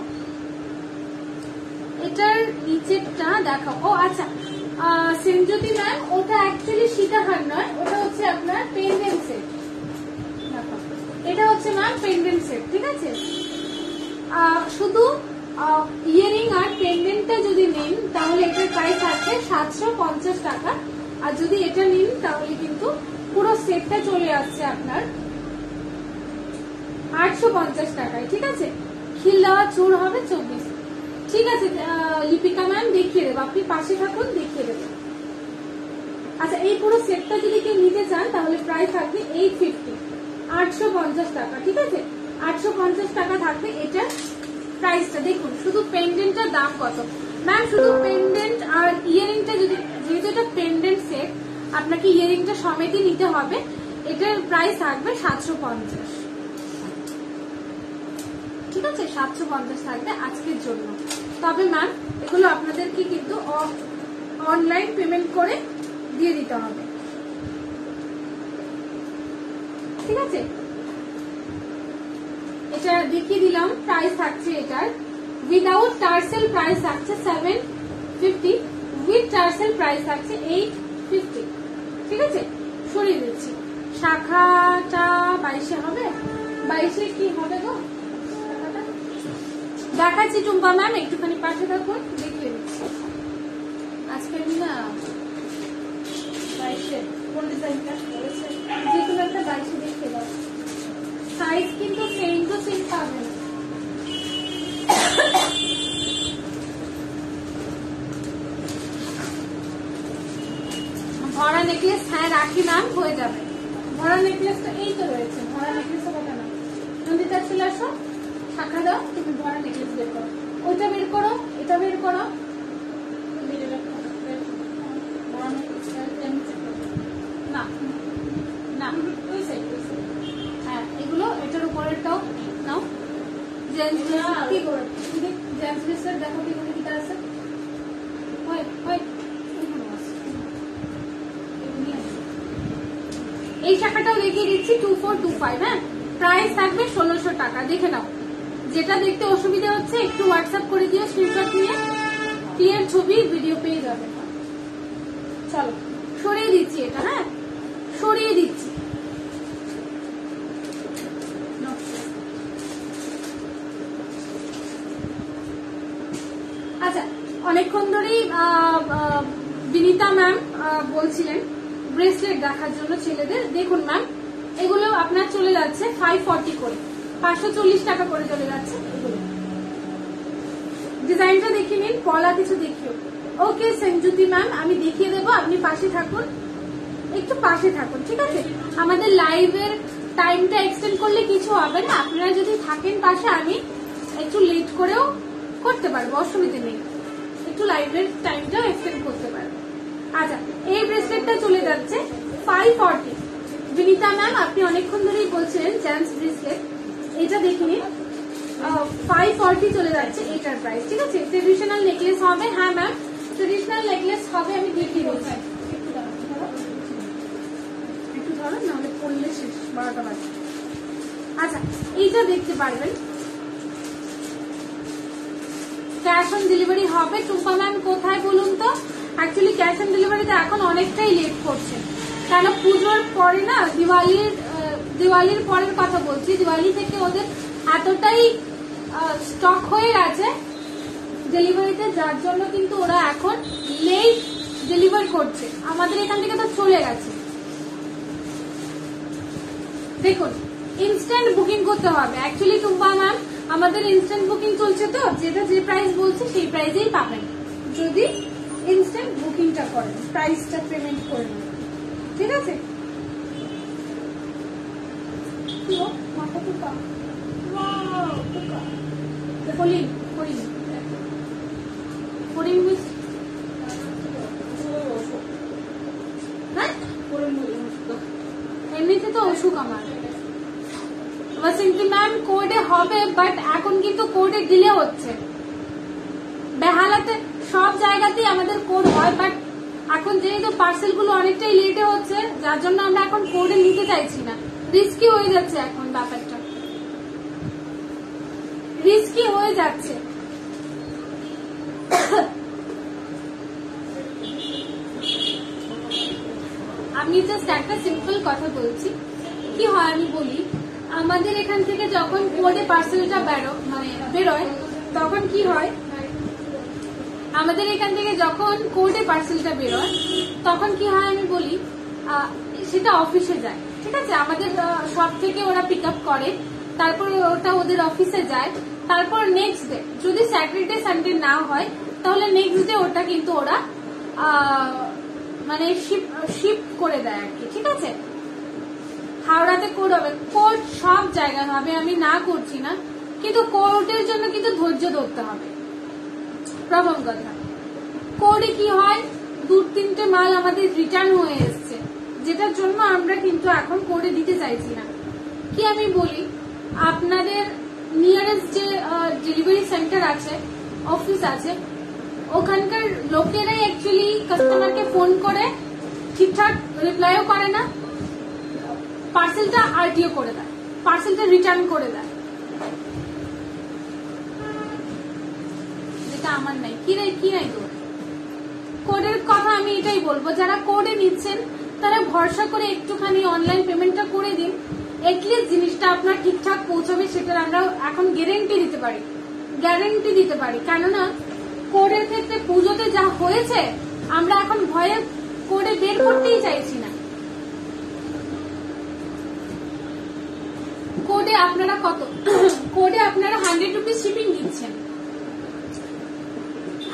এটার নিচেরটা দেখাও ও আচ্ছা। সেনজ্যোতি ম্যাম, ওটা অ্যাকচুয়ালি সীতাহার নয়, ওটা হচ্ছে আপনার পেন্ডেন্ট সেট। এটা হচ্ছে ম্যাম পেন্ডেন্ট সেট, ঠিক আছে? শুধু ইয়ারিং আর পেন্ডেন্টটা যদি নিন, তাহলে এটার প্রাইস আছে সাতশো পঞ্চাশ টাকা। আর যদি এটা নিন, তাহলে কিন্তু পুরো সেটটা চলে আসছে আপনার আটশো পঞ্চাশ টাকায়, ঠিক আছে? খিল দেওয়া চুর হবে চব্বিশ। ঠিক আছে লিপিকা ম্যাম দেখিয়ে দেবো। আপনি পাশে থাকুন, দেখিয়ে দেবো। আচ্ছা এই পুরো সেটটা যদি কেউ নিতে চান, তাহলে প্রাইস থাকবে এইট ফিফটি আটশো পঞ্চাশ টাকা, ঠিক আছে? আটশো পঞ্চাশ টাকা থাকবে এটা প্রাইসটা দেখুন, শুধু পেন্ডেন্টটার দাম কত। ম্যাম শুধু পেন্ডেন্ট আর ইয়ারিংটা যদি, যেহেতু এটা পেন্ডেন্ট সেট আপনাকে ইয়ারিংটা সমেতই নিতে হবে, এটার প্রাইস থাকবে সাতশো পঞ্চাশ। ঠিক আছে, সাতশো পঞ্চাশ থাকবে আজকের জন্য। তবে ম্যাম এগুলো আপনাদেরকে কিন্তু অনলাইন পেমেন্ট করে দিয়ে দিতে হবে। ঠিক আছে? এটা দেখিয়ে দিলাম প্রাইস থাকছে এটার। উইদাউট টার্সেল প্রাইস থাকছে seven fifty with tassel price থাকছে এইট ফিফটি ঠিক আছে? সরিয়ে দিচ্ছি। শাখাটা বাইশে হবে? বাইশে কি হবে গো? দেখাচ্ছি, টুম্পা ম্যাম, একটুখানি পাশে থাকুন দেখিয়ে দিচ্ছি আজকে আমি না করেছে? সাইজ কিন্তু পাবে না ভরা নেকলেস হ্যাঁ রাখি নাম হয়ে যাবে। ভরা নেকলেস তো এই তো রয়েছে, ভরা নেকলেস কথা না। নন্দিতা চলে আসো। শাখা দাও তুমি ভরা নেকলেস বের করো ওইটা বের করো এটা বের করো। না না ওই সাইড ওই side। হ্যাঁ এগুলো এটার উপরেরটাও নাও জেন্টস কি করে? জেন্টস ড্রেসের দেখো কি করে কিটা আছে। হয় হয়। এই শাখাটাও দেখিয়ে দিচ্ছি টু ফোর টু ফাইভ হ্যাঁ। প্রাইস থাকবে ষোলোশো টাকা দেখে নাও। যেটা দেখতে অসুবিধা হচ্ছে, একটু হোয়াটসঅ্যাপ করে দিও স্ক্রিনশট নিয়ে। ক্লিয়ার ছবি ভিডিও পেয়ে যাবে। চলো, সরিয়ে দিচ্ছি এটা হ্যাঁ? সরিয়ে দিচ্ছি। আচ্ছা অনেকক্ষণ ধরেই বিনীতা ম্যাম বলছিলেন ব্রেসলেট দেখার জন্য ছেলেদের। দেখুন ম্যাম, এগুলো আপনার চলে যাচ্ছে ফাইভ ফর্টি করে। পাঁচশো চল্লিশ টাকা করে চলে যাচ্ছে। ডিজাইনটা দেখে নিন পলা কিছু দেখিও। ওকে সঞ্জুতি ম্যাম, আমি দেখিয়ে দেবো, আপনি পাশে থাকুন। একটু পাশে থাকুন, ঠিক আছে? আমাদের লাইভের টাইমটা এক্সটেন্ড করলে কিছু হবে না। আপনারা যদি থাকেন পাশে, আমি একটু লেট করেও করতে পারব, অসুবিধা নেই। একটু লাইভের টাইমটাও এক্সটেন্ড করতে পারব। আচ্ছা এই ব্রেসলেটটা চলে যাচ্ছে ফাইভ ফর্টি বিনিতা ম্যাম, আপনি অনেকক্ষণ ধরেই বলছিলেন জেন্টস ব্রেসলেট এটা দেখে নিন ফাইভ ফর্টি চলে যাচ্ছে এটার প্রাইস ঠিক আছে? ট্রেডিশনাল নেকলেস হবে হ্যাঁ ম্যাম ট্রেডিশনাল নেকলেস হবে আমি দেখিয়ে দিচ্ছি। একটু ধরো। পড়লে শেষ বারোটা বাজে। আচ্ছা এইটা দেখতে পারবেন। ক্যাশ অন ডেলিভারি হবে। টুম্পা ম্যাম কোথায় বলুন তো? অ্যাকচুয়ালি ক্যাশ অন ডেলিভারিতে এখন অনেকটাই লেট করছে। কেন পুজোর পরে না দিওয়ালির দিওয়ালির পরের কথা বলছি। দিওয়ালি থেকে ওদের এতটাই স্টক হয়ে গেছে ডেলিভারিতে যার জন্য কিন্তু ওরা এখন লেট ডেলিভার করছে। আমাদের এখান থেকে তো চলে গেছে। দেখুন ইনস্ট্যান্ট বুকিং করতে হবে। অ্যাকচুয়ালি টুম্পা ম্যাম আমাদের ইনস্ট্যান্ট বুকিং চলছে তো, যেটা যে প্রাইস বলছে, সেই প্রাইসেই পাবেন। যদি ইনস্ট্যান্ট বুকিংটা করেন প্রাইসটা পেমেন্ট করে ঠিক আছে? হ্যাঁ এমনিতে তো অসুখ আমার। ম্যাম কোর্টে হবে বাট এখন কিন্তু কোর্টে হচ্ছে। বেহালাতে সব জায়গাতেই আমাদের কোর্ট হয় বাট এখন যেহেতু পার্সেলগুলো অনেকটাই লেটে হচ্ছে, যার জন্য আমরা এখন কোডে নিতে চাইছি না। রিস্কি হয়ে যাচ্ছে এখন ব্যাপারটা। রিস্কি হয়ে যাচ্ছে। আমি জাস্ট একটা সিম্পল কথা বলছি। কি হয় আমি বলি, আমাদের এখান থেকে যখন কোডে পার্সেলটা বেরো মানে বেরোয়, তখন কি হয়? আমাদের এখান থেকে যখন কোর্টে পার্সেলটা বেরোয়, তখন কি হয় আমি বলি সেটা অফিসে যায়। ঠিক আছে? আমাদের সব থেকে ওরা পিক আপ করে। তারপর ওটা ওদের অফিসে যায়। তারপর নেক্সট ডে যদি স্যাটারডে সানডে না হয়, তাহলে নেক্সট ডে ওটা কিন্তু ওরা মানে শিফট করে দেয় আর কি, ঠিক আছে? হাওড়াতে কোর্ট হবে। কোর্ট সব জায়গায় হবে, আমি না করছি না। কিন্তু কোর্টের জন্য কিন্তু ধৈর্য ধরতে হবে। প্রথম কথা কোর্টে কি হয়? দু তিনটে মাল আমাদের রিটার্ন হয়ে এসছে। যেটার জন্য আমরা কিন্তু এখন কোডে দিতে চাইছি না। কি আমি বলি? আপনাদের নিয়ারেস্ট যে ডেলিভারি সেন্টার আছে অফিস আছে, ওখানকার লোকেরাই অ্যাকচুয়ালি কাস্টমারকে ফোন করে, ঠিকঠাক রিপ্লাইও করে না পার্সেলটা আরটিও করে দেয় পার্সেলটা রিটার্ন করে দেয়। যেটা আমার নাই। কি নাই কি নাই তোর কোডের কথা আমি এটাই বলব, যারা কোডে নিচ্ছেন তারা ভরসা করে একটুখানি অনলাইন পেমেন্টটা করে দিন। এটলিস্ট জিনিসটা আপনার ঠিকঠাক পৌঁছাবে, সেটার আমরা এখন গ্যারেন্টি দিতে পারি। গ্যারেন্টি দিতে পারি। কেননা কোডের ক্ষেত্রে পুজোতে যা হয়েছে, আমরা এখন ভয়ে কোডে বের করতেই চাইছি না। কোডে আপনারা কত? কোডে আপনারা হান্ড্রেড রুপিস শিপিং দিচ্ছেন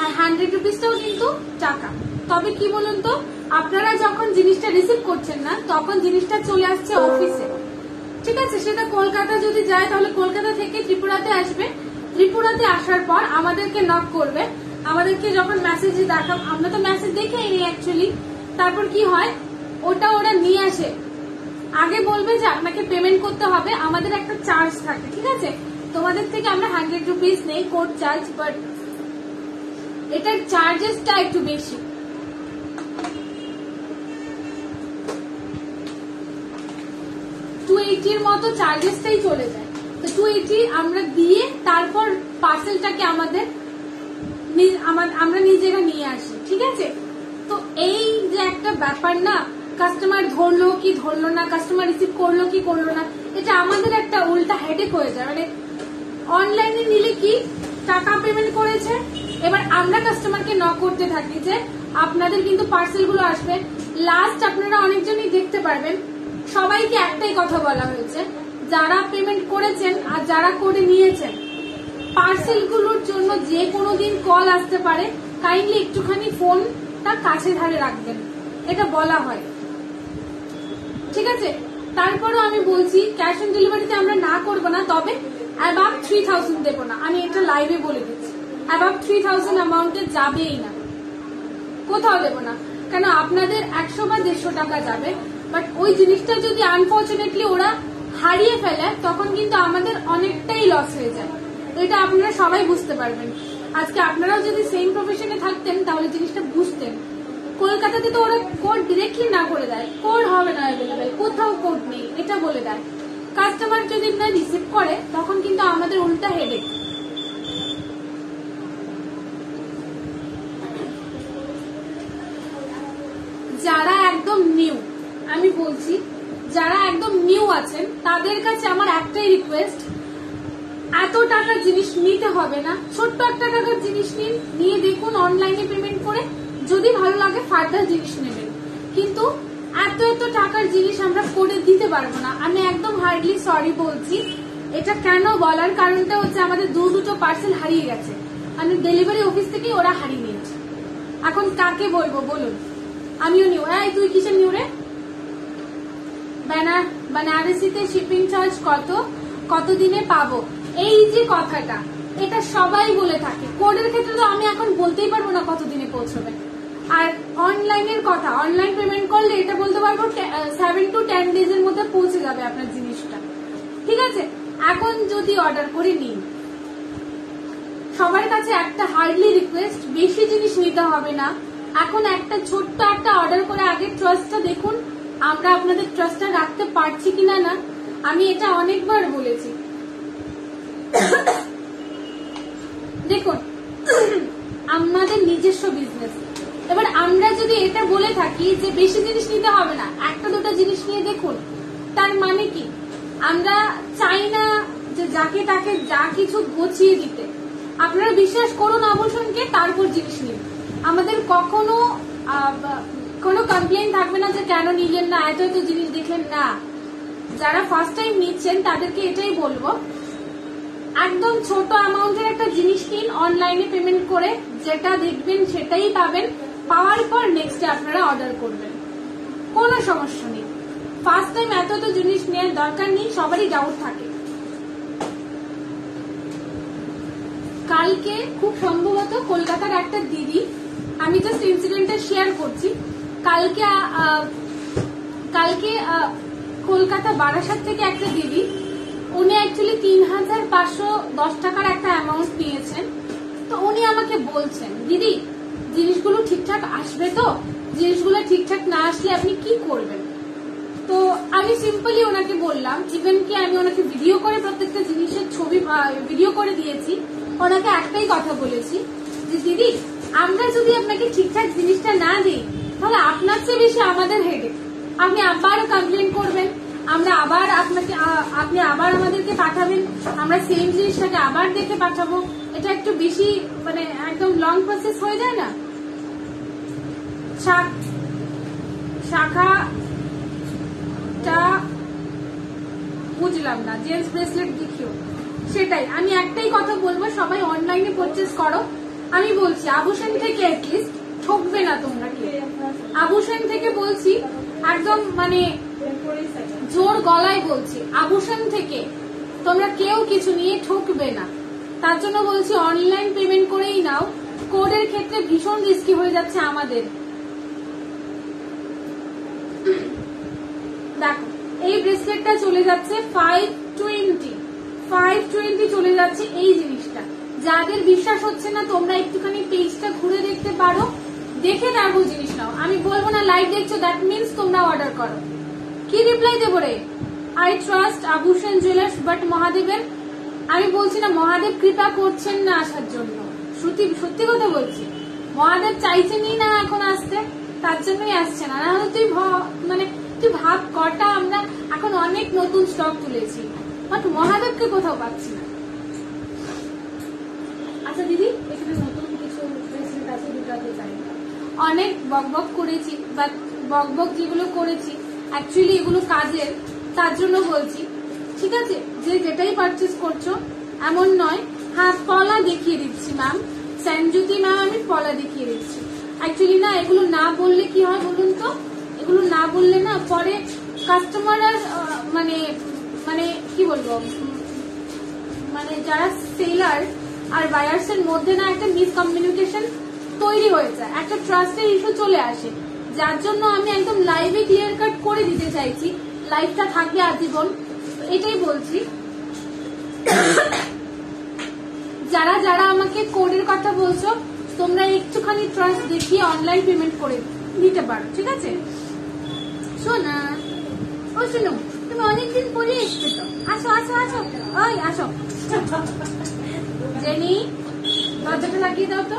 আর হান্ড্রেড রুপিসটাও কিন্তু টাকা। তবে কি বলুন তো? আপনারা যখন জিনিসটা রিসিভ করছেন না তখন জিনিসটা চলে আসছে অফিসে ঠিক আছে সেটা কলকাতা যদি যায় তাহলে কলকাতা থেকে ত্রিপুরাতে আসবে। ত্রিপুরাতে আসার পর আমাদেরকে নক করবে। আমাদেরকে যখন মেসেজ দেখা আমরা তো মেসেজ দেখেই নি অ্যাকচুয়ালি তারপর কি হয়? ওটা ওরা নিয়ে আসে। আগে বলবে যে আপনাকে পেমেন্ট করতে হবে আমাদের একটা চার্জ থাকে ঠিক আছে? তোমাদের থেকে আমরা হান্ড্রেড রুপিস নেই কোড চার্জ বাট এটার চার্জেসটা একটু বেশি। এইটির মতো চার্জেসটাই চলে যায়। তো টু এইটি আমরা দিয়ে তারপর পার্সেলটাকে আমাদের আমরা নিজেরা নিয়ে আসি, ঠিক আছে? তো এই যে একটা ব্যাপার না কাস্টমার ধরলো কি ধরলো না কাস্টমার রিসিভ করল কি করল না, এটা আমাদের একটা উল্টা হেডেক হয়ে যায়। মানে অনলাইনে নিলে কি, টাকা পেমেন্ট করেছে, এবার আমরা কাস্টমারকে নক করতে থাকি যে, আপনাদের কিন্তু পার্সেলগুলো আসবে। লাস্ট আপনারা অনেকজনই দেখতে পারবেন সবাইকে একটাই কথা বলা হয়েছে, যারা পেমেন্ট করেছেন আর যারা করে নিয়েছেন পার্সেলগুলোর জন্য যে কোনো দিন কল আসতে পারে কাইন্ডলি একটুখানি ফোনটা কাছে ধারে রাখবেন, এটা বলা হয়। ঠিক আছে? তারপরেও আমি বলছি ক্যাশ অন ডেলিভারিতে আমরা না করব না, তবে অ্যাবাভ থ্রি থাউজেন্ড দেবো না। আমি এটা লাইভে বলে দিচ্ছি। অ্যাবাভ থ্রি থাউজেন্ড অ্যামাউন্টে যাবেই না। কোথাও দেবো না। কেন, আপনাদের একশো বা দেড়শো টাকা যাবে। বাট ওই জিনিসটা যদি আনফর্চুনেটলি ওরা হারিয়ে ফেলে, তখন কিন্তু আমাদের অনেকটাই লস হয়ে যায়। তো এটা আপনারা সবাই বুঝতে পারবেন। আজকে আপনারাও যদি সেম প্রফেশনে থাকতেন, তাহলে জিনিসটা বুঝতেন। কলকাতাতে তো ওরা কোড ডিরেক্টলি না করে দেয়। কোড হবে না অ্যাভেলেবেল কোথাও কোড নেই। এটা বলে দেয়। কাস্টমার যদি না রিসিভ করে, তখন কিন্তু আমাদের উল্টা হেডেক যারা একদম নিউ আমি বলছি, যারা একদম নিউ আছেন, তাদের কাছে আমার একটাই রিকোয়েস্ট এত টাকার জিনিস নিতে হবে না। ছোট্ট একটা টাকার জিনিস নিন, নিয়ে দেখুন অনলাইনে পেমেন্ট করে, যদি ভালো লাগে ফার্দার জিনিস নেবেন। কিন্তু এত এত টাকার জিনিস আমরা করে দিতে পারব না। আমি একদম হার্ডলি সরি বলছি। এটা কেন বলার কারণটা হচ্ছে আমাদের দু, দুটো পার্সেল হারিয়ে গেছে। মানে ডেলিভারি অফিস থেকেই ওরা হারিয়ে নিয়েছে। এখন কাকে বলব বলুন? আমিও নিউ এই, তুই কিসের নিউ রে? বানারসিতে শিপিং চার্জ কত? কত দিনে পাবো? এই যে কথাটা, এটা সবাই বলে থাকে। কোডের ক্ষেত্রে তো আমি এখন বলতেই পারব না কত দিনে পৌঁছবে। আর অনলাইনের কথা অনলাইন পেমেন্ট করলে এটা বলতে পারব সেভেন টু টেন ডেজ এর মধ্যে পৌঁছে যাবে আপনার জিনিসটা। ঠিক আছে? এখন যদি অর্ডার করে নিন সবার কাছে একটা হার্ডলি রিকোয়েস্ট বেশি জিনিস নিতে হবে না। এখন একটা ছোট্ট একটা অর্ডার করে আগে ট্রাস্টটা দেখুন। আমরা আপনাদের ট্রাস্টটা রাখতে পারছি কিনা না, আমি এটা অনেকবার বলেছি। দেখুন, আমাদের নিজস্ব বিজনেস এবার আমরা যদি এটা বলে থাকি যে বেশি জিনিস নিতে হবে না, একটা দুটো জিনিস নিয়ে দেখুন, তার মানে কি? আমরা চাই না যে যাকে তাকে যা কিছু গছিয়ে দিতে। আপনারা বিশ্বাস করুন আভূষণকে তারপর জিনিস নিন। আমাদের কখনো কোনো কমপ্লেন থাকবে না যে কেন নিলেন না, এত এত জিনিস দেখলেন না। যারা ফার্স্ট টাইম নিচ্ছেন, তাদেরকে এটাই বলব, একদম ছোট অ্যামাউন্টের একটা জিনিস কিন অনলাইনে পেমেন্ট করে, যেটা দেখবেন সেটাই পাবেন, পাওয়ার পর নেক্সট ডে আপনারা অর্ডার করবেন। কোনো সমস্যা নেই। ফার্স্ট টাইম এত তো জিনিস নেওয়ার দরকার নেই, সবারই ডাউট থাকে। কালকে খুব সম্ভবত কলকাতার একটা দিদি, আমি জাস্ট ইনসিডেন্টটা শেয়ার করছি কালকে কালকে কলকাতা বারাসাত থেকে একটা দিদি, উনি অ্যাকচুয়ালি তিন হাজার পাঁচশো দশ টাকার একটা অ্যামাউন্ট নিয়েছেন। তো উনি আমাকে বলছেন, দিদি, জিনিসগুলো ঠিকঠাক আসবে তো? জিনিসগুলো ঠিকঠাক না আসলে আপনি কি করবেন? তো আমি সিম্পলি ওনাকে বললাম ইভেন কি আমি ওনাকে ভিডিও করে প্রত্যেকটা জিনিসের ছবি ভিডিও করে দিয়েছি, ওনাকে একটাই কথা বলেছি যে, দিদি, আমরা যদি আপনাকে ঠিকঠাক জিনিসটা না দিই তাহলে আপনার চেয়ে বেশি আমাদের হেডে। আপনি আবার কমপ্লেন করবেন, আমরা আবার আপনাকে আপনি আবার আমাদেরকে পাঠাবেন, আমরা সেম জিনিসটাকে আবার দেখে পাঠাবো। এটা একটু বেশি মানে একদম লং প্রসেস হয়ে যায় না? শাখাটা বুঝলাম না, জেন্টস ব্রেসলেট দেখিও। সেটাই, আমি একটাই কথা বলব, সবাই অনলাইনে পারচেস করো। আমি বলছি আভূষণ থেকে অ্যাটলিস্ট ঠকবে না তোমরা কেউ। আভূষণ থেকে বলছি, একদম মানে জোর গলায় বলছি আভূষণ থেকে, তোমরা কেউ কিছু নিয়ে ঠকবে না। তার জন্য বলছি, অনলাইন পেমেন্ট করেই নাও। কোডের ক্ষেত্রে ভীষণ রিস্কি হয়ে যাচ্ছে আমাদের। দেখো, এই ব্রেসলেটটা চলে যাচ্ছে ফাইভ টোয়েন্টি ফাইভ টোয়েন্টি চলে যাচ্ছে এই জিনিসটা। যাদের বিশ্বাস হচ্ছে না, তোমরা একটুখানি পেজটা ঘুরে দেখতে পারো। দেখে তারপর জিনিস নাও। আমি বলব না লাইভ দেখছ দ্যাট মিনস তোমরা অর্ডার করো। কি রিপ্লাই দেবো রে? I trust Abhushan jewellers but মহাদেবের, আমি বলছি না, মহাদেব কৃপা করছেন না আসার জন্য। সত্যি সত্যি কথা বলছি। মহাদেব চাইছেনই না এখন আসতে, তার জন্যই আসছে না নাহলে তুই মানে তুই ভাব, কটা আমরা এখন অনেক নতুন স্টক তুলেছি। বাট মহাদেবকে কোথাও পাচ্ছি না। আচ্ছা দিদি, এখানে নতুন কিছু আছে দুটাতে চাই অনেক বকবক করেছি বাট বকবক যেগুলো করেছি অ্যাকচুয়ালি এগুলো কাজের, তার জন্য বলছি, ঠিক আছে? যে যেটাই পারচেস করছ, এমন নয়। হ্যাঁ পলা দেখিয়ে দিচ্ছি ম্যাম স্যানজ্যোতি ম্যাম আমি পলা দেখিয়ে দিচ্ছি। অ্যাকচুয়ালি না, এগুলো না বললে কি হয় বলুন তো? এগুলো না বললে না, পরে কাস্টমার মানে মানে কি বলব? মানে যারা সেলার আর বায়ার্স এর মধ্যে না একটা মিসকমিউনিকেশন তৈরি হয়ে যায় একটা ট্রাস্টের ইস্যু চলে আসে। যার জন্য আমি একদম লাইভে ক্লিয়ার কাট করে দিতে চাইছি। লাইভটা থাকবে আজীবন। এটাই বলছি। যারা যারা আমাকে কোডের কথা বলছো, তোমরা একটুখানি ট্রাস্ট দেখিয়ে অনলাইন পেমেন্ট করে নিতে পারো, ঠিক আছে? শোনা, ও শোনো, তুমি অনেকদিন পরে এসছো তো। আসো আসো আসো। ওই, আসো। জেনি, দরজাটা লাগিয়ে দাও তো।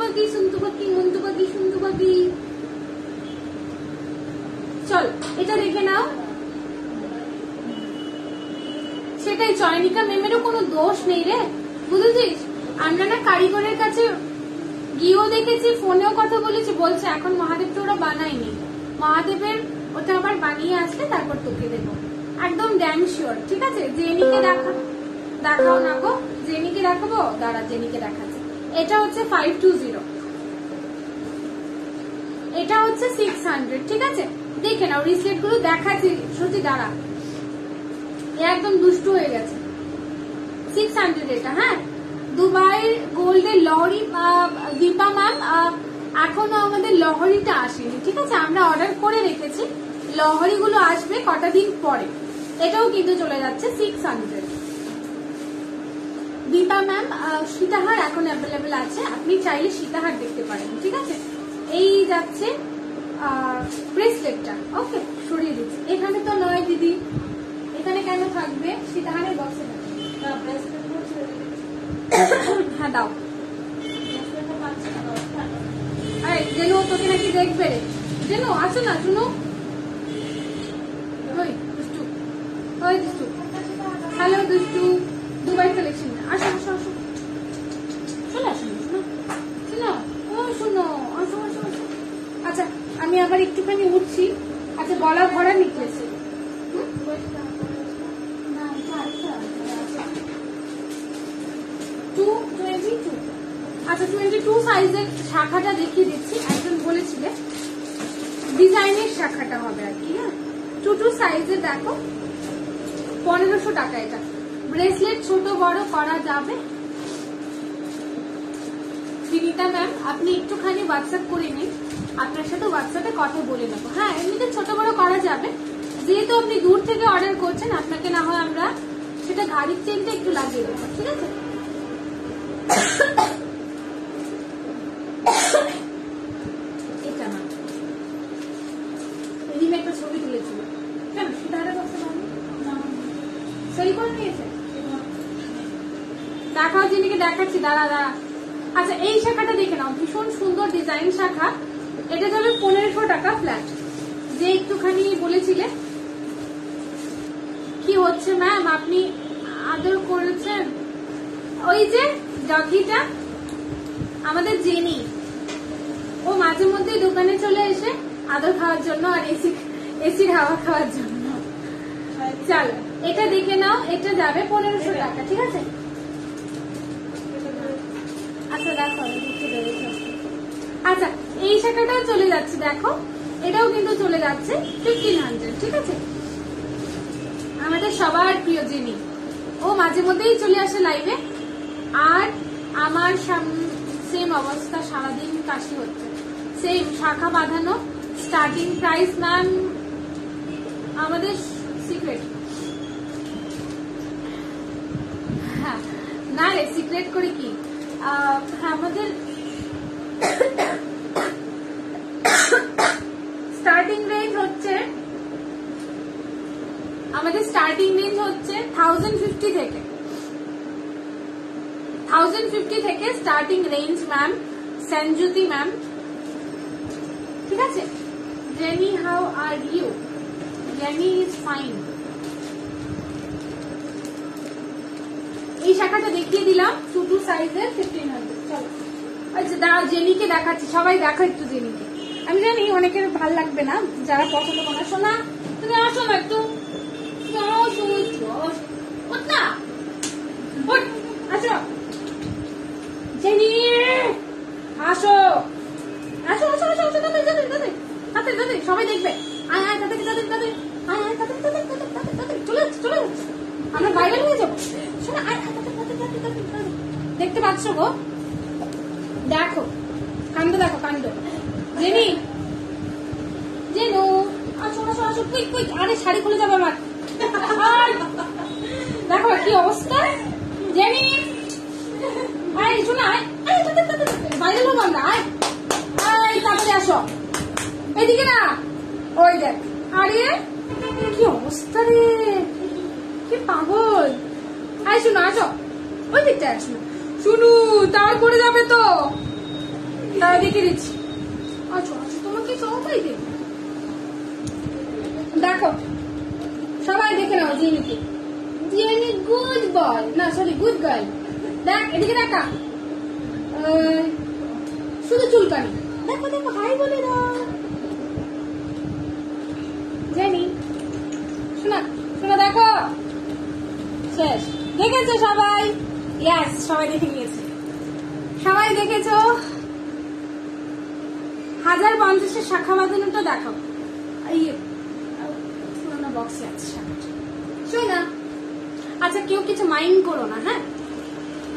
পাখি পাখি পাখি পাখি চল, এটা দেখে নাও। সেটাই চয়নিকা কোনো দোষ নেই রে। বুঝেছিস? আমরা না কারিগরের কাছে গিয়েও দেখেছি, ফোনেও কথা বলেছি, বলছে এখন মহাদেবটা ওরা বানায়নি। মহাদেবের ওটা আবার বানিয়ে আসলে তারপর তোকে দেবো। একদম ড্যাম শিওর ঠিক আছে? জেনিকে দেখা দেখাও না গো। জেনিকে দেখাবো? দাঁড়া, জেনিকে দেখাচ্ছি। এটা হচ্ছে ফাইভ টু জিরো এটা হচ্ছে সিক্স হান্ড্রেড ঠিক আছে? দেখে নাও রিসলেটগুলো দেখাচ্ছি। সত্যি, দাঁড়া। একদম দুষ্টু হয়ে গেছে। সিক্স হান্ড্রেড এটা হ্যাঁ? দুবাইয়ের গোল্ডের লহরি দীপা ম্যাম এখনও আমাদের লহরিটা আসেনি, ঠিক আছে? আমরা অর্ডার করে রেখেছি। লহরিগুলো আসবে কটা দিন পরে। এটাও কিন্তু চলে যাচ্ছে সিক্স হান্ড্রেড দীপা ম্যাম সীতাহার এখন অ্যাভেলেবেল আছে। আপনি চাইলে সীতাহার দেখতে পারেন ঠিক আছে? এই যাচ্ছে ব্রেসলেটটা ওকে সরিয়ে দিচ্ছি। এখানে তো নয় দিদি। এখানে কেন থাকবে? সীতাহারের বক্সে হ্যাঁ দাও। থাকো। আরে জেনু তোকে নাকি দেখবে রে। জেনু আসো না শুনো ওই দুষ্টু। ওই দুষ্টু। হ্যালো দুষ্টু। দুবাই কালেকশন আসো আসো আসো। চলে আসো, শোনো। ও, শোনো। আসো আসো আসো। আচ্ছা আমি আবার একটুখানি উঠছি। আচ্ছা গলা ভরা নিকলেছে টু টোয়েন্টি টু আচ্ছা টোয়েন্টি টু সাইজের শাখাটা দেখিয়ে দিচ্ছি। একজন বলেছিলে ডিজাইনের শাখাটা হবে আর কি হ্যাঁ? টু টু সাইজের দেখো, পনেরোশো টাকা এটা। ব্রেসলেট ছোট, বড় করা যাবে? বিনিতা ম্যাম, আপনি একটুখানি হোয়াটসঅ্যাপ করে নিন। আপনার সাথে হোয়াটসঅ্যাপে কথা বলে নেব। হ্যাঁ এমনিতে ছোট, বড় করা যাবে। যেহেতু আপনি দূর থেকে অর্ডার করছেন, আপনাকে না হয় আমরা সেটা গাড়ির চেনটা একটু লাগিয়ে দেবো, ঠিক আছে এটা না এদিন একটা ছবি তুলেছিল কেন সেটা করতে পারব সই করে নিয়েছে দেখাও যিনিকে দেখাচ্ছি দাঁড়া দাঁড়া। আচ্ছা এই শাখাটা দেখে নাও ভীষণ সুন্দর ডিজাইন শাখা। এটা যাবে পনেরোশো টাকা ফ্ল্যাট যে একটুখানি বলেছিলে কি হচ্ছে ম্যাম আপনি আদর করেছেন? ওই যে ডগিটা আমাদের জেনি। ও মাঝে মধ্যে দোকানে চলে এসে আদর খাওয়ার জন্য আর এসি এসির হাওয়া খাওয়ার জন্য। চলো এটা দেখে নাও এটা যাবে পনেরোশো টাকা ঠিক আছে? আচ্ছা দেখো আচ্ছা এই শাখাটাও চলে যাচ্ছে, দেখো। এটাও কিন্তু চলে যাচ্ছে ফিফটিন হান্ড্রেড ঠিক আছে? আমাদের সবার প্রিয় জিনি। ও মাঝে মধ্যেই চলে আসে লাইভে আর আমার সেম অবস্থা, সারাদিন কাশি হচ্ছে। সেম শাখা বাঁধানো স্টার্টিং প্রাইস ম্যাম আমাদের সিক্রেট হ্যাঁ না রে সিক্রেট করে কি? আমাদের স্টার্টিং রেঞ্জ হচ্ছে, আমাদের স্টার্টিং রেঞ্জ হচ্ছে থাউজেন্ড ফিফটি থেকে। থাউজেন্ড ফিফটি থেকে starting range ma'am Sanjuti ma'am ঠিক আছে? Jenny how are you Jenny is fine এই শাখাটা দেখিয়ে দিলাম টু টু সাইজের ফিফটিন হান্ড্রেড চলো। আচ্ছা জেনিকে দেখাচ্ছি, সবাই দেখো একটু জেনিকে। আমি জানি অনেকের ভালো লাগবে না, যারা পছন্দ করে শোনা তুমি আসো না একটু। আসো জেনি, আসো। আসো আসো সবাই দেখবে। আয় আয় তাদের তাদের তাদের আয় আয় তাদের তাদের তাদের তাদের চলে চলে আমরা বাইরে হয়ে যাব শোনো তাদের দেখতে পাচ্ছ গো দেখো কাণ্ড দেখো কাণ্ড জেনি জেনু আসো আসো আসো কুইক কুইক আরে শাড়ি খুলে যাবে আমার দেখো কি অবস্থা জেনি আয় শোনো আয় বাইরে হব আমরা আয় আয় তাড়াতাড়ি আসো এদিকে না ওই দেখ আরে কি অবস্থা রে কি পাগল? আয় শুনো আসো ওই দিকটা আসো শুনু। তার করে যাবে তো। তারা দেখে দিচ্ছি আচ্ছা আচ্ছা তোমাকে সবাই দেখ দেখো, সবাই দেখে নাও জিনিকে জিনি গুড বয়। না, সরি, গুড গার্ল। দেখ, এদিকে দেখা শুধু চুলকানি। দেখো দেখো, হাই বলে দাও। জেনি শোনা শোনা, দেখো। শেষ। দেখেছ সবাই? ইয়াস সবাই দেখে নিয়েছে। সবাই দেখেছ? হাজার পঞ্চাশের শাখা বাঁধানোটা দেখাও। এই পুরোনো বক্সে আছে শাখাটা। শোনা আচ্ছা কেউ কিছু মাইন্ড করো না হ্যাঁ?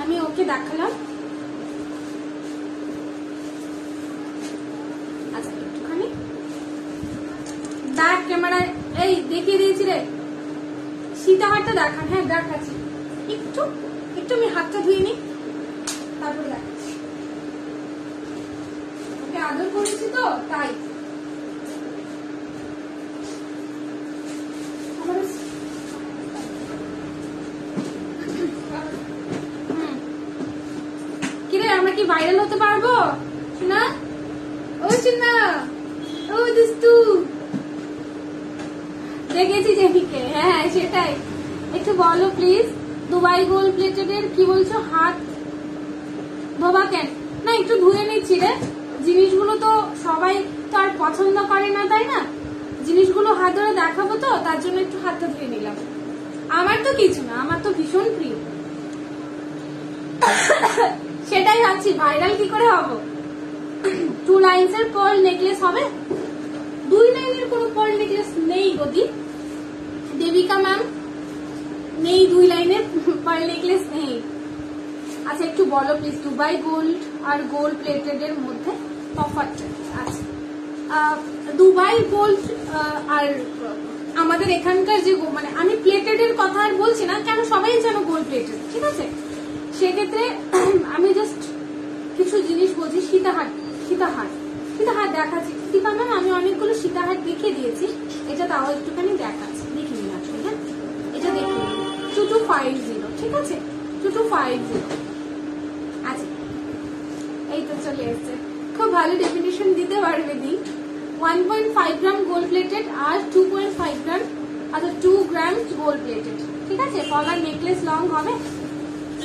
আমি ওকে দেখালাম। আচ্ছা একটুখানি। ব্যাক ক্যামেরায় এই, দেখিয়ে দিয়েছি রে। সীতাহারটা দেখান হ্যাঁ দেখাচ্ছি। একটু একটু আমি হাতটা ধুয়ে নিই। তারপরে দেখাচ্ছি। ওকে, আদর করেছি তো? তাই আমার হুম। কিরে আমরা কি ভাইরাল হতে পারব শোনা ও শোনা ও দুস্তু দেখেছি জেমিকে হ্যাঁ সেটাই। একটু বলো প্লিজ দুবাই গোল্ড প্লেটেড এর কি বলছো? হাত ধোবা কেন? না, একটু ধুয়ে নিচ্ছি রে। জিনিসগুলো তো সবাই তো আর পছন্দ করে না, তাই না? জিনিসগুলো হাত ধরে দেখাবো তো, তার জন্য একটু হাতটা ধুয়ে নিলাম। আমার তো কিছু না, আমার তো ভীষণ প্রিয়। সেটাই ভাবছি ভাইরাল কি করে হব? টু লাইন্স এর পার্ল নেকলেস হবে? দুই লাইনের কোনো পার্ল নেকলেস নেই গদি দেবিকা ম্যাম নেই দুই লাইনের পার্ল নেকলেস নেই আচ্ছা একটু বলো প্লিজ দুবাই গোল্ড আর গোল্ড প্লেটেড এর মধ্যে তফাৎটা আচ্ছা দুবাই গোল্ড আর আমাদের এখানকার যে মানে আমি প্লেটেড এর কথা আর বলছি না কেন সবাই যেন গোল্ড প্লেটেড ঠিক আছে সেক্ষেত্রে আমি জাস্ট কিছু জিনিস বলছি সীতাহাট সীতাহাট সীতাহাট দেখাচ্ছি দীপা ম্যাম আমি অনেকগুলো সীতাহাট দেখিয়ে দিয়েছি এটা তাও একটুখানি দেখাচ্ছি এটা দেখে নিন টু টু ফাইভ জিরো ঠিক আছে? টু টু ফাইভ জিরো আচ্ছা এই তো চলে এসছে। খুব ভালো ডেফিনেশন দিতে পারবে দি। One point five gram gold plated আর টু পয়েন্ট ফাইভ গ্রাম আচ্ছা টু গ্রাম গোল্ড প্লেটেড ঠিক আছে? পলার নেকলেস লং হবে।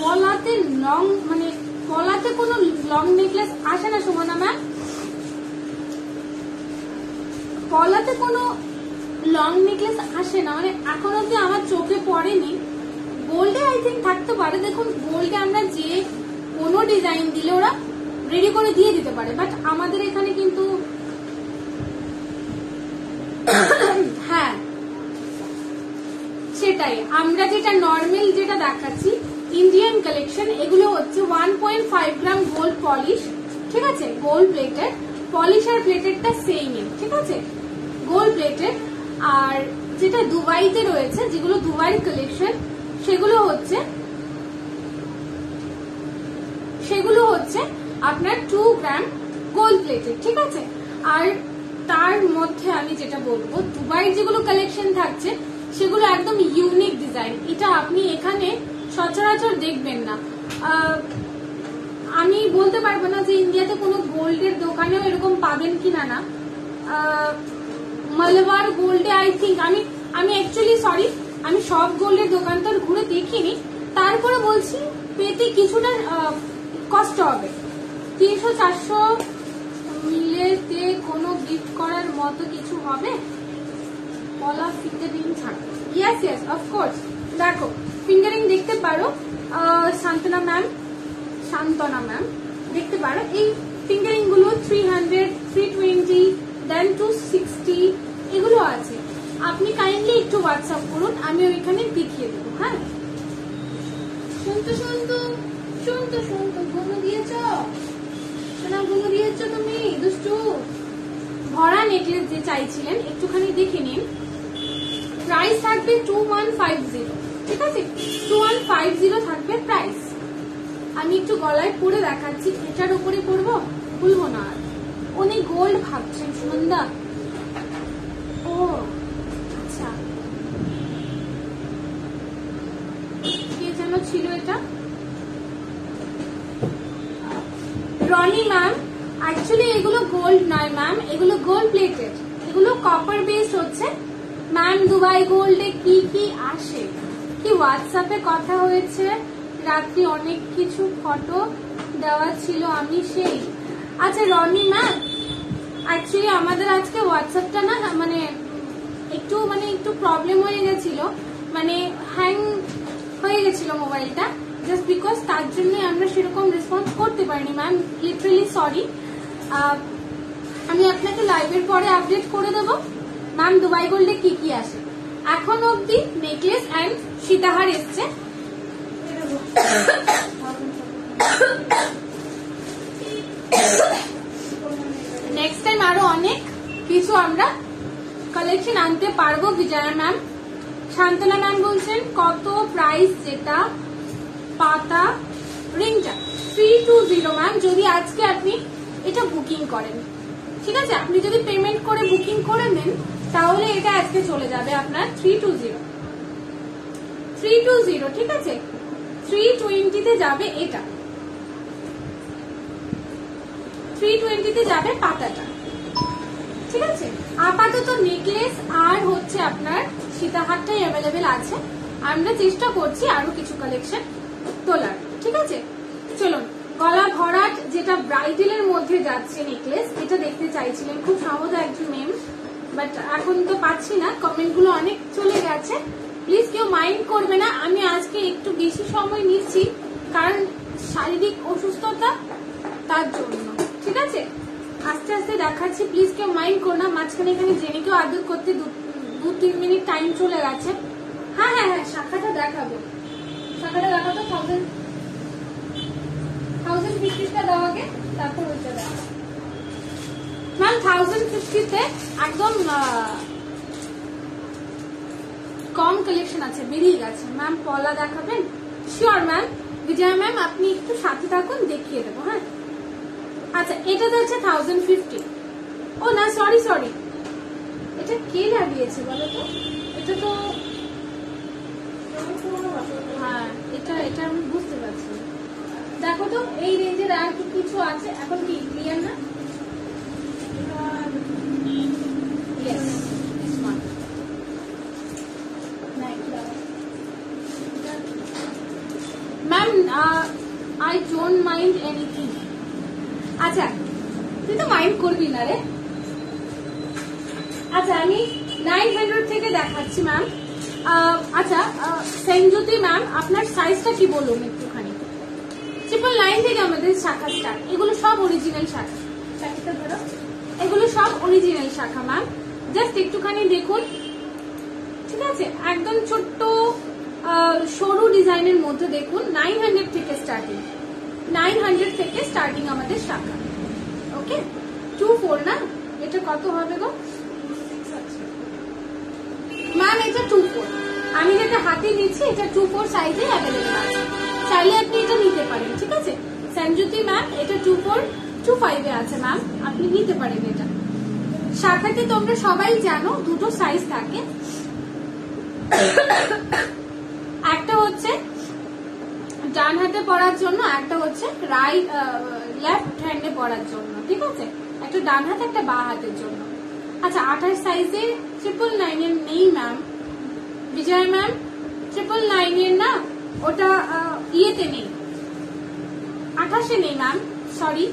পলাতে লং মানে পলাতে কোনো লং নেকলেস আসে না, সুমনা ম্যাম পলাতে কোনো লং নেকলেস আসে না মানে এখন অব্দি আমার চোখে পড়েনি। গোল্ডে আই থিঙ্ক থাকতে পারে, দেখুন গোল্ডে আমরা যে কোনো ডিজাইন দিলে ওরা রেডি করে দিয়ে দিতে পারে বাট আমাদের এখানে কিন্তু হ্যাঁ সেটাই। আমরা যেটা নর্মাল যেটা দেখাচ্ছি ইন্ডিয়ান কালেকশন এগুলো হচ্ছে one point five gram gold polish ঠিক আছে? গোল্ড প্লেটেড পলিশ আর প্লেটেডটা সেম ঠিক আছে? গোল্ড প্লেটেড আর যেটা দুবাইতে রয়েছে, যেগুলো দুবাইয়ের কালেকশন সেগুলো হচ্ছে সেগুলো হচ্ছে আপনার টু গ্রাম গোল্ড প্লেটেড ঠিক আছে? আর তার মধ্যে আমি যেটা বলব দুবাইয়ের যেগুলো কালেকশন থাকছে, সেগুলো একদম ইউনিক ডিজাইন এটা আপনি এখানে সচরাচর দেখবেন না। আমি বলতে পারব না যে ইন্ডিয়াতে কোনো গোল্ডের দোকানেও এরকম পাবেন কিনা না। মালবার গোল্ডে আই থিঙ্ক আমি আমি অ্যাকচুয়ালি সরি আমি সব গোল্ডের দোকান তো ঘুরে দেখিনি। তারপরে বলছি, পেতে কিছুটা কষ্ট হবে। তিনশো, চারশো মিলেতে কোনো গিফট করার মতো কিছু হবে? কলা ফিতে রিং থাকবে ইয়েস ইয়েস অফকোর্স দেখো ফিঙ্গারিং দেখতে পারো। শান্তনা ম্যাম শান্তনা ম্যাম দেখতে পারো। এই ফিঙ্গারিংগুলো three hundred three twenty then two sixty এগুলো আছে। আপনি কাইন্ডলি একটু হোয়াটসঅ্যাপ করুন, আমি ওইখানে দেখিয়ে দেবো হ্যাঁ? শুনতো শুনতো শুনতো শুনতো গুনো দিয়েছ? সোনা গুনো দিয়েছ তুমি, দুষ্টু? ভরা নেকলেস যে চাইছিলেন, একটুখানি দেখে নিন। প্রাইস থাকবে টু ওয়ান ফাইভ জিরো ঠিক আছে? টু ওয়ান ফাইভ জিরো থাকবে প্রাইস আমি একটু গলায় পরে দেখাচ্ছি, এটার উপরে পরবো খুলবো না আর। উনি গোল্ড ভাবছেন, সুনন্দা। ও আচ্ছা। কে যেন ছিল এটা? রনি ম্যাম অ্যাকচুয়ালি এগুলো গোল্ড নয় ম্যাম এগুলো গোল্ড প্লেটেড এগুলো কপার বেস হচ্ছে। ম্যাম দুবাই গোল্ডে কি কি আসে? কি হোয়াটসঅ্যাপে কথা হয়েছে? রাত্রি অনেক কিছু ফটো দেওয়া ছিল, আমি সেই। আচ্ছা রনি ম্যাম অ্যাকচুয়ালি আমাদের আজকে হোয়াটসঅ্যাপটা না মানে একটু মানে একটু প্রবলেম হয়ে গেছিল। মানে হ্যাং হয়ে গেছিল মোবাইলটা জাস্ট বিকজ তার জন্য আমরা সেরকম রেসপন্স করতে পারিনি ম্যাম লিটারালি সরি আমি আপনাকে লাইভের পরে আপডেট করে দেব। ম্যাম দুবাই গোল্ডে কি কি আসে এখন অবধি নেকলেস অ্যান্ড সীতাহার এসছে। নেক্সট টাইম আরও অনেক কিছু আমরা কালেকশন আনতে পারব, বিজয়া ম্যাম শান্তনা ম্যাম বলছেন, কত প্রাইস যেটা? পাতা রিংটা থ্রি টু জিরো ম্যাম যদি আজকে আপনি এটা বুকিং করেন। ঠিক আছে? আপনি যদি পেমেন্ট করে বুকিং করে নেন, তাহলে এটা আজকে চলে যাবে আপনার three two zero three two zero ঠিক আছে? থ্রি টোয়েন্টিতে যাবে এটা। থ্রি টোয়েন্টিতে যাবে পাতাটা। ঠিক আছে? আপাতত নেকলেস আর হচ্ছে আপনার সীতাহারটাই অ্যাভেলেবেল আছে। আমরা চেষ্টা করছি আরও কিছু কালেকশন তোলার। ঠিক আছে? চলুন, গলা ভরাট যেটা ব্রাইডেলের মধ্যে যাচ্ছে নেকলেস এটা দেখতে চাইছিলেন। খুব সহজ একজন মেম বাট এখন তো পাচ্ছি না। কমেন্টগুলো অনেক চলে গেছে। প্লিজ কেউ মাইন্ড করবে না। আমি আজকে একটু বেশি সময় নিচ্ছি, কারণ শারীরিক অসুস্থতা তার জন্য। ঠিক আছে? আস্তে আস্তে দেখাচ্ছি। প্লিজ কেউ মাইন্ড করো না, মাঝখানে এখানে জেনে কেউ আদর করতে দু- তিন মিনিট টাইম চলে গেছে। হ্যাঁ হ্যাঁ হ্যাঁ শাখাটা দেখাবো। শাখাটা দেখাতো থাউজেন্ড থাউজেন্ড ফিফটিটা দাও আগে, তারপর ওইটা দেখাবো। ম্যাম থাউজেন্ড ফিফটিতে একদম কম কালেকশন আছে, বেরিয়ে গেছে। ম্যাম পলা দেখাবেন? শিওর ম্যাম বিজয়া ম্যাম আপনি একটু সাথে থাকুন, দেখিয়ে দেবো হ্যাঁ? আচ্ছা এটা তো হচ্ছে থাউজেন্ড ফিফটি ও না সরি সরি এটা কে লাগিয়েছে বলো তো? এটা তো হ্যাঁ এটা এটা আমি বুঝতে পারছি। দেখো তো, এই রেঞ্জের আর কিছু আছে? এখন কি ক্লিয়ার না. Ma'am I don't mind anything আচ্ছা তুই তো মাইন্ড করবি না রে। আচ্ছা আমি নাইন হান্ড্রেড থেকে দেখাচ্ছি ম্যাম আচ্ছা সেনজ্যোতি ম্যাম আপনার সাইজটা কি বলুন একটুখানি? ট্রিপল নাইন থেকে আমাদের শাখা স্টার্ট এগুলো সব অরিজিনাল শাখা। শাখাটা ধরো। এগুলো সব অরিজিনাল শাখা ম্যাম জাস্ট একটুখানি দেখুন। ঠিক আছে? একদম ছোট্ট সরু ডিজাইনের মধ্যে দেখুন নাইন হান্ড্রেড থেকে স্টার্টিং নাইন হান্ড্রেড থেকে স্টার্টিং আমাদের শাখা। ওকে টু ফোর না? এটা কত হবে গো? ম্যাম এটা টু ফোর আমি যেটা হাতে নিচ্ছি এটা টু ফোর সাইজে অ্যাভেলেবেল আছে। চাইলে আপনি এটা নিতে পারেন, ঠিক আছে? সঞ্জুতি ম্যাম এটা টু ফোর টু ফাইভে আছে ম্যাম আপনি নিতে পারেন এটা। শাখাতে তোমরা সবাই জানো, দুটো সাইজ থাকে। একটা হচ্ছে ডান হাতে পড়ার জন্য, একটা হচ্ছে রাইট লেফট হ্যান্ডে পড়ার জন্য, ঠিক আছে? একটা ডান হাত, একটা বা হাতের জন্য। আচ্ছা আঠাশ সাইজে ট্রিপল নাইনের নেই ম্যাম বিজয় ম্যাম ট্রিপল নাইনের না, ওটা ইয়েতে নেই। আঠাশে নেই ম্যাম সরি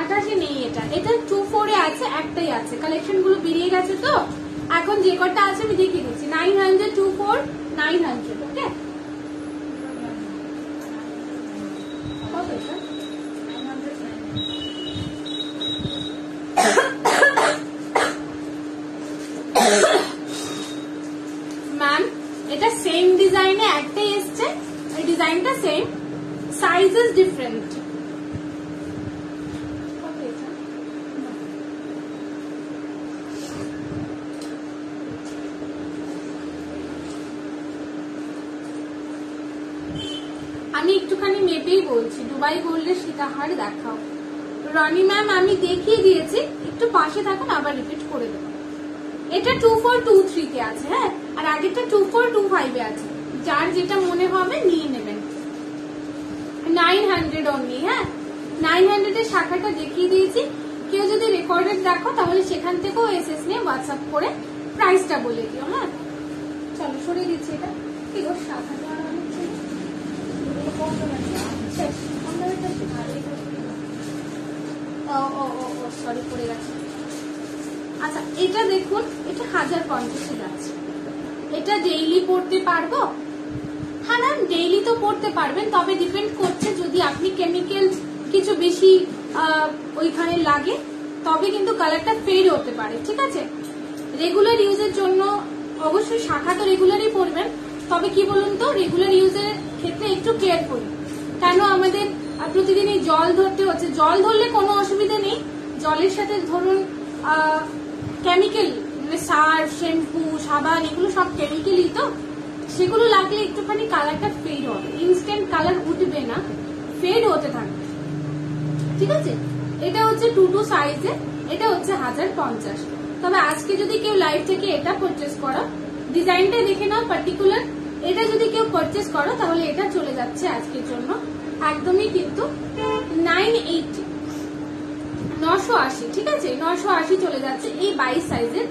আঠাশে নেই এটা। এটা টু ফোরে আছে, একটাই আছে। কালেকশনগুলো বেরিয়ে গেছে তো? এখন যে কটা আছে আমি দেখিয়ে দিচ্ছি। Nine hundred two four nine hundred okay কত এটা? ম্যাম এটা সেম ডিজাইনে একটাই এসছে ডিজাইনটা সেম সাইজেস ডিফারেন্ট আমি একটুখানি মেপেই বলছি দুবাই গোল্ডের সীতাহার দেখাও রনি ম্যাম, আমি দেখিয়ে দিয়েছি। একটু পাশে থাকুন, আবার রিপিট করে দেবো। এটা টু ফোর টু থ্রিতে আছে হ্যাঁ? আর আগেরটা টু ফোর টু ফাইভে আছে। যার যেটা মনে হবে, নিয়ে নেবেন। নাইন হান্ড্রেড অনলি হ্যাঁ? নাইন হান্ড্রেডের শাখাটা দেখিয়ে দিয়েছি। কেউ যদি রেকর্ডেড দেখো, তাহলে সেখান থেকেও এসএস নিয়ে হোয়াটসঅ্যাপ করে প্রাইসটা বলে দিও হ্যাঁ? চলো, সরিয়ে দিচ্ছি এটা। কি গো, শাখাটা অনেক ছিল। শেষ। আমরা এটা ও ও সরি পড়ে গেছে। আচ্ছা এটা দেখুন, এটা হাজার পঞ্চাশে যাচ্ছে। এটা ডেইলি পড়তে পারব? হ্যাঁ ম্যাম ডেইলি তো পড়তে পারবেন, তবে ডিপেন্ড করছে যদি আপনি কেমিক্যাল কিছু বেশি ওইখানে লাগে, তবে কিন্তু কালারটা ফেড হতে পারে, ঠিক আছে? রেগুলার ইউজের জন্য অবশ্যই শাখা তো রেগুলারই পরবেন তবে কি বলুন তো রেগুলার ইউজের ক্ষেত্রে একটু কেয়ারফুল কেন আমাদের আহ, প্রতিদিন এই জল ধরতে হচ্ছে। জল ধরলে কোনো অসুবিধা নেই। জলের সাথে ধরুন কেমিক্যাল মানে সার শ্যাম্পু সাবান এগুলো সব কেমিক্যালই তো। সেগুলো লাগলে একটুখানি কালারটা ফেড হবে। ইনস্ট্যান্ট কালার উঠবে না। ফেড হতে থাকবে। ঠিক আছে? এটা হচ্ছে টু টু সাইজে এটা হচ্ছে হাজার পঞ্চাশ। তবে আজকে যদি কেউ লাইভ থেকে এটা পারচেস করো ডিজাইনটা দেখে নাও পার্টিকুলার এটা যদি কেউ পারচেস করো তাহলে এটা চলে যাচ্ছে আজকের জন্য। একদমই কিন্তু নাইন এইটি নশো আশি, ঠিক আছে? নশো আশি চলে যাচ্ছে এই বাইশ সাইজের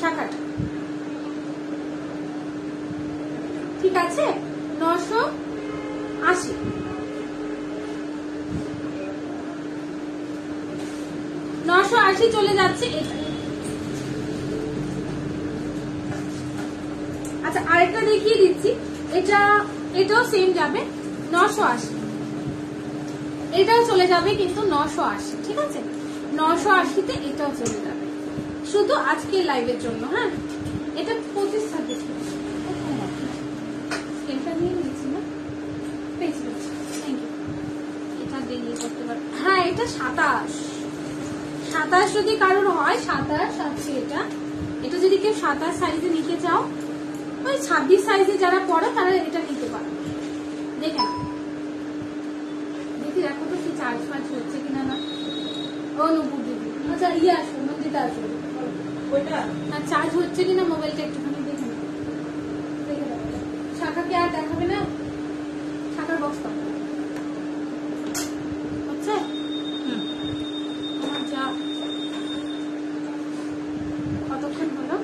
শাখাটা। ঠিক আছে? নশো আশি। নশো আশি চলে যাচ্ছে আচ্ছা আরেকটা দেখিয়ে দিচ্ছি। এটা, এটাও সেম যাবে। নশো আশি। এটাও চলে যাবে কিন্তু নশো আশি, ঠিক আছে? নশো আশিতে এটাও চলে যাবে। শুধু আজকে লাইভের জন্য হ্যাঁ? এটা পঁচিশ ছাব্বিশ স্কেলটা নিয়ে নিয়েছি না? থ্যাংক ইউ এটা দিয়ে পারব হ্যাঁ এটা সাতাশ। সাতাশ যদি কারোর হয়, সাতাশ আছে এটা। এটা যদি কেউ সাতাশ সাইজে নিতে চাও, ওই ছাব্বিশ সাইজে যারা পড়ে, তারা এটা নিতে পারো দেখে। দেখি দেখো তো সে চার্জ ফার্জ হচ্ছে কিনা না? ও নূপুর দিদি আচ্ছা ইয়ে আসো নন্দিতা আসো ওইটা? আর চার্জ হচ্ছে কিনা মোবাইলটা একটুখানি দেখে না দেখে দাও শাখাকে আর দেখাবে না? শাখার বক্স পাবো হচ্ছে আমার যা কতক্ষণ হলো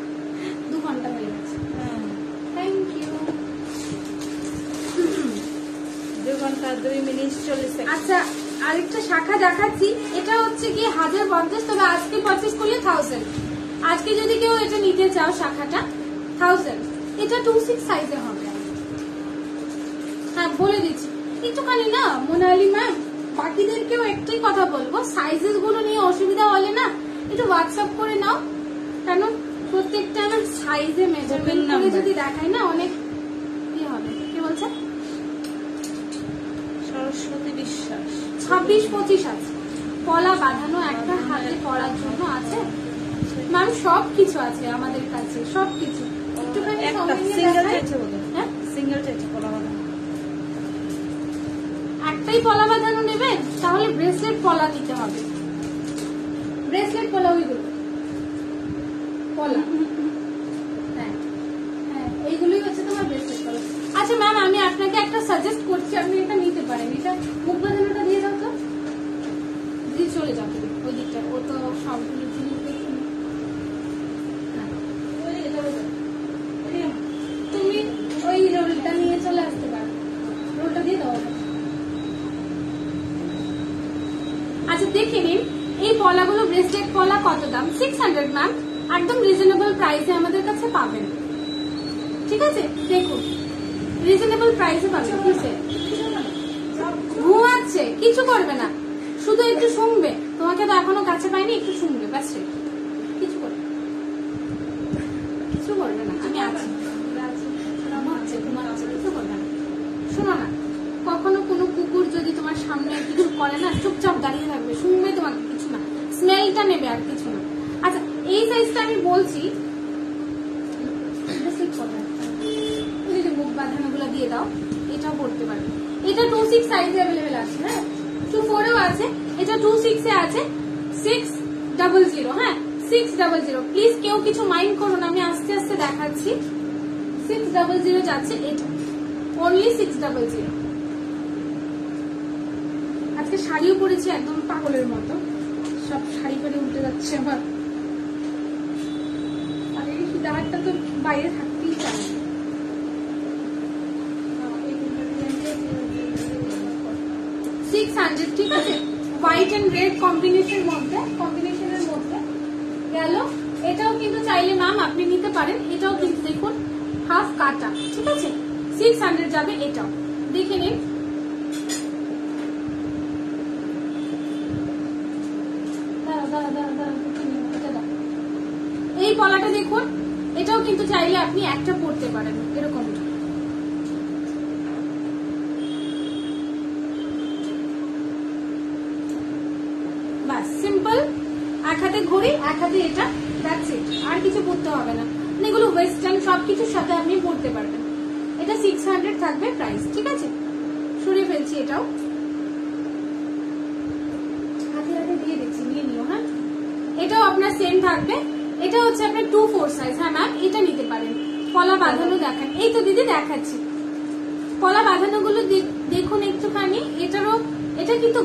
দু ঘণ্টা হয়ে গেছে হ্যাঁ থ্যাংক ইউ দু ঘণ্টা দুই মিনিট চল্লিশ সেকেন্ড আচ্ছা আরেকটা শাখা দেখাচ্ছি এটা হচ্ছে কি হাজার পঞ্চাশ তবে আজকে পারচেস করলে থাউজেন্ড আজকে যদি কেউ এটা নিতে চাও শাখাটা থাউজেন্ড এটা টু সিক্স সাইজে হবে। হ্যাঁ বলে দিচ্ছি। একটুখানি না মোনালি ম্যাম বাকিদেরকেও একটাই কথা বলব সাইজেসগুলো নিয়ে অসুবিধা হলে না একটু হোয়াটসঅ্যাপ করে নাও। কেন? প্রত্যেকটা সাইজে মেজারমেন্ট করে যদি দেখাই না অনেক কি হবে। কি বলছে? সরস্বতী বিশ্বাস। ছাব্বিশ পঁচিশ আছে। পলা বাঁধানো একটা হাতে পড়ার জন্য আছে। ম্যাম সব কিছু আছে আমাদের কাছে সব কিছু। একটুখানি সিঙ্গেল হ্যাঁ? একটাই পলা বাঁধানো নেবেন তাহলে ব্রেসলেট পলা নিতে হবে। ব্রেসলেট পলা ওইগুলো পলা হ্যাঁ হ্যাঁ এইগুলোই হচ্ছে তোমার ব্রেসলেট পলা আচ্ছা ম্যাম আমি আপনাকে একটা সাজেস্ট করছি আপনি এটা নিতে পারেন। এটা মুখ বাঁধানোটা দিয়ে দাও তো দিয়ে চলে তুমি ওই দিকটা। ও তো সবগুলো জিনিস দেখি হ্যাঁ তুমি ওই রোলটা নিয়ে চলে আসতে পারো। রোলটা দিয়ে দাও আচ্ছা দেখে নিন এই পলাগুলো ব্রেসলেট পলা কত দাম? সিক্স হান্ড্রেড ম্যাম একদম রিজনেবল প্রাইসে আমাদের কাছে পাবেন। ঠিক আছে? দেখুন রিজনেবল প্রাইসে পাবেন। কিসে ঘুমাচ্ছে কিছু করবে না। শুধু একটু শুনবে। তোমাকে তো এখনও কাছে পাইনি, একটু শুনবে, ব্যাস কিছু করবে কিছু করবে না, আমি আছি। শোনো না, কখনো কোনো কুকুর যদি তোমার সামনে কিছু করে না, চুপচাপ দাঁড়িয়ে থাকবে, শুনবে তোমাকে কিছু না। স্মেলটা নেবে আর কিছু না। আচ্ছা এই সাইজটা আমি বলছি। মুখ বাঁধানো গুলো দিয়ে দাও, এটাও পড়তে পারবে। এটা টু সিক্স সাইজে অ্যাভেলেবেল আছে হ্যাঁ? টু ফোরেও আছে, এটা টু সিক্সে আছে সিক্স ডাবল জিরো হ্যাঁ সিক্স ডাবল জিরো প্লিজ কেউ কিছু মাইন্ড করুন আমি আস্তে আস্তে দেখাচ্ছি। সিক্স ডাবল জিরো যাচ্ছে এটা অনলি সিক্স ডাবল জিরো আজকে শাড়িও পরেছি একদম পাগলের মতো। সব শাড়ি পরে উঠে যাচ্ছে আমার। আর এই তো বাইরে থাকতেই চায় স্যান্ডেল ঠিক আছে? হোয়াইট অ্যান্ড রেড কম্বিনেশনের মধ্যে কম্বিনেশনের মধ্যে গেল। এটাও কিন্তু চাইলে ম্যাম আপনি নিতে পারেন। এটাও কিন্তু দেখুন হাফ কাটা, ঠিক আছে? সিক্স হান্ড্রেড যাবে এটাও। দেখে নিন। এই পলাটা দেখুন, এটাও কিন্তু চাইলে আপনি একটা পড়তে পারেন, এরকমটা। ঘড়ি এক হাতে এটা দ্যাটস ইট আর কিছু পড়তে হবে না। মানে এগুলো ওয়েস্টার্ন সবকিছুর সাথে আপনি পড়তে পারবেন। এটা সিক্স হান্ড্রেড থাকবে প্রাইস ঠিক আছে? সরিয়ে ফেলছি এটাও। হাতে হাতে দিয়ে দিচ্ছি, নিয়ে নিও হ্যাঁ? এটাও আপনার সেম থাকবে। এটা হচ্ছে আপনার টু ফোর সাইজ হ্যাঁ ম্যাম এটা নিতে পারেন। কলা বাঁধানো দেখান। এই তো দিদি দেখাচ্ছি। কলা বাঁধানো গুলো দেখুন একটুখানি, এটারও এটা কিন্তু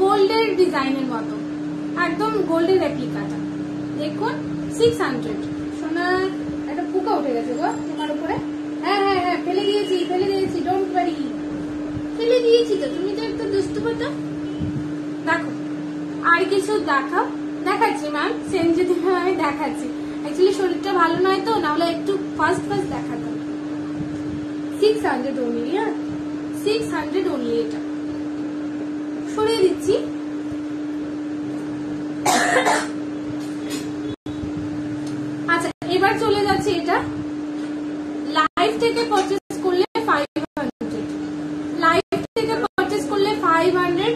গোল্ডের ডিজাইনের মতো। একদম গোল্ডের রেপ্লিকাটা দেখুন সিক্স হান্ড্রেড সোনা একটা পোকা উঠে গেছে গো, তোমার উপরে। হ্যাঁ হ্যাঁ হ্যাঁ ফেলে দিয়েছি ফেলে দিয়েছি ডোন্ট ওয়ারি ফেলে দিয়েছি তো, তুমি তো একটু দুষ্টু পাতা দেখো, আর কিছু দেখাও। দেখাচ্ছি ম্যাম সেম যদি আমি দেখাচ্ছি। অ্যাকচুয়ালি শরীরটা ভালো নয় তো, নাহলে একটু ফার্স্ট ফার্স্ট দেখাতাম। সিক্স হান্ড্রেড ওনলি হ্যাঁ? সিক্স হান্ড্রেড ওনলি এটা। সরিয়ে দিচ্ছি। আচ্ছা এবার চলে যাচ্ছে এটা। লাইভ থেকে পারচেস করলে ফাইভ হান্ড্রেড লাইভ থেকে পারচেস করলে ফাইভ হান্ড্রেড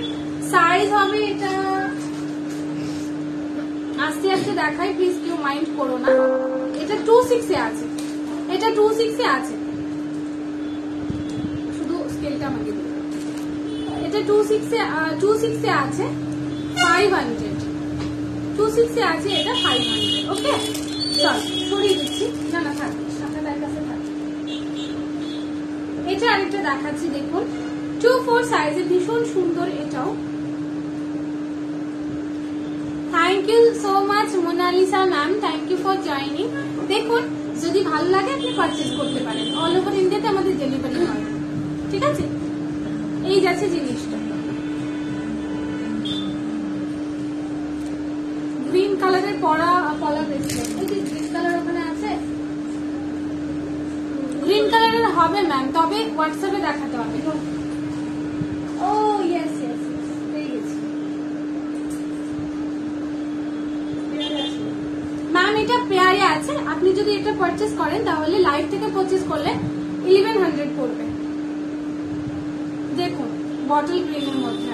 সাইজ হবে এটা। আস্তে আস্তে দেখাই প্লিজ কেউ মাইন্ড করো না। এটা টু সিক্সে আছে। এটা টু সিক্সে আছে। শুধু স্কেলটা আমাকে এটা টু সিক্সে টু সিক্সে আছে। ফাইভ হান্ড্রেড টু সিক্সে আছে, এটা ফাইভ হান্ড্রেড ওকে চল, সরিয়ে দিচ্ছি। না না, থাক আপনাদের কাছে থাক। এটা আরেকটা দেখাচ্ছি, দেখুন। টু ফোর সাইজে ভীষণ সুন্দর এটাও। Thank you so much Monalisa ma'am thank you for joining দেখুন, যদি ভালো লাগে, আপনি পারচেজ করতে পারেন। অল ওভার ইন্ডিয়াতে আমাদের ডেলিভারি হয়। ঠিক আছে? এই যাচ্ছে জিনিসটা গ্রিন পলা ব্রেসলেট এই গ্রিন কালার ওখানে আছে? গ্রিন কালারের হবে ম্যাম তবে হোয়াটসঅ্যাপে দেখাতে হবে। ও ইয়েস ম্যাম এটা আছে। আপনি যদি এটা পারচেস করেন, তাহলে লাইভ থেকে পারচেস করলে ইলেভেন হান্ড্রেড পড়বে। দেখুন বটল গ্রিনের মধ্যে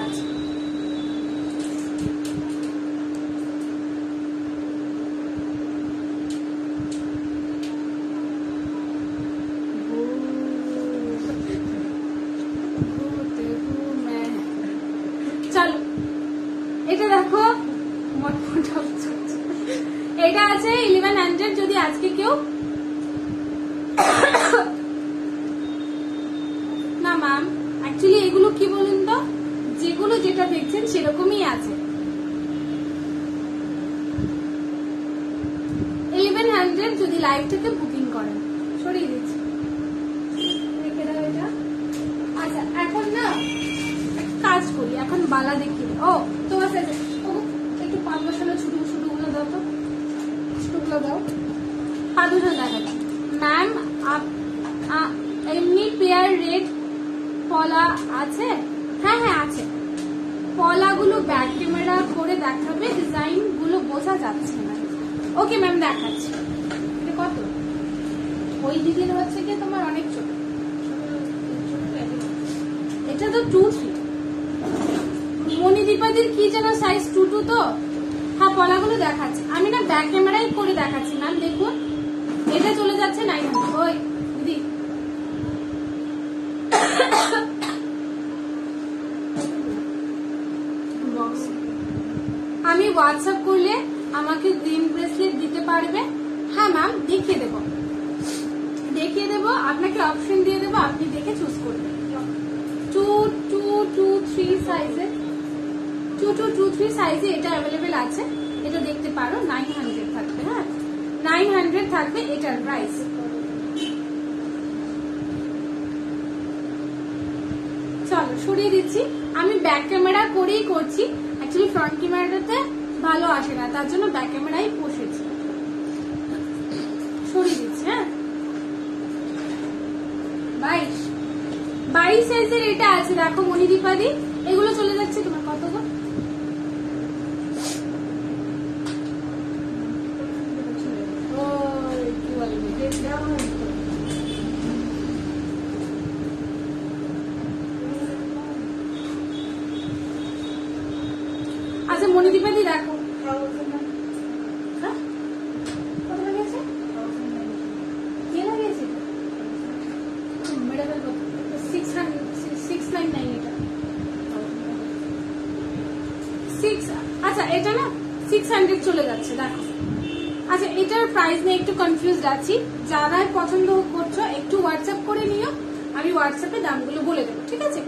কনফিউজ আছি যারা পছন্দ করছ, একটু হোয়াটসঅ্যাপ করে নিও। আমি হোয়াটসঅ্যাপে দামগুলো বলে দেবো, ঠিক আছে?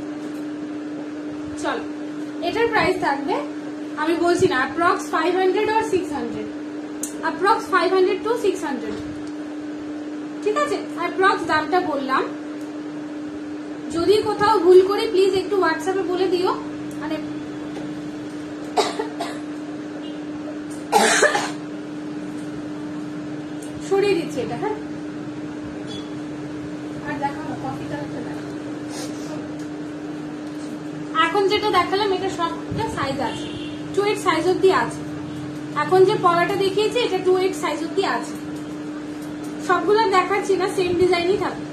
চলো, এটার প্রাইস থাকবে, আমি বলছি না অ্যাপ্রক্স ফাইভ হান্ড্রেড আর six hundred approx five hundred two six hundred ঠিক আছে? অ্যাপ্রক্স দামটা বললাম। যদি কোথাও ভুল করি প্লিজ একটু হোয়াটসঅ্যাপে বলে দিও মানে সরিয়ে দিচ্ছি এটা হ্যাঁ আর দেখাও না কফি কালারটা দেখো এখন যেটা দেখালাম এটা সবটা সাইজ আছে টু এইট সাইজ অব্দি আছে এখন যে পলাটা দেখিয়েছি এটা টু এইট সাইজ অব্দি আছে। সবগুলো দেখাচ্ছি না সেম ডিজাইনই থাকবে।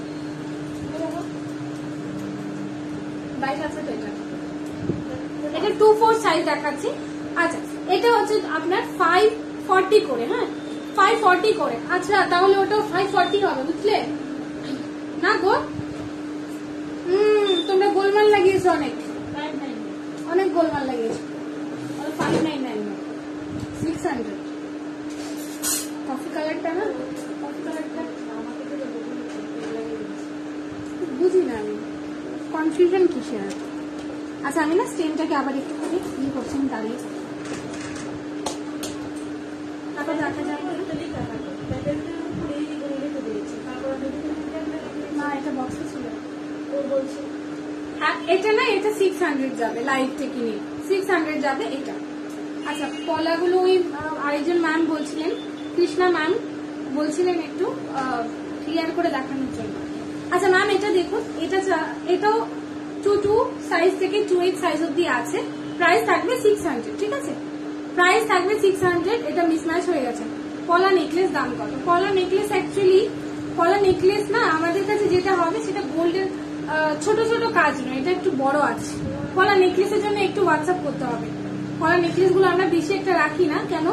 এটা? টু ফোর সাইজ দেখাচ্ছি। আচ্ছা এটা হচ্ছে আপনার ফাইভ ফর্টি করে হ্যাঁ? ফাইভ ফর্টি করে। আচ্ছা তাহলে ওটা ফাইভ ফর্টি হবে বুঝলে? না গো? হুম তোমরা গোলমাল লাগিয়েছো অনেক. অনেক গোলমাল লাগিয়েছো। Five nine six hundred coffee কালারটা না? কফি কালারটা। বুঝি না আমি। কনফিউশন কিসের? আচ্ছা আমি না স্টেমটাকে আবার একটু করে ইয়ে করছি দাঁড়িয়ে। তারপর দেখা যায় না এটা বক্সে ছিল। ও বলছে, এটা না এটা সিক্স হান্ড্রেড যাবে লাইভ থেকে নিয়ে। সিক্স হান্ড্রেড যাবে এটা। আচ্ছা পলাগুলো ওই আরেকজন ম্যাম বলছিলেন, কৃষ্ণা ম্যাম বলছিলেন একটু ক্লিয়ার করে দেখানোর জন্য। আচ্ছা ম্যাম এটা দেখুন, এটা এটাও টু টু সাইজ থেকে টু এইট সাইজ অব্দি আছে। প্রাইস থাকবে সিক্স হান্ড্রেড ঠিক আছে? প্রাইস থাকবে সিক্স হান্ড্রেড এটা মিসম্যাচ হয়ে গেছে। পলা নেকলেস দাম কত? পলা নেকলেস অ্যাকচুয়ালি পলা নেকলেস না, আমাদের কাছে যেটা হবে, সেটা গোল্ডের ছোট ছোট কাজ নয়, এটা একটু বড় আছে। পলা নেকলেসের জন্য একটু হোয়াটসঅ্যাপ করতে হবে। পলা নেকলেসগুলো আমরা বেশি একটা রাখি না, কেন?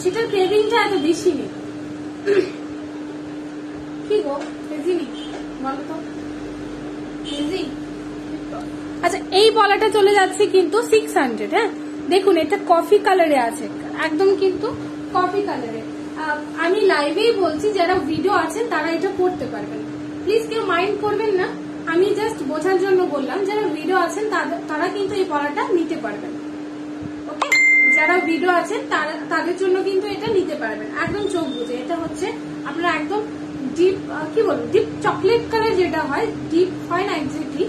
সেটার ক্রেভিংটা এত বেশি নেই। কি গো? বেশি নেই? বলো তো। বেশি আচ্ছা এই বলাটা চলে যাচ্ছে কিন্তু সিক্স হান্ড্রেড হ্যাঁ? দেখুন, এটা কফি কালারে আছে, একদম কিন্তু কফি কালারে আমি লাইভেই বলছি, যারা ভিডিও আছেন, তারা এটা করতে পারবেন। প্লিজ কেউ মাইন্ড করবেন না। আমি জাস্ট বোঝার জন্য বললাম, যারা ভিডিও আছেন তারা কিন্তু এই পলাটা নিতে পারবেন। যারা ভিডিও আছেন, তারা- তাদের জন্য কিন্তু এটা নিতে পারবেন। একদম চোখ বুঝে এটা হচ্ছে আপনারা একদম ডিপ কি বলব? ডিপ চকলেট কালার যেটা হয় ডিপ হয় না এক্স্যাক্টলি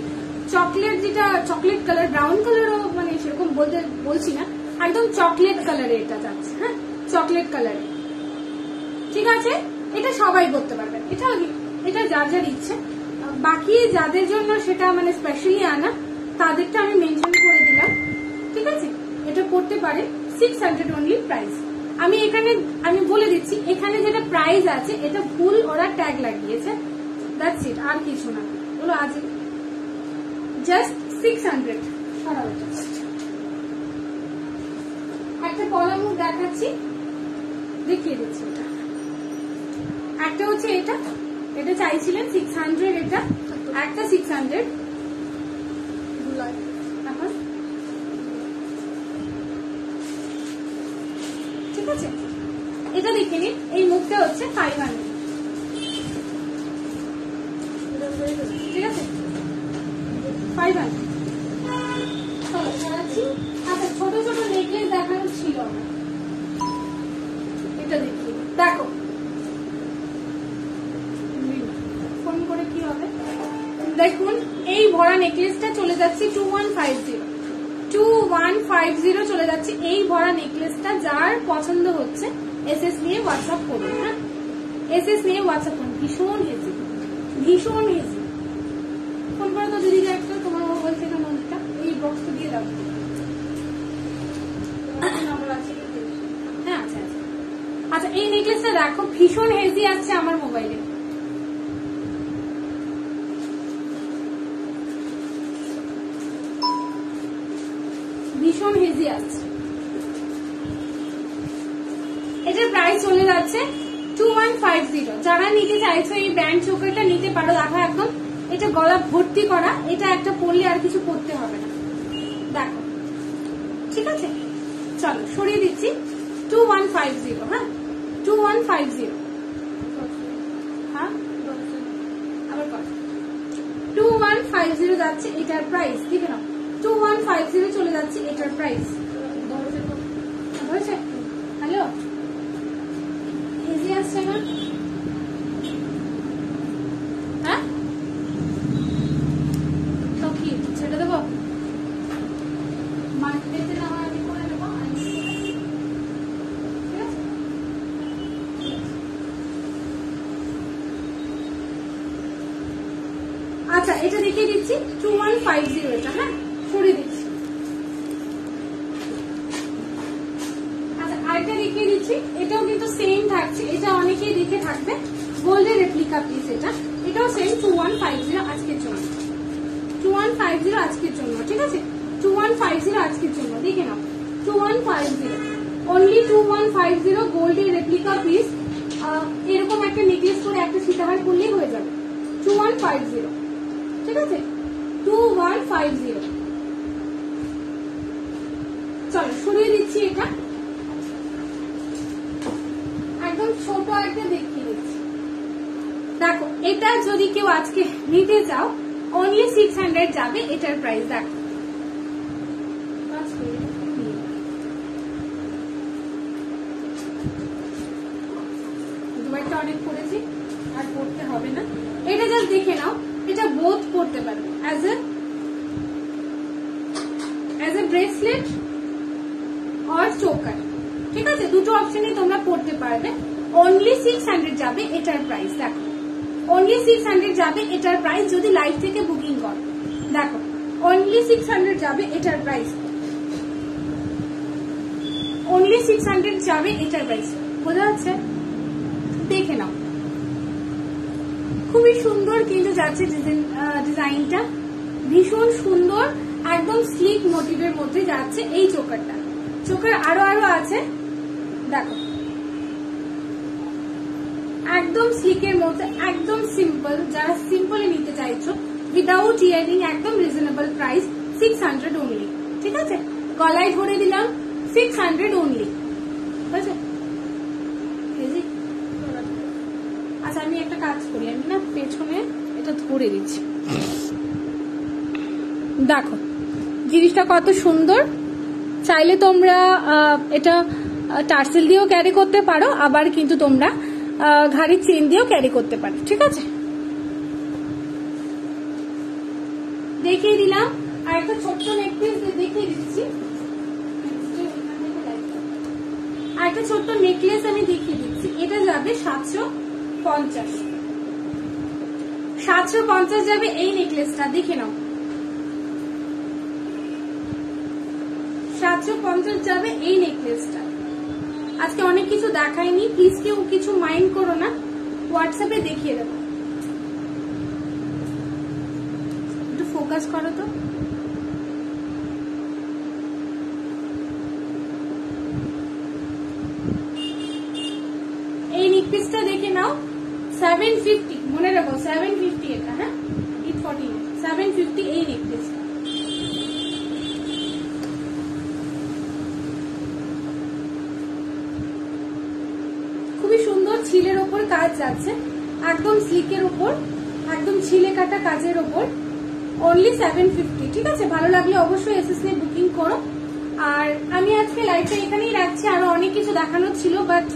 চকলেট যেটা চকলেট কালার ব্রাউন কালারও মানে সেরকম বলতে, বলছি না। একদম চকলেট কালারে এটা যাচ্ছে হ্যাঁ? চকলেট কালারে ঠিক আছে? এটা সবাই করতে পারবেন। এটা এটা যার যার ইচ্ছে। বাকি যাদের জন্য সেটা মানে স্পেশালি আনা, তাদেরটা আমি মেনশন করে দিলাম। ঠিক আছে? এটা করতে পারে সিক্স হান্ড্রেড অনলি প্রাইস আমি এখানে, আমি বলে দিচ্ছি, এখানে যেটা প্রাইস আছে, এটা ফুল ওরা ট্যাগ লাগিয়েছে। দ্যাটস ইট আর কিছু না। বলো আজ জাস্ট সিক্স হান্ড্রেড একটা কলা মুখ দেখাচ্ছি। দেখিয়ে দিচ্ছি এটা। একটা হচ্ছে এটা। এটা চাইছিলেন সিক্স হান্ড্রেড এটা। একটা সিক্স হান্ড্রেড এখন ঠিক আছে? এটা দেখে নিন, এই মুখটা হচ্ছে ফাইভ হান্ড্রেড ঠিক আছে? ফাইভ হান্ড্রেড আচ্ছা ছোট ছোট নেকলেস দেখানো ছিল এটা দেখো। ফোন করে কি হবে? দেখুন, এই ভরা নেকলেসটা চলে যাচ্ছে two one five zero. Two one five zero চলে যাচ্ছে। এই ভরা নেকলেসটা যার পছন্দ হচ্ছে এস নিয়ে হোয়াটসঅ্যাপ করুন হ্যাঁ? এস নিয়ে হোয়াটসঅ্যাপ করুন। ভীষণ হেজি ভীষণ হেজি ফোন করে তো দিদিকে একটা তোমার মোবাইল থেকে নদীটা এই বক্সটা দিয়ে দাও। আছে হ্যাঁ আচ্ছা আচ্ছা আচ্ছা এই নেকলেসটা দেখো, ভীষণ হেজি আসছে আমার মোবাইলে ভীষণ হেজি আসছে প্রাইস চলে যাচ্ছে টু ওয়ান ফাইভ জিরো যারা নিতে চাইছো এই ব্যান্ড চোকারটা নিতে পারো, দেখো একদম এটা গলা ভর্তি করা, এটা একটা পরলে আর কিছু করতে হবে না। দেখো, ঠিক আছে? চলো, সরিয়ে দিচ্ছি। টু ওয়ান ফাইভ জিরো হ্যাঁ? টু ওয়ান ফাইভ জিরো হ্যাঁ? টু ওয়ান ফাইভ জিরো যাচ্ছে এটার প্রাইস ঠিক now two one five zero চলে যাচ্ছে এটার প্রাইস হ্যালো? ইজি আসছে না? হ্যাঁ? কি, ছেড়ে দেবো? মার্কেটে না আমি করে নেব আচ্ছা এটা দেখিয়ে দিচ্ছি টু ওয়ান ফাইভ জিরো এটা হ্যাঁ সরিয়ে দিচ্ছি আচ্ছা আরেকটা দেখিয়ে দিচ্ছি এটাও কিন্তু সেম থাকছে, এটা অনেকেই দেখে থাকবে। গোল্ডের রেপ্লিকা পিস এটা। এটাও same two one five zero আজকের জন্য। টু ওয়ান ফাইভ জিরো আজকের জন্য, ঠিক আছে? টু ওয়ান ফাইভ জিরো আজকের জন্য, দেখে নাও। Two one five zero only two one five zero গোল্ডের রেপ্লিকা পিস এরকম একটা নেকলেস করে একটা সীতাহার করলেই হয়ে যাবে। টু ওয়ান ফাইভ জিরো ঠিক আছে? টু ওয়ান ফাইভ জিরো চলো, সরিয়ে দিচ্ছি এটা একদম একটা দেখিয়ে দিচ্ছি। দেখো, এটা যদি কেউ আজকে নিতে চাও অনলি সিক্স হান্ড্রেড যাবে, এটার প্রাইস দেখো দুবারটা অনেক পড়েছি আর পড়তে হবে না এটা জাস্ট দেখে নাও এটা বোধ পড়তে পারবে as a as a bracelet or choker ঠিক আছে দুটো অপশনই তোমরা পড়তে পারবে অনলি সিক্স হান্ড্রেড যাবে, এটার প্রাইস দেখো। অনলি সিক্স হান্ড্রেড যাবে, এটার প্রাইস যদি লাইভ থেকে বুকিং করো। দেখো অনলি সিক্স হান্ড্রেড যাবে, এটার প্রাইস অনলি সিক্স হান্ড্রেড যাবে, এটার প্রাইস বোঝা যাচ্ছে? দেখে নাও। খুবই সুন্দর কিন্তু যাচ্ছে ডিজাইনটা ভীষণ সুন্দর, একদম স্লিক মোটিভের মধ্যে যাচ্ছে এই চোকারটা। চোকার আরও আরও আছে। দেখো। একদম স্লিকের মধ্যে, একদম সিম্পল যারা সিম্পলে নিতে চাইছো উইদাউট ইয়ারিং একদম reasonable price six hundred only ঠিক আছে? গলায় ধরে দিলাম সিক্স হান্ড্রেড অনলি বুঝেছ বুঝলি? আচ্ছা আমি একটা কাজ করি, আমি না পেছনে এটা ধরে দিচ্ছি। দেখো, জিনিসটা কত সুন্দর। চাইলে তোমরা এটা টার্সেল দিয়েও ক্যারি করতে পারো, আবার কিন্তু তোমরা ঘাড়ির চেন দিয়েও ক্যারি করতে পারে, ঠিক আছে? দেখিয়ে দিলাম। আর একটা ছোট্ট নেকলেস দেখিয়ে দিচ্ছি। আর একটা ছোট্ট নেকলেস আমি দেখিয়ে দিচ্ছি। এটা যাবে সাতশো পঞ্চাশ। সাতশো পঞ্চাশ যাবে এই নেকলেসটা দেখে নাও। সাতশো পঞ্চাশ যাবে এই নেকলেসটা আজকে অনেক কিছু দেখায়নি প্লিজ কেউ কিছু মাইন্ড করো না। হোয়াটসঅ্যাপে দেখিয়ে দেবো। একটু ফোকাস করো তো। এই নেকপিসটা দেখে নাও। সেভেন ফিফটি মনে রাখো সেভেন ফিফটি এটা হ্যাঁ? এইট ফর্টি সেভেন ফিফটি এই নেকপিসটা খুবই সুন্দর ছিলের ওপর কাজ যাচ্ছে একদম স্লিকের ওপর একদম ছিলে কাটা কাজের ওপর অনলি সেভেন ফিফটি ঠিক আছে? ভালো লাগলে অবশ্যই এসএস নিয়ে বুকিং করো। আর আমি আজকে লাইভটা এখানেই রাখছি। আরও অনেক কিছু দেখানোর ছিল বাট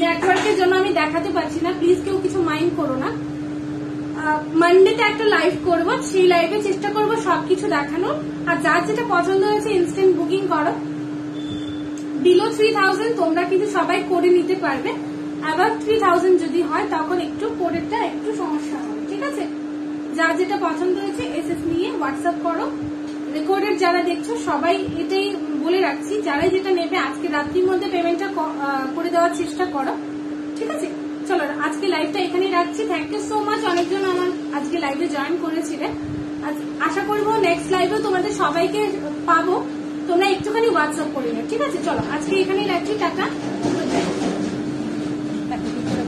নেটওয়ার্কের জন্য আমি দেখাতে পারছি না। প্লিজ কেউ কিছু মাইন্ড করো না। মানডেতে একটা লাইভ করব। সেই লাইভে চেষ্টা করব সবকিছু দেখানোর। আর যার যেটা পছন্দ হয়েছে ইনস্ট্যান্ট বুকিং করো। বিলো থ্রি থাউজেন্ড তোমরা কিন্তু সবাই করে নিতে পারবে। আবার থ্রি থাউজেন্ড যদি হয়, তখন একটু কোডেরটা একটু সমস্যা হবে, ঠিক আছে? যার যেটা পছন্দ হয়েছে এসএস নিয়ে হোয়াটসঅ্যাপ করো। রেকর্ডের যারা দেখছ, সবাই এটাই বলে রাখছি, যারাই যেটা নেবে, আজকে রাত্রির মধ্যে পেমেন্টটা করে দেওয়ার চেষ্টা করো, ঠিক আছে? চলো, আজকে লাইভটা এখানেই রাখছি। থ্যাংক ইউ সো মাচ অনেকজন আমার আজকে লাইভে জয়েন করেছিলেন আশা করব নেক্সট লাইভেও তোমাদের সবাইকে পাবো। তোমরা একটুখানি হোয়াটসঅ্যাপ করে নিও। ঠিক আছে চলো আজকে এখানেই রাখছি টাটা।